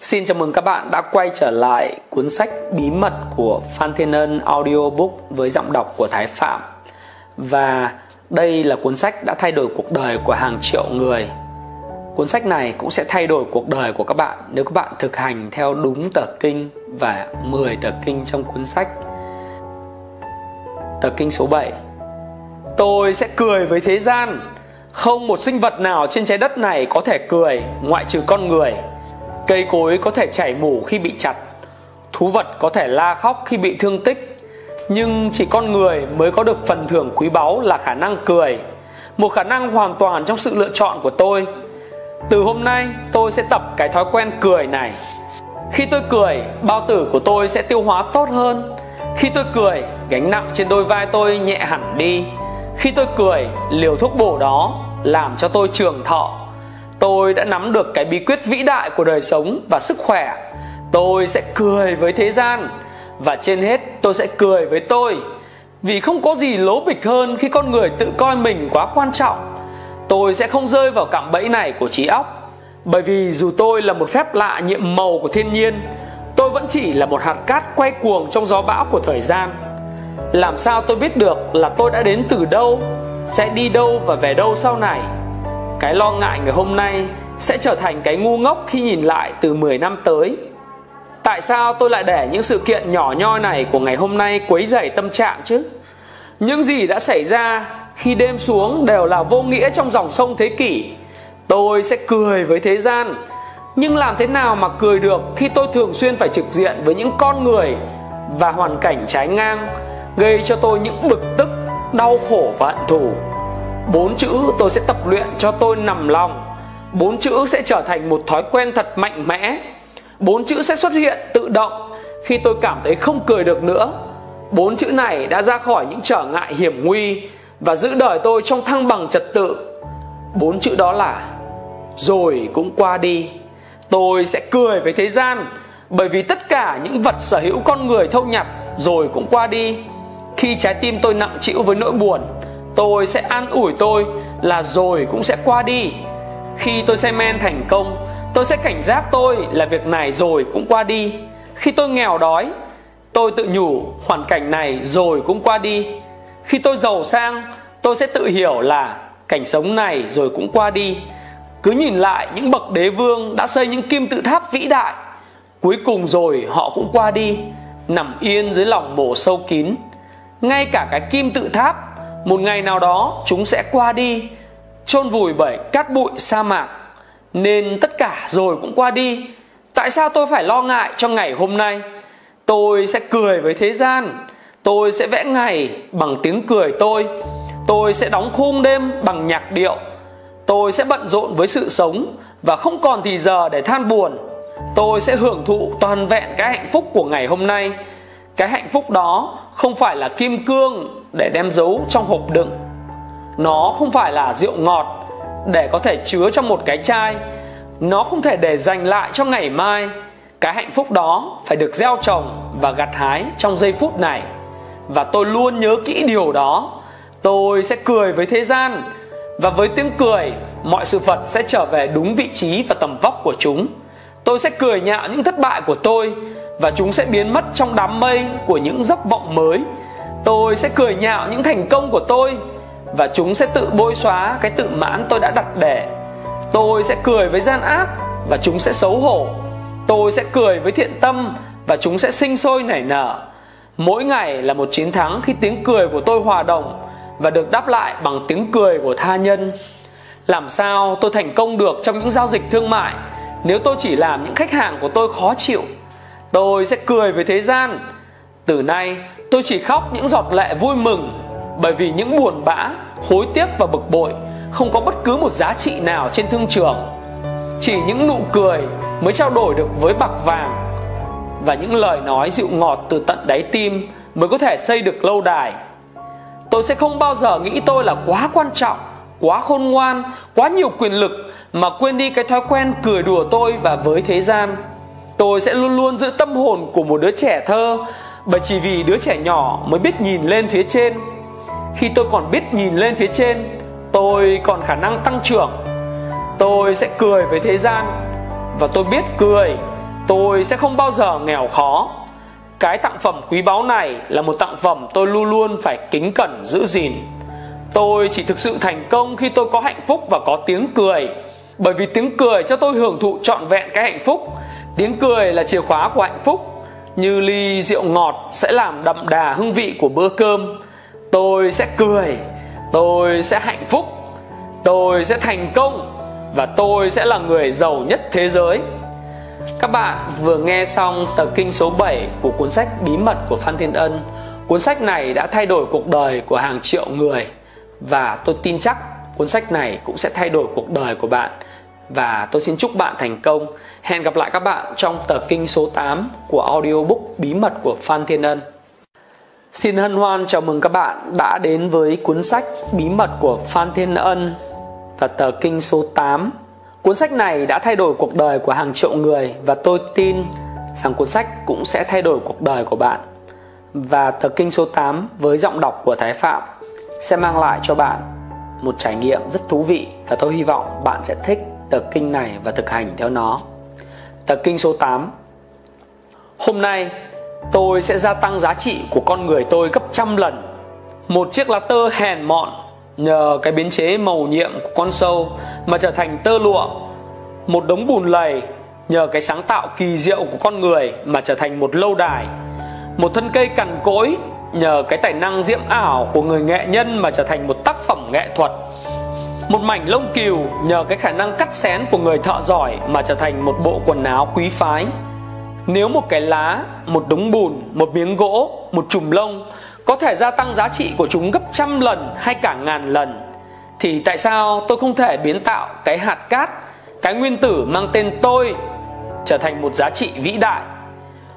Xin chào mừng các bạn đã quay trở lại cuốn sách Bí mật của Phan Thiên Ân audiobook với giọng đọc của Thái Phạm. Và đây là cuốn sách đã thay đổi cuộc đời của hàng triệu người. Cuốn sách này cũng sẽ thay đổi cuộc đời của các bạn nếu các bạn thực hành theo đúng tờ kinh và 10 tờ kinh trong cuốn sách. Tờ kinh số 7 Tôi sẽ cười với thế gian. Không một sinh vật nào trên trái đất này có thể cười, ngoại trừ con người. Cây cối có thể chảy mủ khi bị chặt. Thú vật có thể la khóc khi bị thương tích. Nhưng chỉ con người mới có được phần thưởng quý báu là khả năng cười. Một khả năng hoàn toàn trong sự lựa chọn của tôi từ hôm nay tôi sẽ tập cái thói quen cười này. Khi tôi cười, bao tử của tôi sẽ tiêu hóa tốt hơn. Khi tôi cười, gánh nặng trên đôi vai tôi nhẹ hẳn đi. Khi tôi cười, liều thuốc bổ đó làm cho tôi trường thọ. Tôi đã nắm được cái bí quyết vĩ đại của đời sống và sức khỏe. Tôi sẽ cười với thế gian. Và trên hết, tôi sẽ cười với tôi. Vì không có gì lố bịch hơn khi con người tự coi mình quá quan trọng tôi sẽ không rơi vào cạm bẫy này của trí óc. Bởi vì dù tôi là một phép lạ nhiệm màu của thiên nhiên, tôi vẫn chỉ là một hạt cát quay cuồng trong gió bão của thời gian. Làm sao tôi biết được là tôi đã đến từ đâu, sẽ đi đâu và về đâu sau này? Cái lo ngại ngày hôm nay sẽ trở thành cái ngu ngốc khi nhìn lại từ 10 năm tới. Tại sao tôi lại để những sự kiện nhỏ nhoi này của ngày hôm nay quấy rầy tâm trạng chứ? Những gì đã xảy ra khi đêm xuống đều là vô nghĩa trong dòng sông thế kỷ. Tôi sẽ cười với thế gian. Nhưng làm thế nào mà cười được khi tôi thường xuyên phải trực diện với những con người và hoàn cảnh trái ngang, gây cho tôi những bực tức, đau khổ và hận thù? Bốn chữ tôi sẽ tập luyện cho tôi nằm lòng. Bốn chữ sẽ trở thành một thói quen thật mạnh mẽ. Bốn chữ sẽ xuất hiện tự động khi tôi cảm thấy không cười được nữa. Bốn chữ này đã ra khỏi những trở ngại hiểm nguy và giữ đời tôi trong thăng bằng trật tự. Bốn chữ đó là, rồi cũng qua đi, tôi sẽ cười với thế gian, bởi vì tất cả những vật sở hữu con người thâu nhập rồi cũng qua đi. Khi trái tim tôi nặng chịu với nỗi buồn, tôi sẽ an ủi tôi là rồi cũng sẽ qua đi. Khi tôi say men thành công, tôi sẽ cảnh giác tôi là việc này rồi cũng qua đi. Khi tôi nghèo đói, tôi tự nhủ, hoàn cảnh này rồi cũng qua đi khi tôi giàu sang, tôi sẽ tự hiểu là cảnh sống này rồi cũng qua đi. Cứ nhìn lại những bậc đế vương đã xây những kim tự tháp vĩ đại, cuối cùng rồi họ cũng qua đi, nằm yên dưới lòng mồ sâu kín. Ngay cả cái kim tự tháp, một ngày nào đó chúng sẽ qua đi, chôn vùi bởi cát bụi sa mạc. Nên tất cả rồi cũng qua đi. Tại sao tôi phải lo ngại cho ngày hôm nay? Tôi sẽ cười với thế gian tôi sẽ vẽ ngày bằng tiếng cười tôi. Tôi sẽ đóng khung đêm bằng nhạc điệu. Tôi sẽ bận rộn với sự sống và không còn thì giờ để than buồn. Tôi sẽ hưởng thụ toàn vẹn cái hạnh phúc của ngày hôm nay. Cái hạnh phúc đó không phải là kim cương để đem giấu trong hộp đựng. Nó không phải là rượu ngọt để có thể chứa trong một cái chai. Nó không thể để dành lại cho ngày mai. Cái hạnh phúc đó phải được gieo trồng và gặt hái trong giây phút này và tôi luôn nhớ kỹ điều đó. Tôi sẽ cười với thế gian. Và với tiếng cười, mọi sự vật sẽ trở về đúng vị trí và tầm vóc của chúng. Tôi sẽ cười nhạo những thất bại của tôi, và chúng sẽ biến mất trong đám mây của những giấc vọng mới. Tôi sẽ cười nhạo những thành công của tôi, và chúng sẽ tự bôi xóa cái tự mãn tôi đã đặt để. Tôi sẽ cười với gian ác, và chúng sẽ xấu hổ. Tôi sẽ cười với thiện tâm, và chúng sẽ sinh sôi nảy nở mỗi ngày là một chiến thắng khi tiếng cười của tôi hòa đồng và được đáp lại bằng tiếng cười của tha nhân. Làm sao tôi thành công được trong những giao dịch thương mại? Nếu tôi chỉ làm những khách hàng của tôi khó chịu, tôi sẽ cười với thế gian. Từ nay, tôi chỉ khóc những giọt lệ vui mừng, bởi vì những buồn bã, hối tiếc và bực bội không có bất cứ một giá trị nào trên thương trường. Chỉ những nụ cười mới trao đổi được với bạc vàng và những lời nói dịu ngọt từ tận đáy tim mới có thể xây được lâu đài. Tôi sẽ không bao giờ nghĩ tôi là quá quan trọng, quá khôn ngoan, quá nhiều quyền lực mà quên đi cái thói quen cười đùa tôi và với thế gian. Tôi sẽ luôn luôn giữ tâm hồn của một đứa trẻ thơ, bởi chỉ vì đứa trẻ nhỏ mới biết nhìn lên phía trên. Khi tôi còn biết nhìn lên phía trên, tôi còn khả năng tăng trưởng. Tôi sẽ cười với thế gian và tôi biết cười tôi sẽ không bao giờ nghèo khó. Cái tặng phẩm quý báu này là một tặng phẩm tôi luôn luôn phải kính cẩn, giữ gìn. Tôi chỉ thực sự thành công khi tôi có hạnh phúc và có tiếng cười. Bởi vì tiếng cười cho tôi hưởng thụ trọn vẹn cái hạnh phúc. Tiếng cười là chìa khóa của hạnh phúc. Như ly rượu ngọt sẽ làm đậm đà hương vị của bữa cơm. Tôi sẽ cười. Tôi sẽ hạnh phúc. Tôi sẽ thành công. Và tôi sẽ là người giàu nhất thế giới các bạn vừa nghe xong tờ kinh số 7 của cuốn sách Bí mật của Phan Thiên Ân. Cuốn sách này đã thay đổi cuộc đời của hàng triệu người và tôi tin chắc cuốn sách này cũng sẽ thay đổi cuộc đời của bạn. Và tôi xin chúc bạn thành công. Hẹn gặp lại các bạn trong tờ kinh số 8 của audiobook Bí mật của Phan Thiên Ân. Xin hân hoan chào mừng các bạn đã đến với cuốn sách Bí mật của Phan Thiên Ân và tờ kinh số 8 Cuốn sách này đã thay đổi cuộc đời của hàng triệu người và tôi tin rằng cuốn sách cũng sẽ thay đổi cuộc đời của bạn. Và tờ kinh số 8 với giọng đọc của Thái Phạm sẽ mang lại cho bạn một trải nghiệm rất thú vị và tôi hy vọng bạn sẽ thích tờ kinh này và thực hành theo nó. Tờ kinh số 8 Hôm nay, tôi sẽ gia tăng giá trị của con người tôi gấp trăm lần. Một chiếc lá tơ hèn mọn nhờ cái biến chế màu nhiệm của con sâu mà trở thành tơ lụa, một đống bùn lầy nhờ cái sáng tạo kỳ diệu của con người mà trở thành một lâu đài, một thân cây cằn cỗi nhờ cái tài năng diễm ảo của người nghệ nhân mà trở thành một tác phẩm nghệ thuật, một mảnh lông cừu nhờ cái khả năng cắt xén của người thợ giỏi mà trở thành một bộ quần áo quý phái. Nếu một cái lá, một đống bùn, một miếng gỗ, một chùm lông có thể gia tăng giá trị của chúng gấp trăm lần hay cả ngàn lần. Thì tại sao tôi không thể biến tạo cái hạt cát, cái nguyên tử mang tên tôi trở thành một giá trị vĩ đại?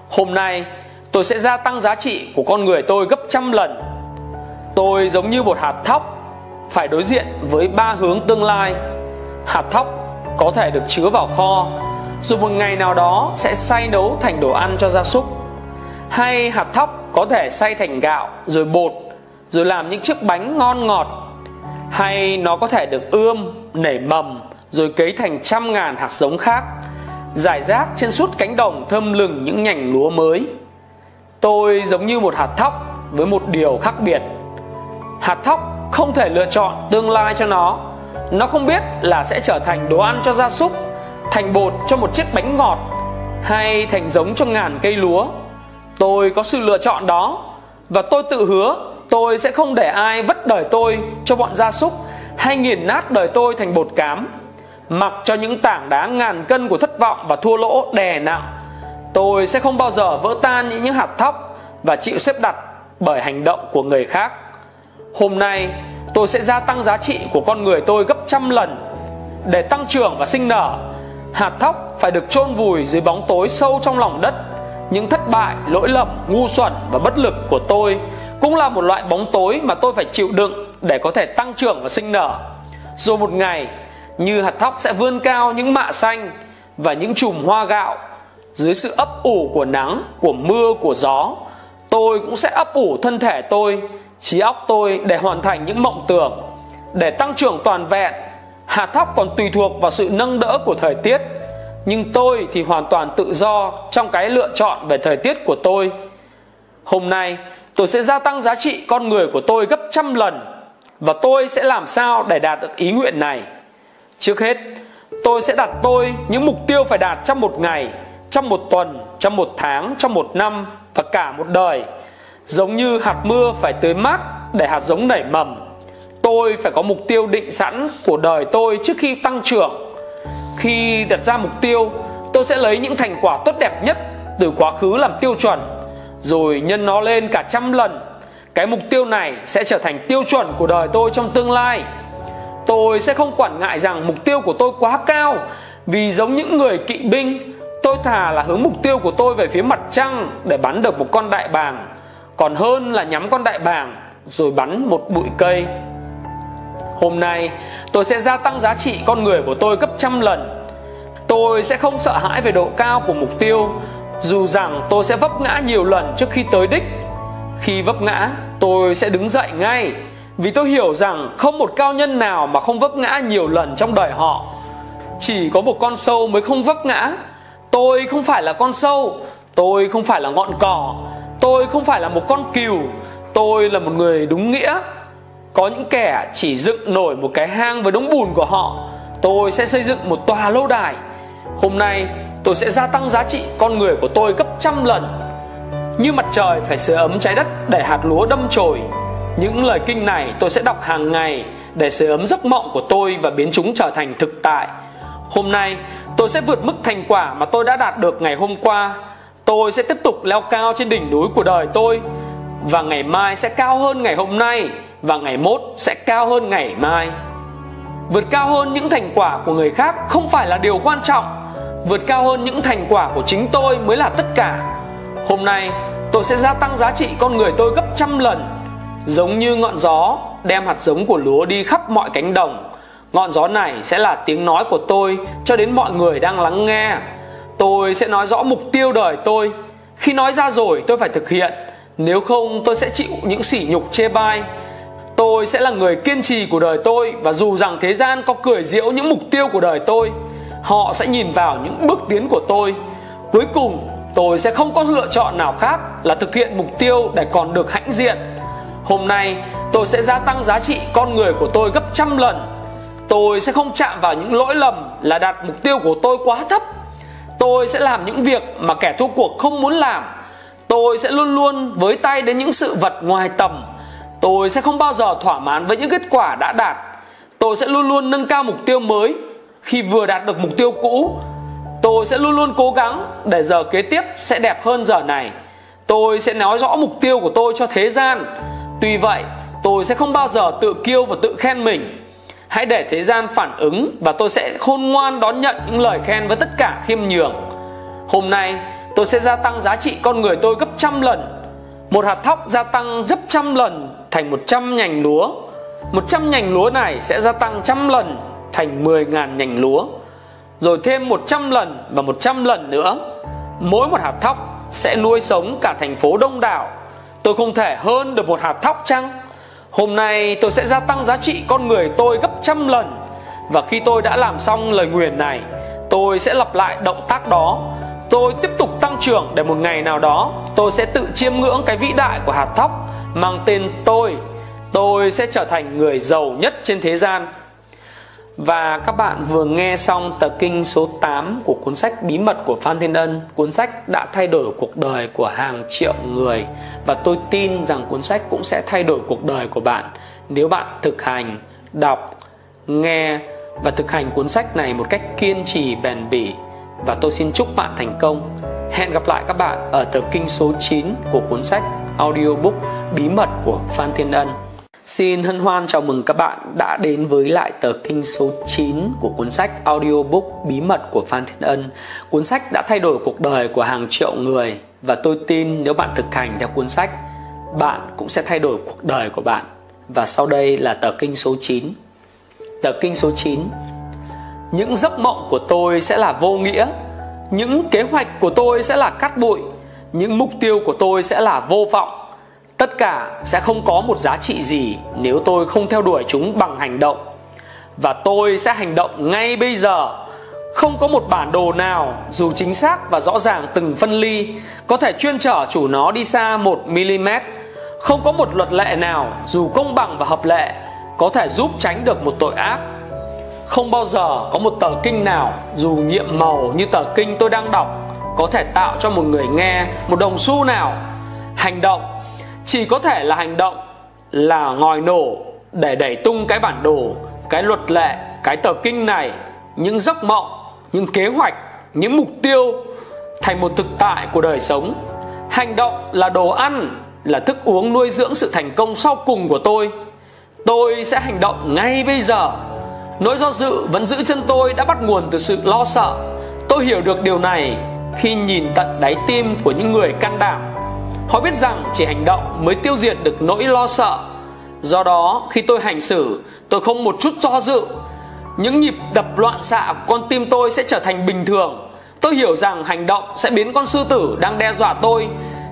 Hôm nay, tôi sẽ gia tăng giá trị của con người tôi gấp trăm lần. Tôi giống như một hạt thóc, phải đối diện với ba hướng tương lai. Hạt thóc có thể được chứa vào kho rồi một ngày nào đó sẽ xay nấu thành đồ ăn cho gia súc. Hay hạt thóc có thể xay thành gạo, rồi bột, rồi làm những chiếc bánh ngon ngọt. Hay nó có thể được ươm, nảy mầm, rồi cấy thành trăm ngàn hạt giống khác, giải rác trên suốt cánh đồng thơm lừng những nhành lúa mới. Tôi giống như một hạt thóc với một điều khác biệt. Hạt thóc không thể lựa chọn tương lai cho nó. Nó không biết là sẽ trở thành đồ ăn cho gia súc, thành bột cho một chiếc bánh ngọt, hay thành giống cho ngàn cây lúa tôi có sự lựa chọn đó. Và tôi tự hứa, tôi sẽ không để ai vất đời tôi cho bọn gia súc hay nghiền nát đời tôi thành bột cám. Mặc cho những tảng đá ngàn cân của thất vọng và thua lỗ đè nặng, tôi sẽ không bao giờ vỡ tan những những hạt thóc và chịu xếp đặt bởi hành động của người khác. Hôm nay, tôi sẽ gia tăng giá trị của con người tôi gấp trăm lần để tăng trưởng và sinh nở. Hạt thóc phải được chôn vùi dưới bóng tối sâu trong lòng đất những thất bại, lỗi lầm, ngu xuẩn và bất lực của tôi cũng là một loại bóng tối mà tôi phải chịu đựng để có thể tăng trưởng và sinh nở. Rồi một ngày như hạt thóc sẽ vươn cao những mạ xanh và những chùm hoa gạo, dưới sự ấp ủ của nắng, của mưa, của gió, tôi cũng sẽ ấp ủ thân thể tôi, trí óc tôi để hoàn thành những mộng tưởng. Để tăng trưởng toàn vẹn, hạt thóc còn tùy thuộc vào sự nâng đỡ của thời tiết nhưng tôi thì hoàn toàn tự do trong cái lựa chọn về thời tiết của tôi. Hôm nay, tôi sẽ gia tăng giá trị con người của tôi gấp trăm lần và tôi sẽ làm sao để đạt được ý nguyện này. Trước hết, tôi sẽ đặt tôi những mục tiêu phải đạt trong một ngày, trong một tuần, trong một tháng, trong một năm và cả một đời. Giống như hạt mưa phải tưới mát để hạt giống nảy mầm, tôi phải có mục tiêu định sẵn của đời tôi trước khi tăng trưởng khi đặt ra mục tiêu, tôi sẽ lấy những thành quả tốt đẹp nhất từ quá khứ làm tiêu chuẩn, rồi nhân nó lên cả trăm lần. Cái mục tiêu này sẽ trở thành tiêu chuẩn của đời tôi trong tương lai. Tôi sẽ không quản ngại rằng mục tiêu của tôi quá cao, vì giống những người kỵ binh, tôi thà là hướng mục tiêu của tôi về phía mặt trăng để bắn được một con đại bàng, còn hơn là nhắm con đại bàng rồi bắn một bụi cây hôm nay, tôi sẽ gia tăng giá trị con người của tôi gấp trăm lần. Tôi sẽ không sợ hãi về độ cao của mục tiêu, dù rằng tôi sẽ vấp ngã nhiều lần trước khi tới đích. Khi vấp ngã, tôi sẽ đứng dậy ngay, vì tôi hiểu rằng không một cao nhân nào mà không vấp ngã nhiều lần trong đời họ. Chỉ có một con sâu mới không vấp ngã. Tôi không phải là con sâu, tôi không phải là ngọn cỏ. Tôi không phải là một con cừu, tôi là một người đúng nghĩa có những kẻ chỉ dựng nổi một cái hang với đống bùn của họ. Tôi sẽ xây dựng một tòa lâu đài. Hôm nay, tôi sẽ gia tăng giá trị con người của tôi gấp trăm lần. Như mặt trời phải sưởi ấm trái đất để hạt lúa đâm chồi. Những lời kinh này tôi sẽ đọc hàng ngày để sưởi ấm giấc mộng của tôi và biến chúng trở thành thực tại. Hôm nay, tôi sẽ vượt mức thành quả mà tôi đã đạt được ngày hôm qua. Tôi sẽ tiếp tục leo cao trên đỉnh núi của đời tôi và ngày mai sẽ cao hơn ngày hôm nay và ngày mốt sẽ cao hơn ngày mai. Vượt cao hơn những thành quả của người khác không phải là điều quan trọng. Vượt cao hơn những thành quả của chính tôi mới là tất cả. Hôm nay, tôi sẽ gia tăng giá trị con người tôi gấp trăm lần. Giống như ngọn gió đem hạt giống của lúa đi khắp mọi cánh đồng. Ngọn gió này sẽ là tiếng nói của tôi cho đến mọi người đang lắng nghe. Tôi sẽ nói rõ mục tiêu đời tôi. Khi nói ra rồi, tôi phải thực hiện. Nếu không, tôi sẽ chịu những sỉ nhục chê bai tôi sẽ là người kiên trì của đời tôi, và dù rằng thế gian có cười giễu những mục tiêu của đời tôi, họ sẽ nhìn vào những bước tiến của tôi. Cuối cùng, tôi sẽ không có lựa chọn nào khác là thực hiện mục tiêu để còn được hãnh diện. Hôm nay, tôi sẽ gia tăng giá trị con người của tôi gấp trăm lần. Tôi sẽ không chạm vào những lỗi lầm là đặt mục tiêu của tôi quá thấp. Tôi sẽ làm những việc mà kẻ thua cuộc không muốn làm. Tôi sẽ luôn luôn với tay đến những sự vật ngoài tầm tôi sẽ không bao giờ thỏa mãn với những kết quả đã đạt. Tôi sẽ luôn luôn nâng cao mục tiêu mới. Khi vừa đạt được mục tiêu cũ, tôi sẽ luôn luôn cố gắng để giờ kế tiếp sẽ đẹp hơn giờ này. Tôi sẽ nói rõ mục tiêu của tôi cho thế gian. Tuy vậy, tôi sẽ không bao giờ tự kiêu và tự khen mình. Hãy để thế gian phản ứng và tôi sẽ khôn ngoan đón nhận những lời khen với tất cả khiêm nhường. Hôm nay, tôi sẽ gia tăng giá trị con người tôi gấp trăm lần. Một hạt thóc gia tăng gấp trăm lần thành một trăm nhành lúa. một trăm nhành lúa này sẽ gia tăng trăm lần thành mười ngàn nhành lúa. Rồi thêm một trăm lần và một trăm lần nữa. Mỗi một hạt thóc sẽ nuôi sống cả thành phố đông đảo. Tôi không thể hơn được một hạt thóc chăng? Hôm nay tôi sẽ gia tăng giá trị con người tôi gấp trăm lần. Và khi tôi đã làm xong lời nguyền này, tôi sẽ lặp lại động tác đó tôi tiếp tục tăng trưởng để một ngày nào đó tôi sẽ tự chiêm ngưỡng cái vĩ đại của hạt thóc mang tên tôi. Tôi sẽ trở thành người giàu nhất trên thế gian. Và các bạn vừa nghe xong tờ kinh số 8 của cuốn sách Bí mật của Phan Thiên Ân. Cuốn sách đã thay đổi cuộc đời của hàng triệu người. Và tôi tin rằng cuốn sách cũng sẽ thay đổi cuộc đời của bạn Nếu bạn thực hành, đọc, nghe và thực hành cuốn sách này một cách kiên trì bền bỉ. Và tôi xin chúc bạn thành công Hẹn gặp lại các bạn ở tờ kinh số 9 của cuốn sách audiobook Bí mật của Phan Thiên Ân Xin hân hoan chào mừng các bạn đã đến với lại tờ kinh số 9 của cuốn sách audiobook Bí mật của Phan Thiên Ân. Cuốn sách đã thay đổi cuộc đời của hàng triệu người và tôi tin nếu bạn thực hành theo cuốn sách, bạn cũng sẽ thay đổi cuộc đời của bạn. Và sau đây là tờ kinh số 9. Tờ kinh số 9. Những giấc mộng của tôi sẽ là vô nghĩa, những kế hoạch của tôi sẽ là cắt bụi, những mục tiêu của tôi sẽ là vô vọng. Tất cả sẽ không có một giá trị gì nếu tôi không theo đuổi chúng bằng hành động. Và tôi sẽ hành động ngay bây giờ. Không có một bản đồ nào dù chính xác và rõ ràng từng phân ly có thể chuyên trở chủ nó đi xa 1 mm. Không có một luật lệ nào dù công bằng và hợp lệ có thể giúp tránh được một tội ác không bao giờ có một tờ kinh nào, dù nhiệm màu như tờ kinh tôi đang đọc, có thể tạo cho một người nghe một đồng xu nào. Hành động, chỉ có thể là hành động, là ngòi nổ để đẩy tung cái bản đồ, cái luật lệ, cái tờ kinh này, những giấc mộng, những kế hoạch, những mục tiêu thành một thực tại của đời sống. Hành động là đồ ăn, là thức uống nuôi dưỡng sự thành công sau cùng của tôi. Tôi sẽ hành động ngay bây giờ. Nỗi do dự vẫn giữ chân tôi đã bắt nguồn từ sự lo sợ. Tôi hiểu được điều này khi nhìn tận đáy tim của những người can đảm. Họ biết rằng chỉ hành động mới tiêu diệt được nỗi lo sợ. Do đó, khi tôi hành xử, tôi không một chút do dự. Những nhịp đập loạn xạ của con tim tôi sẽ trở thành bình thường. Tôi hiểu rằng hành động sẽ biến con sư tử đang đe dọa tôi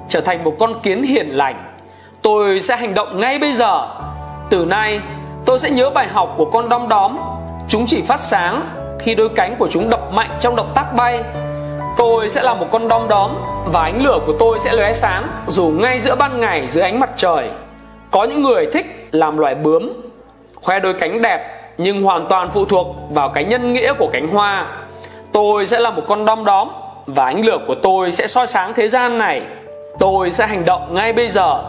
trở thành một con kiến hiền lành. Tôi sẽ hành động ngay bây giờ. Từ nay, tôi sẽ nhớ bài học của con đom đóm. Chúng chỉ phát sáng khi đôi cánh của chúng đập mạnh trong động tác bay. Tôi sẽ là một con đom đóm và ánh lửa của tôi sẽ lóe sáng dù ngay giữa ban ngày dưới ánh mặt trời. Có những người thích làm loài bướm, khoe đôi cánh đẹp nhưng hoàn toàn phụ thuộc vào cái nhân nghĩa của cánh hoa. Tôi sẽ là một con đom đóm và ánh lửa của tôi sẽ soi sáng thế gian này. Tôi sẽ hành động ngay bây giờ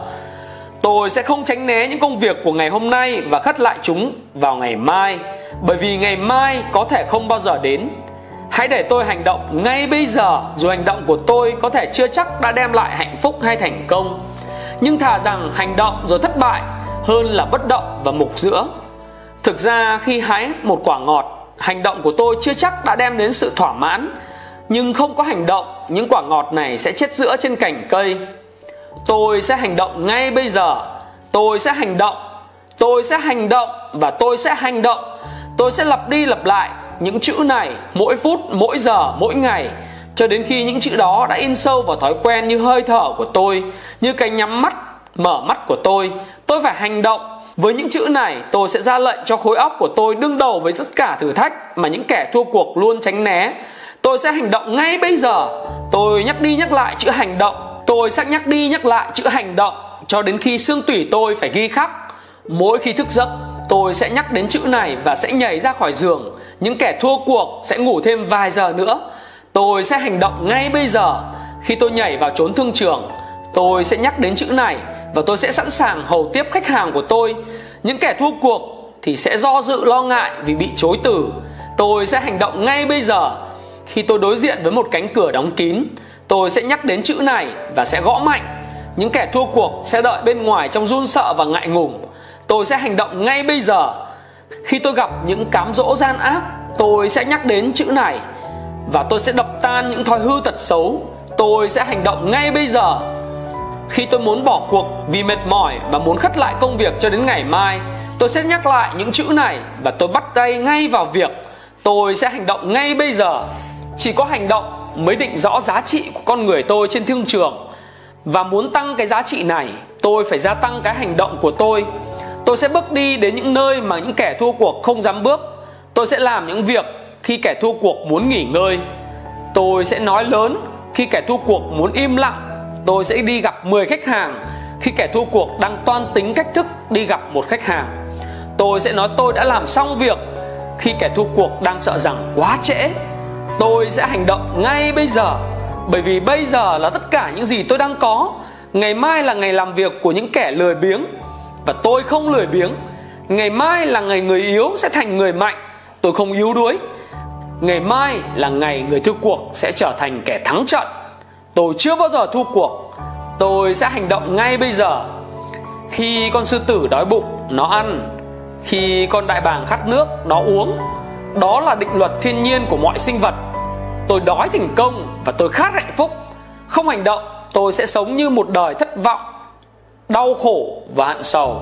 Tôi sẽ không tránh né những công việc của ngày hôm nay và khất lại chúng vào ngày mai, bởi vì ngày mai có thể không bao giờ đến. Hãy để tôi hành động ngay bây giờ, dù hành động của tôi có thể chưa chắc đã đem lại hạnh phúc hay thành công. Nhưng thà rằng hành động rồi thất bại hơn là bất động và mục giữa. Thực ra khi hái một quả ngọt, hành động của tôi chưa chắc đã đem đến sự thỏa mãn, nhưng không có hành động, những quả ngọt này sẽ chết giữa trên cành cây tôi sẽ hành động ngay bây giờ. Tôi sẽ hành động. Tôi sẽ hành động và tôi sẽ hành động. Tôi sẽ lặp đi lặp lại những chữ này mỗi phút, mỗi giờ, mỗi ngày, cho đến khi những chữ đó đã in sâu vào thói quen như hơi thở của tôi, như cái nhắm mắt, mở mắt của tôi. Tôi phải hành động. Với những chữ này, tôi sẽ ra lệnh cho khối óc của tôi đương đầu với tất cả thử thách mà những kẻ thua cuộc luôn tránh né. Tôi sẽ hành động ngay bây giờ. Tôi nhắc đi nhắc lại chữ hành động. Tôi sẽ nhắc đi nhắc lại chữ hành động cho đến khi xương tủy tôi phải ghi khắc. Mỗi khi thức giấc, tôi sẽ nhắc đến chữ này và sẽ nhảy ra khỏi giường. Những kẻ thua cuộc sẽ ngủ thêm vài giờ nữa. Tôi sẽ hành động ngay bây giờ. Khi tôi nhảy vào trốn thương trường, tôi sẽ nhắc đến chữ này và tôi sẽ sẵn sàng hầu tiếp khách hàng của tôi. Những kẻ thua cuộc thì sẽ do dự lo ngại vì bị chối từ. Tôi sẽ hành động ngay bây giờ. Khi tôi đối diện với một cánh cửa đóng kín, tôi sẽ nhắc đến chữ này và sẽ gõ mạnh. Những kẻ thua cuộc sẽ đợi bên ngoài trong run sợ và ngại ngùng. Tôi sẽ hành động ngay bây giờ. Khi tôi gặp những cám dỗ gian ác, tôi sẽ nhắc đến chữ này. Và tôi sẽ đập tan những thói hư tật xấu. Tôi sẽ hành động ngay bây giờ. Khi tôi muốn bỏ cuộc vì mệt mỏi và muốn khất lại công việc cho đến ngày mai, tôi sẽ nhắc lại những chữ này và tôi bắt tay ngay vào việc tôi sẽ hành động ngay bây giờ. Chỉ có hành động mới định rõ giá trị của con người tôi trên thương trường. Và muốn tăng cái giá trị này, tôi phải gia tăng cái hành động của tôi. Tôi sẽ bước đi đến những nơi mà những kẻ thua cuộc không dám bước. Tôi sẽ làm những việc khi kẻ thua cuộc muốn nghỉ ngơi. Tôi sẽ nói lớn, khi kẻ thua cuộc muốn im lặng, tôi sẽ đi gặp 10 khách hàng. Khi kẻ thua cuộc đang toan tính cách thức đi gặp một khách hàng, tôi sẽ nói tôi đã làm xong việc. Khi kẻ thua cuộc đang sợ rằng quá trễ tôi sẽ hành động ngay bây giờ. Bởi vì bây giờ là tất cả những gì tôi đang có. Ngày mai là ngày làm việc của những kẻ lười biếng. Và tôi không lười biếng. Ngày mai là ngày người yếu sẽ thành người mạnh. Tôi không yếu đuối. Ngày mai là ngày người thua cuộc sẽ trở thành kẻ thắng trận. Tôi chưa bao giờ thua cuộc. Tôi sẽ hành động ngay bây giờ. Khi con sư tử đói bụng, nó ăn. Khi con đại bàng khát nước, nó uống đó là định luật thiên nhiên của mọi sinh vật. Tôi đói thành công và tôi khát hạnh phúc. Không hành động, tôi sẽ sống như một đời thất vọng, đau khổ và hận sầu.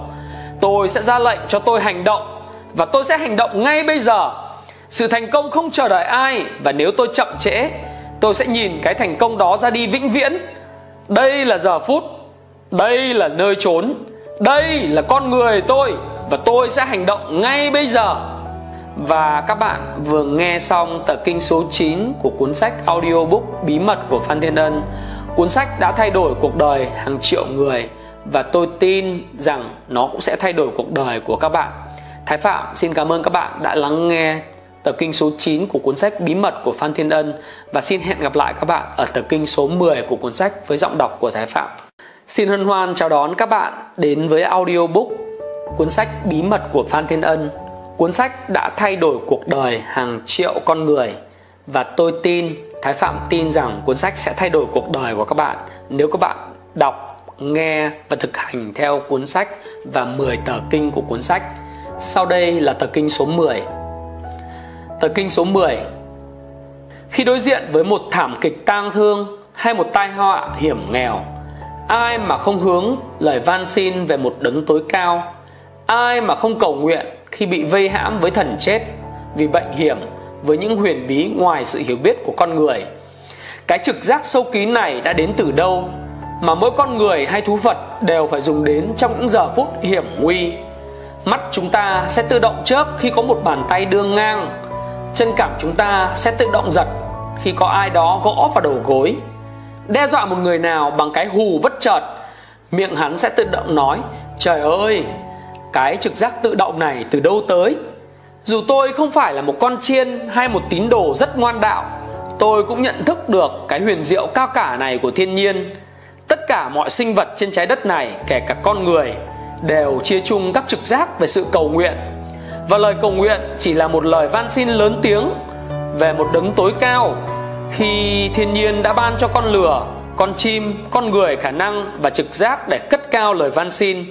Tôi sẽ ra lệnh cho tôi hành động và tôi sẽ hành động ngay bây giờ. Sự thành công không chờ đợi ai và nếu tôi chậm trễ, tôi sẽ nhìn cái thành công đó ra đi vĩnh viễn. Đây là giờ phút, đây là nơi trốn, đây là con người tôi và tôi sẽ hành động ngay bây giờ và các bạn vừa nghe xong tập kinh số 9 của cuốn sách audiobook Bí mật của Phan Thiên Ân. Cuốn sách đã thay đổi cuộc đời hàng triệu người và tôi tin rằng nó cũng sẽ thay đổi cuộc đời của các bạn. Thái Phạm, xin cảm ơn các bạn đã lắng nghe tập kinh số 9 của cuốn sách Bí mật của Phan Thiên Ân và xin hẹn gặp lại các bạn ở tập kinh số 10 của cuốn sách với giọng đọc của Thái Phạm. Xin hân hoan chào đón các bạn đến với audiobook cuốn sách Bí mật của Phan Thiên Ân Cuốn sách đã thay đổi cuộc đời hàng triệu con người và tôi tin, Thái Phạm tin rằng cuốn sách sẽ thay đổi cuộc đời của các bạn nếu các bạn đọc, nghe và thực hành theo cuốn sách và 10 tờ kinh của cuốn sách. Sau đây là tờ kinh số 10. tờ kinh số 10 Khi đối diện với một thảm kịch tang thương hay một tai họa hiểm nghèo Ai mà không hướng lời van xin về một đấng tối cao Ai mà không cầu nguyện khi bị vây hãm với thần chết, Vì bệnh hiểm, với những huyền bí ngoài sự hiểu biết của con người. Cái trực giác sâu kín này đã đến từ đâu Mà mỗi con người hay thú vật đều phải dùng đến trong những giờ phút hiểm nguy? Mắt chúng ta sẽ tự động chớp khi có một bàn tay đưa ngang, Chân cảm chúng ta sẽ tự động giật khi có ai đó gõ vào đầu gối. Đe dọa một người nào bằng cái hù bất chợt, Miệng hắn sẽ tự động nói, Trời ơi cái trực giác tự động này từ đâu tới? Dù tôi không phải là một con chiên Hay một tín đồ rất ngoan đạo Tôi cũng nhận thức được cái huyền diệu cao cả này của thiên nhiên. Tất cả mọi sinh vật trên trái đất này Kể cả con người Đều chia chung các trực giác về sự cầu nguyện. Và lời cầu nguyện chỉ là một lời van xin lớn tiếng Về một đấng tối cao. Khi thiên nhiên đã ban cho con lửa, con chim con người khả năng và trực giác để cất cao lời van xin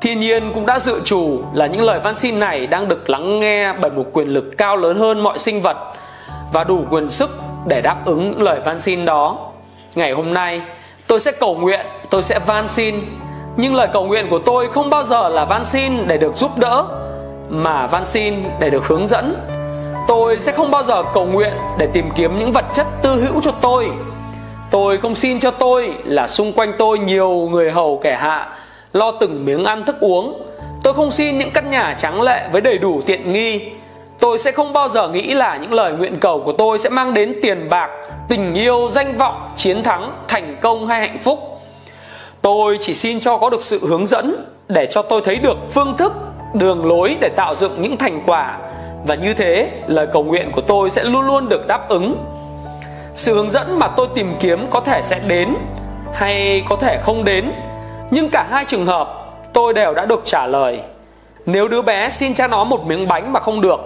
thiên nhiên cũng đã dự trù là những lời van xin này đang được lắng nghe bởi một quyền lực cao lớn hơn mọi sinh vật và đủ quyền sức để đáp ứng những lời van xin đó. Ngày hôm nay, tôi sẽ cầu nguyện, tôi sẽ van xin. Nhưng lời cầu nguyện của tôi không bao giờ là van xin để được giúp đỡ, mà van xin để được hướng dẫn. Tôi sẽ không bao giờ cầu nguyện để tìm kiếm những vật chất tư hữu cho tôi. Tôi không xin cho tôi là xung quanh tôi nhiều người hầu kẻ hạ Lo từng miếng ăn thức uống. Tôi không xin những căn nhà trắng lệ với đầy đủ tiện nghi. Tôi sẽ không bao giờ nghĩ là những lời nguyện cầu của tôi sẽ mang đến tiền bạc, tình yêu, danh vọng, chiến thắng, thành công hay hạnh phúc. Tôi chỉ xin cho có được sự hướng dẫn để cho tôi thấy được phương thức, đường lối để tạo dựng những thành quả. Và như thế lời cầu nguyện của tôi sẽ luôn luôn được đáp ứng. Sự hướng dẫn mà tôi tìm kiếm có thể sẽ đến hay có thể không đến nhưng cả hai trường hợp, tôi đều đã được trả lời. Nếu đứa bé xin cha nó một miếng bánh mà không được,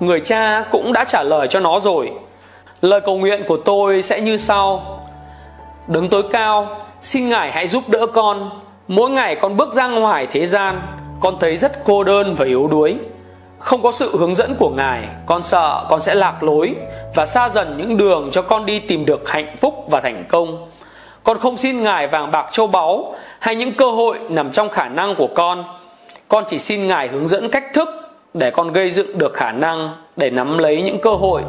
người cha cũng đã trả lời cho nó rồi. Lời cầu nguyện của tôi sẽ như sau. Đứng tối cao, xin ngài hãy giúp đỡ con. Mỗi ngày con bước ra ngoài thế gian, con thấy rất cô đơn và yếu đuối. Không có sự hướng dẫn của ngài, con sợ con sẽ lạc lối và xa dần những đường cho con đi tìm được hạnh phúc và thành công con không xin ngài vàng bạc châu báu hay những cơ hội nằm trong khả năng của con. Con chỉ xin ngài hướng dẫn cách thức để con gây dựng được khả năng để nắm lấy những cơ hội.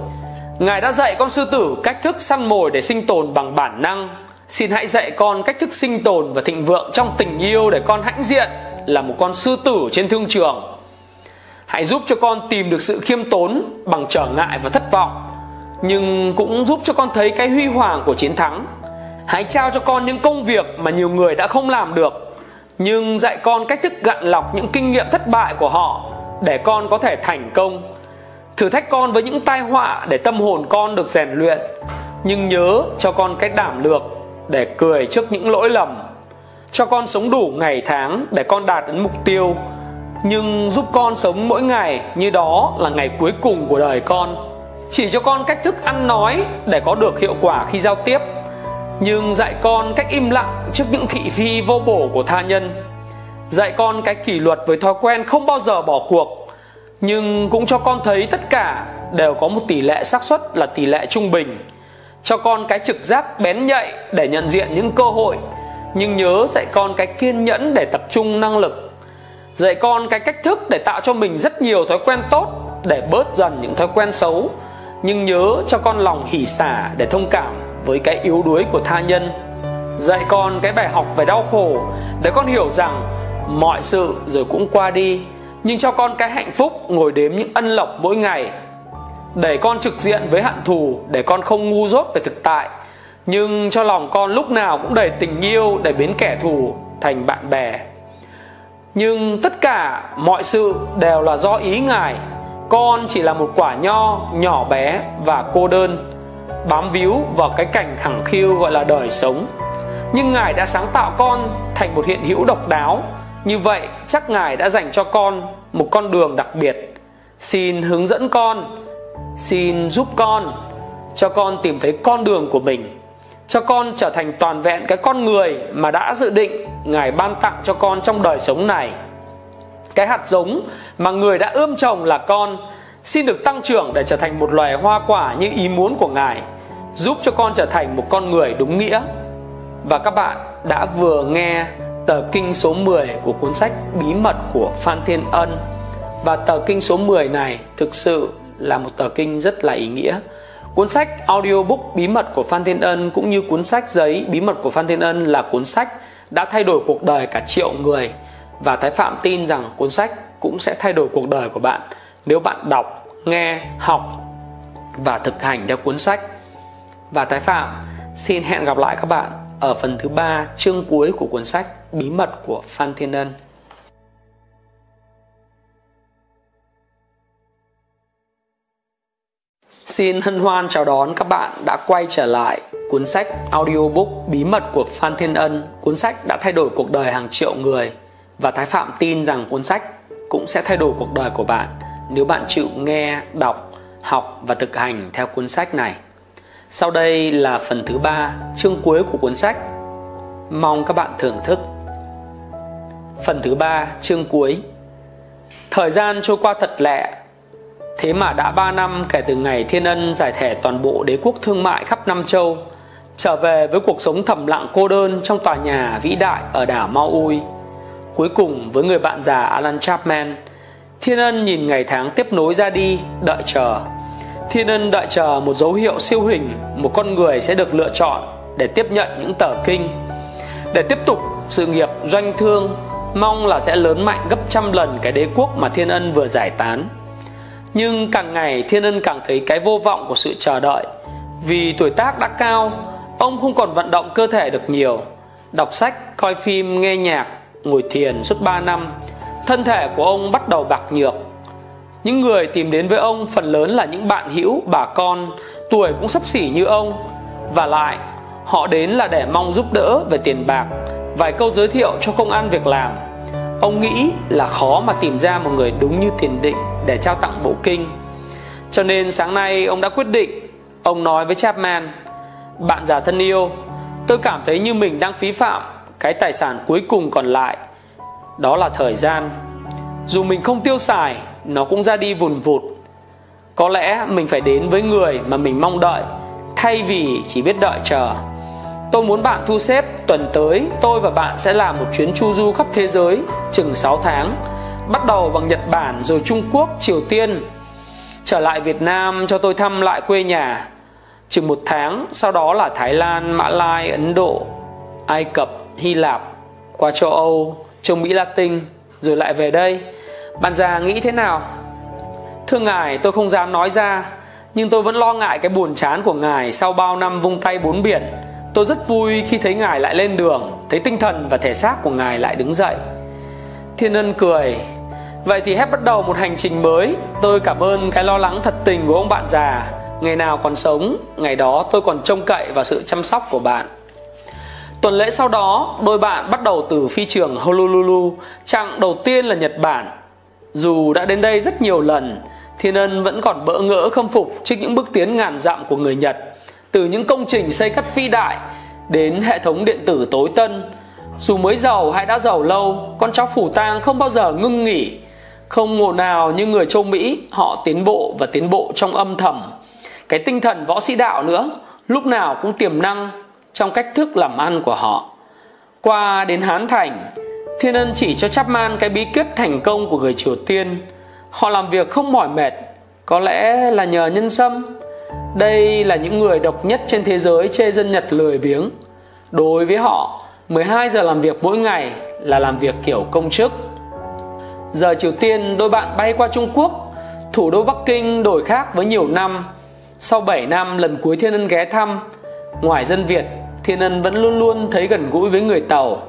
Ngài đã dạy con sư tử cách thức săn mồi để sinh tồn bằng bản năng. Xin hãy dạy con cách thức sinh tồn và thịnh vượng trong tình yêu để con hãnh diện là một con sư tử trên thương trường. Hãy giúp cho con tìm được sự khiêm tốn bằng trở ngại và thất vọng, nhưng cũng giúp cho con thấy cái huy hoàng của chiến thắng hãy trao cho con những công việc mà nhiều người đã không làm được. Nhưng dạy con cách thức gạn lọc những kinh nghiệm thất bại của họ để con có thể thành công. Thử thách con với những tai họa để tâm hồn con được rèn luyện. Nhưng nhớ cho con cái đảm lược để cười trước những lỗi lầm. Cho con sống đủ ngày tháng để con đạt đến mục tiêu. Nhưng giúp con sống mỗi ngày như đó là ngày cuối cùng của đời con. Chỉ cho con cách thức ăn nói để có được hiệu quả khi giao tiếp nhưng dạy con cách im lặng trước những thị phi vô bổ của tha nhân. Dạy con cái kỷ luật với thói quen không bao giờ bỏ cuộc, nhưng cũng cho con thấy tất cả đều có một tỷ lệ xác suất là tỷ lệ trung bình. Cho con cái trực giác bén nhạy để nhận diện những cơ hội, nhưng nhớ dạy con cái kiên nhẫn để tập trung năng lực. Dạy con cái cách thức để tạo cho mình rất nhiều thói quen tốt để bớt dần những thói quen xấu, nhưng nhớ cho con lòng hỉ xả để thông cảm với cái yếu đuối của tha nhân. Dạy con cái bài học về đau khổ, để con hiểu rằng mọi sự rồi cũng qua đi, nhưng cho con cái hạnh phúc ngồi đếm những ân lộc mỗi ngày. Để con trực diện với hạn thù, để con không ngu dốt về thực tại, nhưng cho lòng con lúc nào cũng đầy tình yêu để biến kẻ thù, thành bạn bè. Nhưng tất cả mọi sự đều là do ý ngài. Con chỉ là một quả nho nhỏ bé và cô đơn bám víu vào cái cảnh khẳng khiu gọi là đời sống. Nhưng ngài đã sáng tạo con thành một hiện hữu độc đáo. Như vậy chắc ngài đã dành cho con một con đường đặc biệt. Xin hướng dẫn con xin giúp con cho con tìm thấy con đường của mình cho con trở thành toàn vẹn cái con người mà đã dự định ngài ban tặng cho con trong đời sống này. Cái hạt giống mà người đã ươm trồng là con Xin được tăng trưởng để trở thành một loài hoa quả như ý muốn của Ngài, giúp cho con trở thành một con người đúng nghĩa. Và các bạn đã vừa nghe tờ kinh số 10 của cuốn sách Bí mật của Phan Thiên Ân. Và tờ kinh số 10 này thực sự là một tờ kinh rất là ý nghĩa. Cuốn sách audiobook Bí mật của Phan Thiên Ân cũng như cuốn sách giấy Bí mật của Phan Thiên Ân là cuốn sách đã thay đổi cuộc đời cả triệu người và Thái Phạm tin rằng cuốn sách cũng sẽ thay đổi cuộc đời của bạn nếu bạn đọc, nghe, học và thực hành theo cuốn sách. Và Thái Phạm xin hẹn gặp lại các bạn ở phần thứ ba chương cuối của cuốn sách Bí mật của Phan Thiên Ân. Xin hân hoan chào đón các bạn đã quay trở lại cuốn sách audiobook Bí mật của Phan Thiên Ân. Cuốn sách đã thay đổi cuộc đời hàng triệu người và Thái Phạm tin rằng cuốn sách cũng sẽ thay đổi cuộc đời của bạn nếu bạn chịu nghe, đọc, học và thực hành theo cuốn sách này. Sau đây là phần thứ ba, chương cuối của cuốn sách. Mong các bạn thưởng thức. Phần thứ ba, chương cuối. Thời gian trôi qua thật lẹ, Thế mà đã 3 năm kể từ ngày Thiên Ân giải thể toàn bộ đế quốc thương mại khắp Nam Châu, trở về với cuộc sống thầm lặng cô đơn trong tòa nhà vĩ đại ở đảo Maui. Cuối cùng với người bạn già Alan Chapman, Thiên Ân nhìn ngày tháng tiếp nối ra đi, đợi chờ. Thiên Ân đợi chờ một dấu hiệu siêu hình, một con người sẽ được lựa chọn để tiếp nhận những tờ kinh, để tiếp tục sự nghiệp doanh thương, mong là sẽ lớn mạnh gấp trăm lần cái đế quốc mà Thiên Ân vừa giải tán. Nhưng càng ngày Thiên Ân càng thấy cái vô vọng của sự chờ đợi. Vì tuổi tác đã cao Ông không còn vận động cơ thể được nhiều. Đọc sách, coi phim, nghe nhạc Ngồi thiền suốt 3 năm Thân thể của ông bắt đầu bạc nhược. Những người tìm đến với ông phần lớn là những bạn hữu, bà con Tuổi cũng sắp xỉ như ông Và lại họ đến là để mong giúp đỡ về tiền bạc Vài câu giới thiệu cho công ăn việc làm Ông nghĩ là khó mà tìm ra một người đúng như tiền định để trao tặng bộ kinh. Cho nên sáng nay ông đã quyết định, ông nói với Chapman, bạn già thân yêu, tôi cảm thấy như mình đang phí phạm cái tài sản cuối cùng còn lại, đó là thời gian. Dù mình không tiêu xài, nó cũng ra đi vùn vụt. Có lẽ mình phải đến với người mà mình mong đợi, thay vì chỉ biết đợi chờ. Tôi muốn bạn thu xếp tuần tới tôi và bạn sẽ làm một chuyến chu du khắp thế giới chừng 6 tháng Bắt đầu bằng Nhật Bản rồi Trung Quốc, Triều Tiên Trở lại Việt Nam cho tôi thăm lại quê nhà Chừng một tháng sau đó là Thái Lan, Mã Lai, Ấn Độ, Ai Cập, Hy Lạp Qua châu Âu, châu Mỹ Latin rồi lại về đây bạn già nghĩ thế nào? Thưa ngài, tôi không dám nói ra, Nhưng tôi vẫn lo ngại cái buồn chán của ngài sau bao năm vung tay bốn biển. Tôi rất vui khi thấy Ngài lại lên đường, Thấy tinh thần và thể xác của Ngài lại đứng dậy. Thiên Ân cười. Vậy thì hết bắt đầu một hành trình mới. Tôi cảm ơn cái lo lắng thật tình của ông bạn già. Ngày nào còn sống, Ngày đó tôi còn trông cậy vào sự chăm sóc của bạn. Tuần lễ sau đó, Đôi bạn bắt đầu từ phi trường Honolulu, Chặng đầu tiên là Nhật Bản. Dù đã đến đây rất nhiều lần Thiên Ân vẫn còn bỡ ngỡ khâm phục Trước những bước tiến ngàn dặm của người Nhật, từ những công trình xây cất vĩ đại đến hệ thống điện tử tối tân. Dù mới giàu hay đã giàu lâu, con cháu phủ tang không bao giờ ngưng nghỉ. Không ngộ nào như người châu mỹ, họ tiến bộ và tiến bộ trong âm thầm. Cái tinh thần võ sĩ đạo nữa, lúc nào cũng tiềm năng trong cách thức làm ăn của họ. Qua đến hán thành thiên ân chỉ cho chapman cái bí quyết thành công của người triều tiên họ làm việc không mỏi mệt có lẽ là nhờ nhân sâm đây là những người độc nhất trên thế giới chê dân Nhật lười biếng. Đối với họ, 12 giờ làm việc mỗi ngày là làm việc kiểu công chức. Giờ Triều Tiên, đôi bạn bay qua Trung Quốc, thủ đô Bắc Kinh đổi khác với nhiều năm. Sau 7 năm lần cuối Thiên Ân ghé thăm, ngoài dân Việt, Thiên Ân vẫn luôn luôn thấy gần gũi với người Tàu.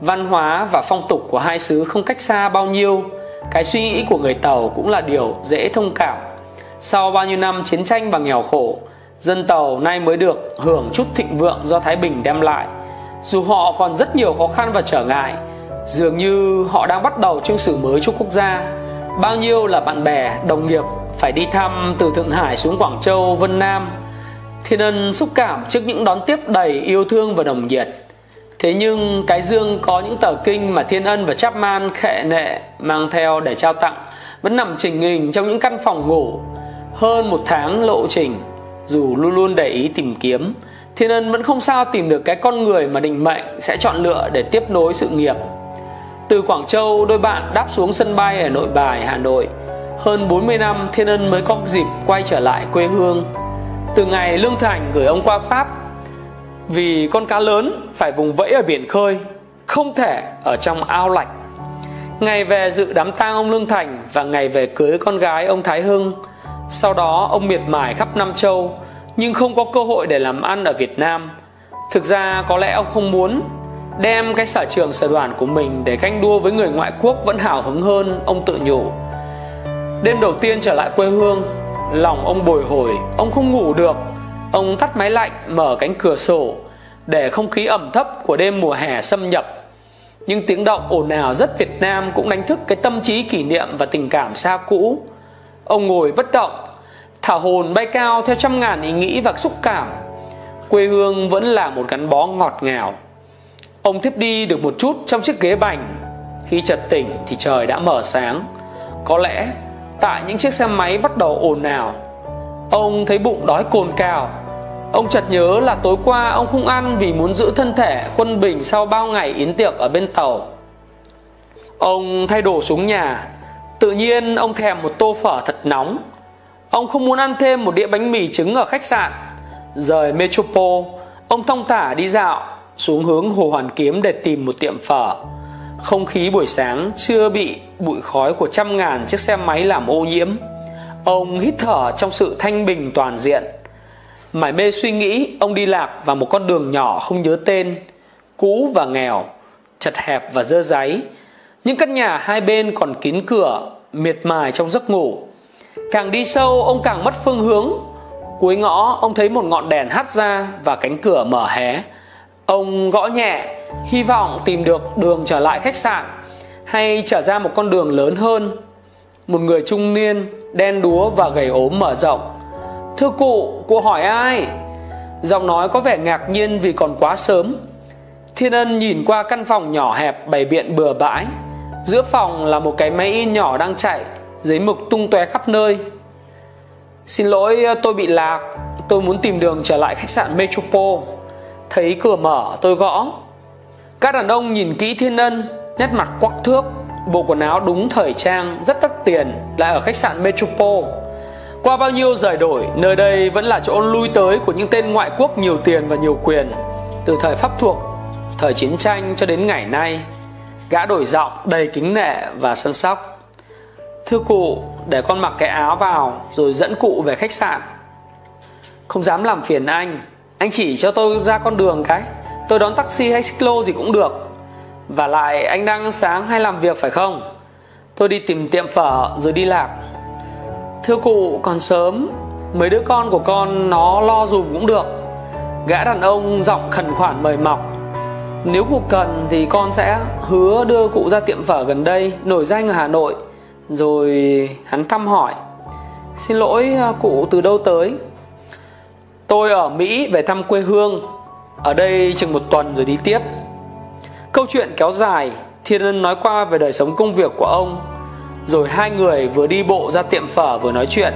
Văn hóa và phong tục của hai xứ không cách xa bao nhiêu. Cái suy nghĩ của người Tàu cũng là điều dễ thông cảm sau bao nhiêu năm chiến tranh và nghèo khổ, dân tàu nay mới được hưởng chút thịnh vượng do Thái Bình đem lại. Dù họ còn rất nhiều khó khăn và trở ngại, dường như họ đang bắt đầu chương sử mới cho quốc gia. Bao nhiêu là bạn bè, đồng nghiệp phải đi thăm từ Thượng Hải xuống Quảng Châu, Vân Nam. Thiên Ân xúc cảm trước những đón tiếp đầy yêu thương và đồng nhiệt. Thế nhưng cái dương có những tờ kinh mà Thiên Ân và Chapman khệ nệ mang theo để trao tặng Vẫn nằm trình hình trong những căn phòng ngủ. Hơn một tháng lộ trình, Dù luôn luôn để ý tìm kiếm, Thiên Ân vẫn không sao tìm được cái con người mà định mệnh sẽ chọn lựa để tiếp nối sự nghiệp. Từ Quảng Châu, đôi bạn đáp xuống sân bay ở nội bài, Hà Nội. Hơn 40 năm, Thiên Ân mới có dịp quay trở lại quê hương. Từ ngày Lương Thành gửi ông qua Pháp vì con cá lớn phải vùng vẫy ở biển khơi, Không thể ở trong ao lạch Ngày về dự đám tang ông Lương Thành Và ngày về cưới con gái ông Thái Hưng. Sau đó, ông miệt mài khắp Nam Châu, Nhưng không có cơ hội để làm ăn ở Việt Nam. Thực ra, có lẽ ông không muốn Đem cái sở trường sở đoàn của mình Để canh đua với người ngoại quốc vẫn hào hứng hơn Ông tự nhủ. Đêm đầu tiên trở lại quê hương, Lòng ông bồi hồi, Ông không ngủ được. Ông tắt máy lạnh mở cánh cửa sổ Để không khí ẩm thấp của đêm mùa hè xâm nhập nhưng tiếng động ồn ào rất Việt Nam cũng đánh thức cái tâm trí kỷ niệm và tình cảm xa cũ. Ông ngồi bất động, thả hồn bay cao theo trăm ngàn ý nghĩ và xúc cảm. Quê hương vẫn là một gắn bó ngọt ngào. Ông thiếp đi được một chút trong chiếc ghế bành. Khi chợt tỉnh thì trời đã mở sáng. Có lẽ tại những chiếc xe máy bắt đầu ồn ào, ông thấy bụng đói cồn cào Ông chợt nhớ là tối qua ông không ăn vì muốn giữ thân thể quân bình sau bao ngày yến tiệc ở bên tàu. Ông thay đồ xuống nhà, tự nhiên ông thèm một tô phở thật nóng. Ông không muốn ăn thêm một đĩa bánh mì trứng ở khách sạn. Rời Metropo, ông thong thả đi dạo xuống hướng Hồ Hoàn Kiếm để tìm một tiệm phở. Không khí buổi sáng chưa bị bụi khói của trăm ngàn chiếc xe máy làm ô nhiễm. Ông hít thở trong sự thanh bình toàn diện. Mải mê suy nghĩ, ông đi lạc vào một con đường nhỏ không nhớ tên, cũ và nghèo, chật hẹp và dơ dáy. Những căn nhà hai bên còn kín cửa, miệt mài trong giấc ngủ. Càng đi sâu, ông càng mất phương hướng. Cuối ngõ, ông thấy một ngọn đèn hắt ra và cánh cửa mở hé. Ông gõ nhẹ, hy vọng tìm được đường trở lại khách sạn hay trở ra một con đường lớn hơn. Một người trung niên, đen đúa và gầy ốm mở rộng Thưa cụ, cụ hỏi ai? Giọng nói có vẻ ngạc nhiên vì còn quá sớm. Thiên Ân nhìn qua căn phòng nhỏ hẹp bày biện bừa bãi. Giữa phòng là một cái máy in nhỏ đang chạy Giấy mực tung tóe khắp nơi. Xin lỗi tôi bị lạc. Tôi muốn tìm đường trở lại khách sạn Metropole Thấy cửa mở tôi gõ. Các đàn ông nhìn kỹ Thiên Ân Nét mặt quắc thước Bộ quần áo đúng thời trang Rất đắt tiền Lại ở khách sạn Metropole qua bao nhiêu giải đổi, nơi đây vẫn là chỗ lui tới của những tên ngoại quốc nhiều tiền và nhiều quyền. Từ thời Pháp thuộc, thời chiến tranh cho đến ngày nay, gã đổi giọng đầy kính nể và sân sóc. Thưa cụ, để con mặc cái áo vào rồi dẫn cụ về khách sạn. Không dám làm phiền anh, anh chỉ cho tôi ra con đường cái. Tôi đón taxi hay xích lô gì cũng được. Và lại anh đang sáng hay làm việc phải không? Tôi đi tìm tiệm phở rồi đi lạc Thưa cụ, còn sớm. Mấy đứa con của con nó lo dùm cũng được. Gã đàn ông giọng khẩn khoản mời mọc. Nếu cụ cần thì con sẽ hứa đưa cụ ra tiệm phở gần đây, Nổi danh ở Hà Nội. Rồi hắn thăm hỏi. Xin lỗi à, cụ từ đâu tới? Tôi ở Mỹ về thăm quê hương. Ở đây chừng một tuần rồi đi tiếp. Câu chuyện kéo dài, Thiên Ân nói qua về đời sống công việc của ông rồi hai người vừa đi bộ ra tiệm phở vừa nói chuyện.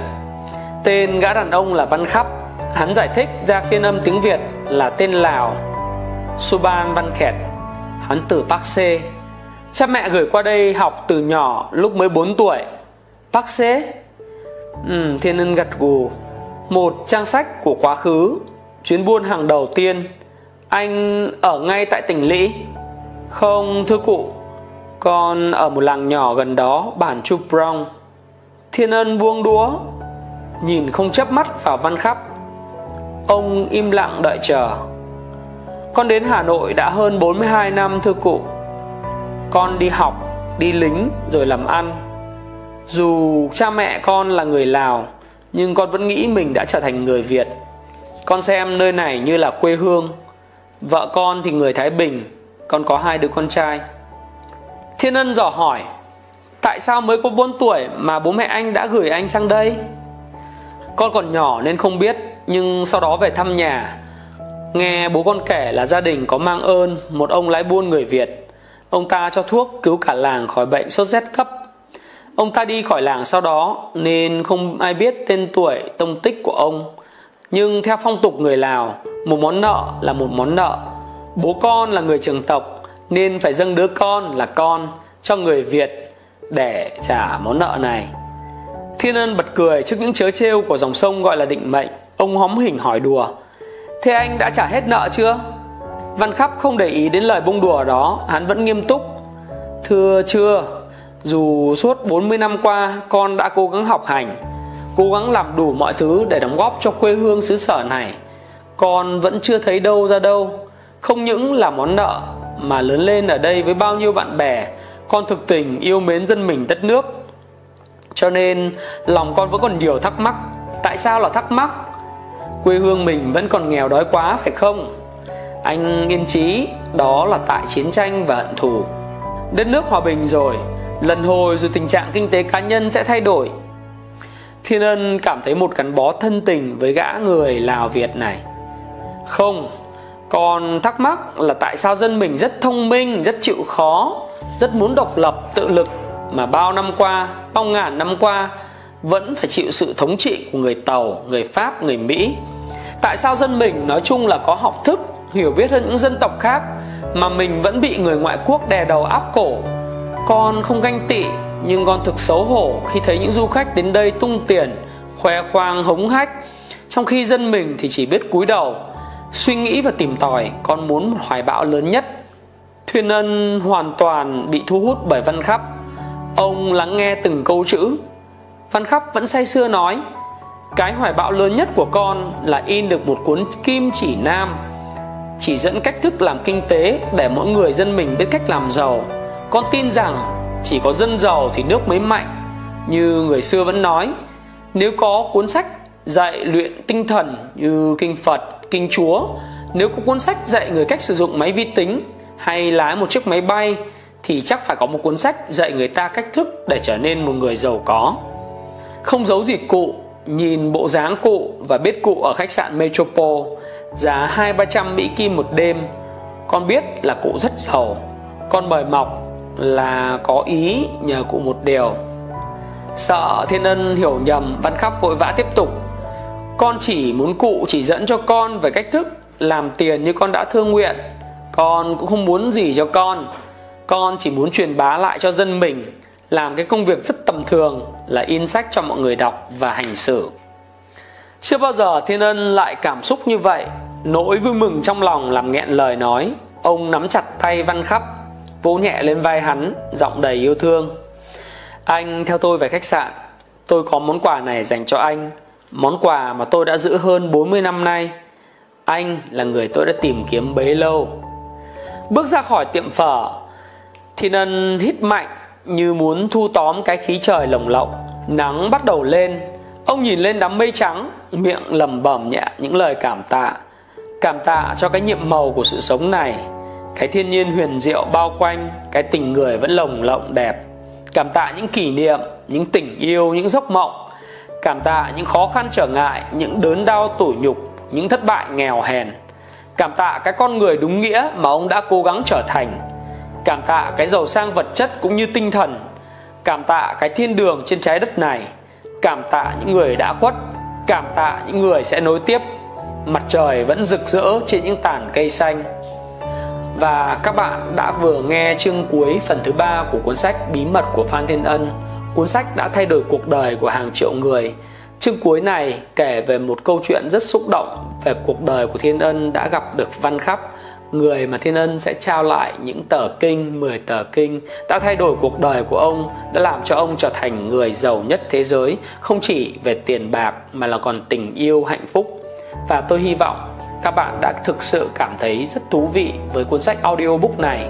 Tên gã đàn ông là Văn Khắp. Hắn giải thích ra phiên âm tiếng Việt là tên Lào Suban Văn Khẹt. Hắn từ Park Sê. Cha mẹ gửi qua đây học từ nhỏ lúc mới 4 tuổi. Park Sê? Ừ, Thiên Ân gật gù. Một trang sách của quá khứ Chuyến buôn hàng đầu tiên. Anh ở ngay tại tỉnh Lĩ. Không thưa cụ con ở một làng nhỏ gần đó bản Chu Prong. Thiên ân buông đũa Nhìn không chớp mắt vào văn khắp. Ông im lặng đợi chờ. Con đến Hà Nội đã hơn 42 năm thưa cụ. Con đi học, đi lính rồi làm ăn. Dù cha mẹ con là người Lào Nhưng con vẫn nghĩ mình đã trở thành người Việt. Con xem nơi này như là quê hương. Vợ con thì người Thái Bình Con có hai đứa con trai. Thiên Ân dò hỏi Tại sao mới có 4 tuổi mà bố mẹ anh đã gửi anh sang đây? Con còn nhỏ nên không biết Nhưng sau đó về thăm nhà Nghe bố con kể là gia đình có mang ơn Một ông lái buôn người Việt Ông ta cho thuốc cứu cả làng khỏi bệnh sốt rét cấp Ông ta đi khỏi làng sau đó nên không ai biết tên tuổi, tông tích của ông. Nhưng theo phong tục người Lào, một món nợ là một món nợ. Bố con là người trường tộc nên phải dâng đứa con là con cho người Việt để trả món nợ này. Thiên Ân bật cười trước những chớ trêu của dòng sông gọi là định mệnh. Ông hóm hình hỏi đùa. Thế anh đã trả hết nợ chưa? Văn Khắp không để ý đến lời bông đùa đó, hắn vẫn nghiêm túc. Thưa chưa, dù suốt 40 năm qua con đã cố gắng học hành, cố gắng làm đủ mọi thứ để đóng góp cho quê hương xứ sở này, con vẫn chưa thấy đâu ra đâu. Không những là món nợ mà lớn lên ở đây với bao nhiêu bạn bè, con thực tình yêu mến dân mình đất nước. Cho nên lòng con vẫn còn nhiều thắc mắc. Tại sao là thắc mắc? Quê hương mình vẫn còn nghèo đói quá phải không? Anh yên trí đó là tại chiến tranh và hận thù. Đất nước hòa bình rồi, lần hồi rồi tình trạng kinh tế cá nhân sẽ thay đổi. Thiên Ân cảm thấy một gắn bó thân tình với gã người Lào Việt này. Không, còn thắc mắc là tại sao dân mình rất thông minh, rất chịu khó, rất muốn độc lập, tự lực mà bao năm qua, bao ngàn năm qua vẫn phải chịu sự thống trị của người Tàu, người Pháp, người Mỹ. Tại sao dân mình nói chung là có học thức, hiểu biết hơn những dân tộc khác mà mình vẫn bị người ngoại quốc đè đầu áp cổ? Con không ganh tị nhưng con thực xấu hổ khi thấy những du khách đến đây tung tiền, khoe khoang hống hách trong khi dân mình thì chỉ biết cúi đầu suy nghĩ và tìm tòi, con muốn một hoài bão lớn nhất. Thuyên ân hoàn toàn bị thu hút bởi văn khắp. Ông lắng nghe từng câu chữ. Văn khắp vẫn say sưa nói, cái hoài bão lớn nhất của con là in được một cuốn kim chỉ nam. Chỉ dẫn cách thức làm kinh tế để mỗi người dân mình biết cách làm giàu. Con tin rằng chỉ có dân giàu thì nước mới mạnh. Như người xưa vẫn nói, nếu có cuốn sách dạy luyện tinh thần như kinh phật, kinh chúa. Nếu có cuốn sách dạy người cách sử dụng máy vi tính hay lái một chiếc máy bay, thì chắc phải có một cuốn sách dạy người ta cách thức để trở nên một người giàu có. Không giấu gì cụ, nhìn bộ dáng cụ và biết cụ ở khách sạn metropole giá hai, ba trăm mỹ kim một đêm. Con biết là cụ rất giàu, con mời mọc là có ý nhờ cụ một điều. Sợ thiên ân hiểu nhầm văn khắp vội vã tiếp tục con chỉ muốn cụ chỉ dẫn cho con về cách thức làm tiền như con đã thương nguyện. Con cũng không muốn gì cho con. Con chỉ muốn truyền bá lại cho dân mình, làm cái công việc rất tầm thường là in sách cho mọi người đọc và hành xử. Chưa bao giờ thiên ân lại cảm xúc như vậy, nỗi vui mừng trong lòng làm nghẹn lời nói. Ông nắm chặt tay văn khắp, vỗ nhẹ lên vai hắn, giọng đầy yêu thương. Anh, theo tôi về khách sạn, tôi có món quà này dành cho anh. Món quà mà tôi đã giữ hơn 40 năm nay Anh là người tôi đã tìm kiếm bấy lâu. Bước ra khỏi tiệm phở Thiên Ân hít mạnh như muốn thu tóm cái khí trời lồng lộng. Nắng bắt đầu lên Ông nhìn lên đám mây trắng Miệng lẩm bẩm nhẹ những lời cảm tạ. Cảm tạ cho cái nhiệm màu của sự sống này Cái thiên nhiên huyền diệu bao quanh Cái tình người vẫn lồng lộng đẹp. Cảm tạ những kỷ niệm Những tình yêu, những giấc mộng cảm tạ những khó khăn trở ngại, những đớn đau tủi nhục, những thất bại nghèo hèn. Cảm tạ cái con người đúng nghĩa mà ông đã cố gắng trở thành. Cảm tạ cái giàu sang vật chất cũng như tinh thần. Cảm tạ cái thiên đường trên trái đất này. Cảm tạ những người đã khuất. Cảm tạ những người sẽ nối tiếp. Mặt trời vẫn rực rỡ trên những tàn cây xanh. Và các bạn đã vừa nghe chương cuối phần thứ ba của cuốn sách bí mật của phan thiên ân. Cuốn sách đã thay đổi cuộc đời của hàng triệu người. Chương cuối này kể về một câu chuyện rất xúc động về cuộc đời của Thiên Ân đã gặp được Văn Khắp, người mà Thiên Ân sẽ trao lại những tờ kinh, 10 tờ kinh đã thay đổi cuộc đời của ông, đã làm cho ông trở thành người giàu nhất thế giới, không chỉ về tiền bạc mà là còn tình yêu, hạnh phúc. Và tôi hy vọng các bạn đã thực sự cảm thấy rất thú vị với cuốn sách audiobook này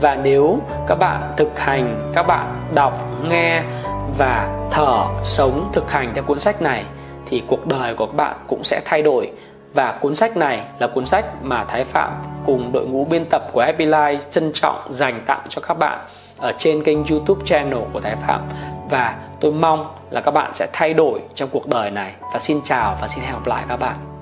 và nếu các bạn thực hành, các bạn đọc, nghe và thở sống thực hành theo cuốn sách này, thì cuộc đời của các bạn cũng sẽ thay đổi. Và cuốn sách này là cuốn sách mà Thái Phạm cùng đội ngũ biên tập của Happy Life trân trọng dành tặng cho các bạn ở trên kênh YouTube channel của Thái Phạm. Và tôi mong là các bạn sẽ thay đổi trong cuộc đời này. Và xin chào và xin hẹn gặp lại các bạn.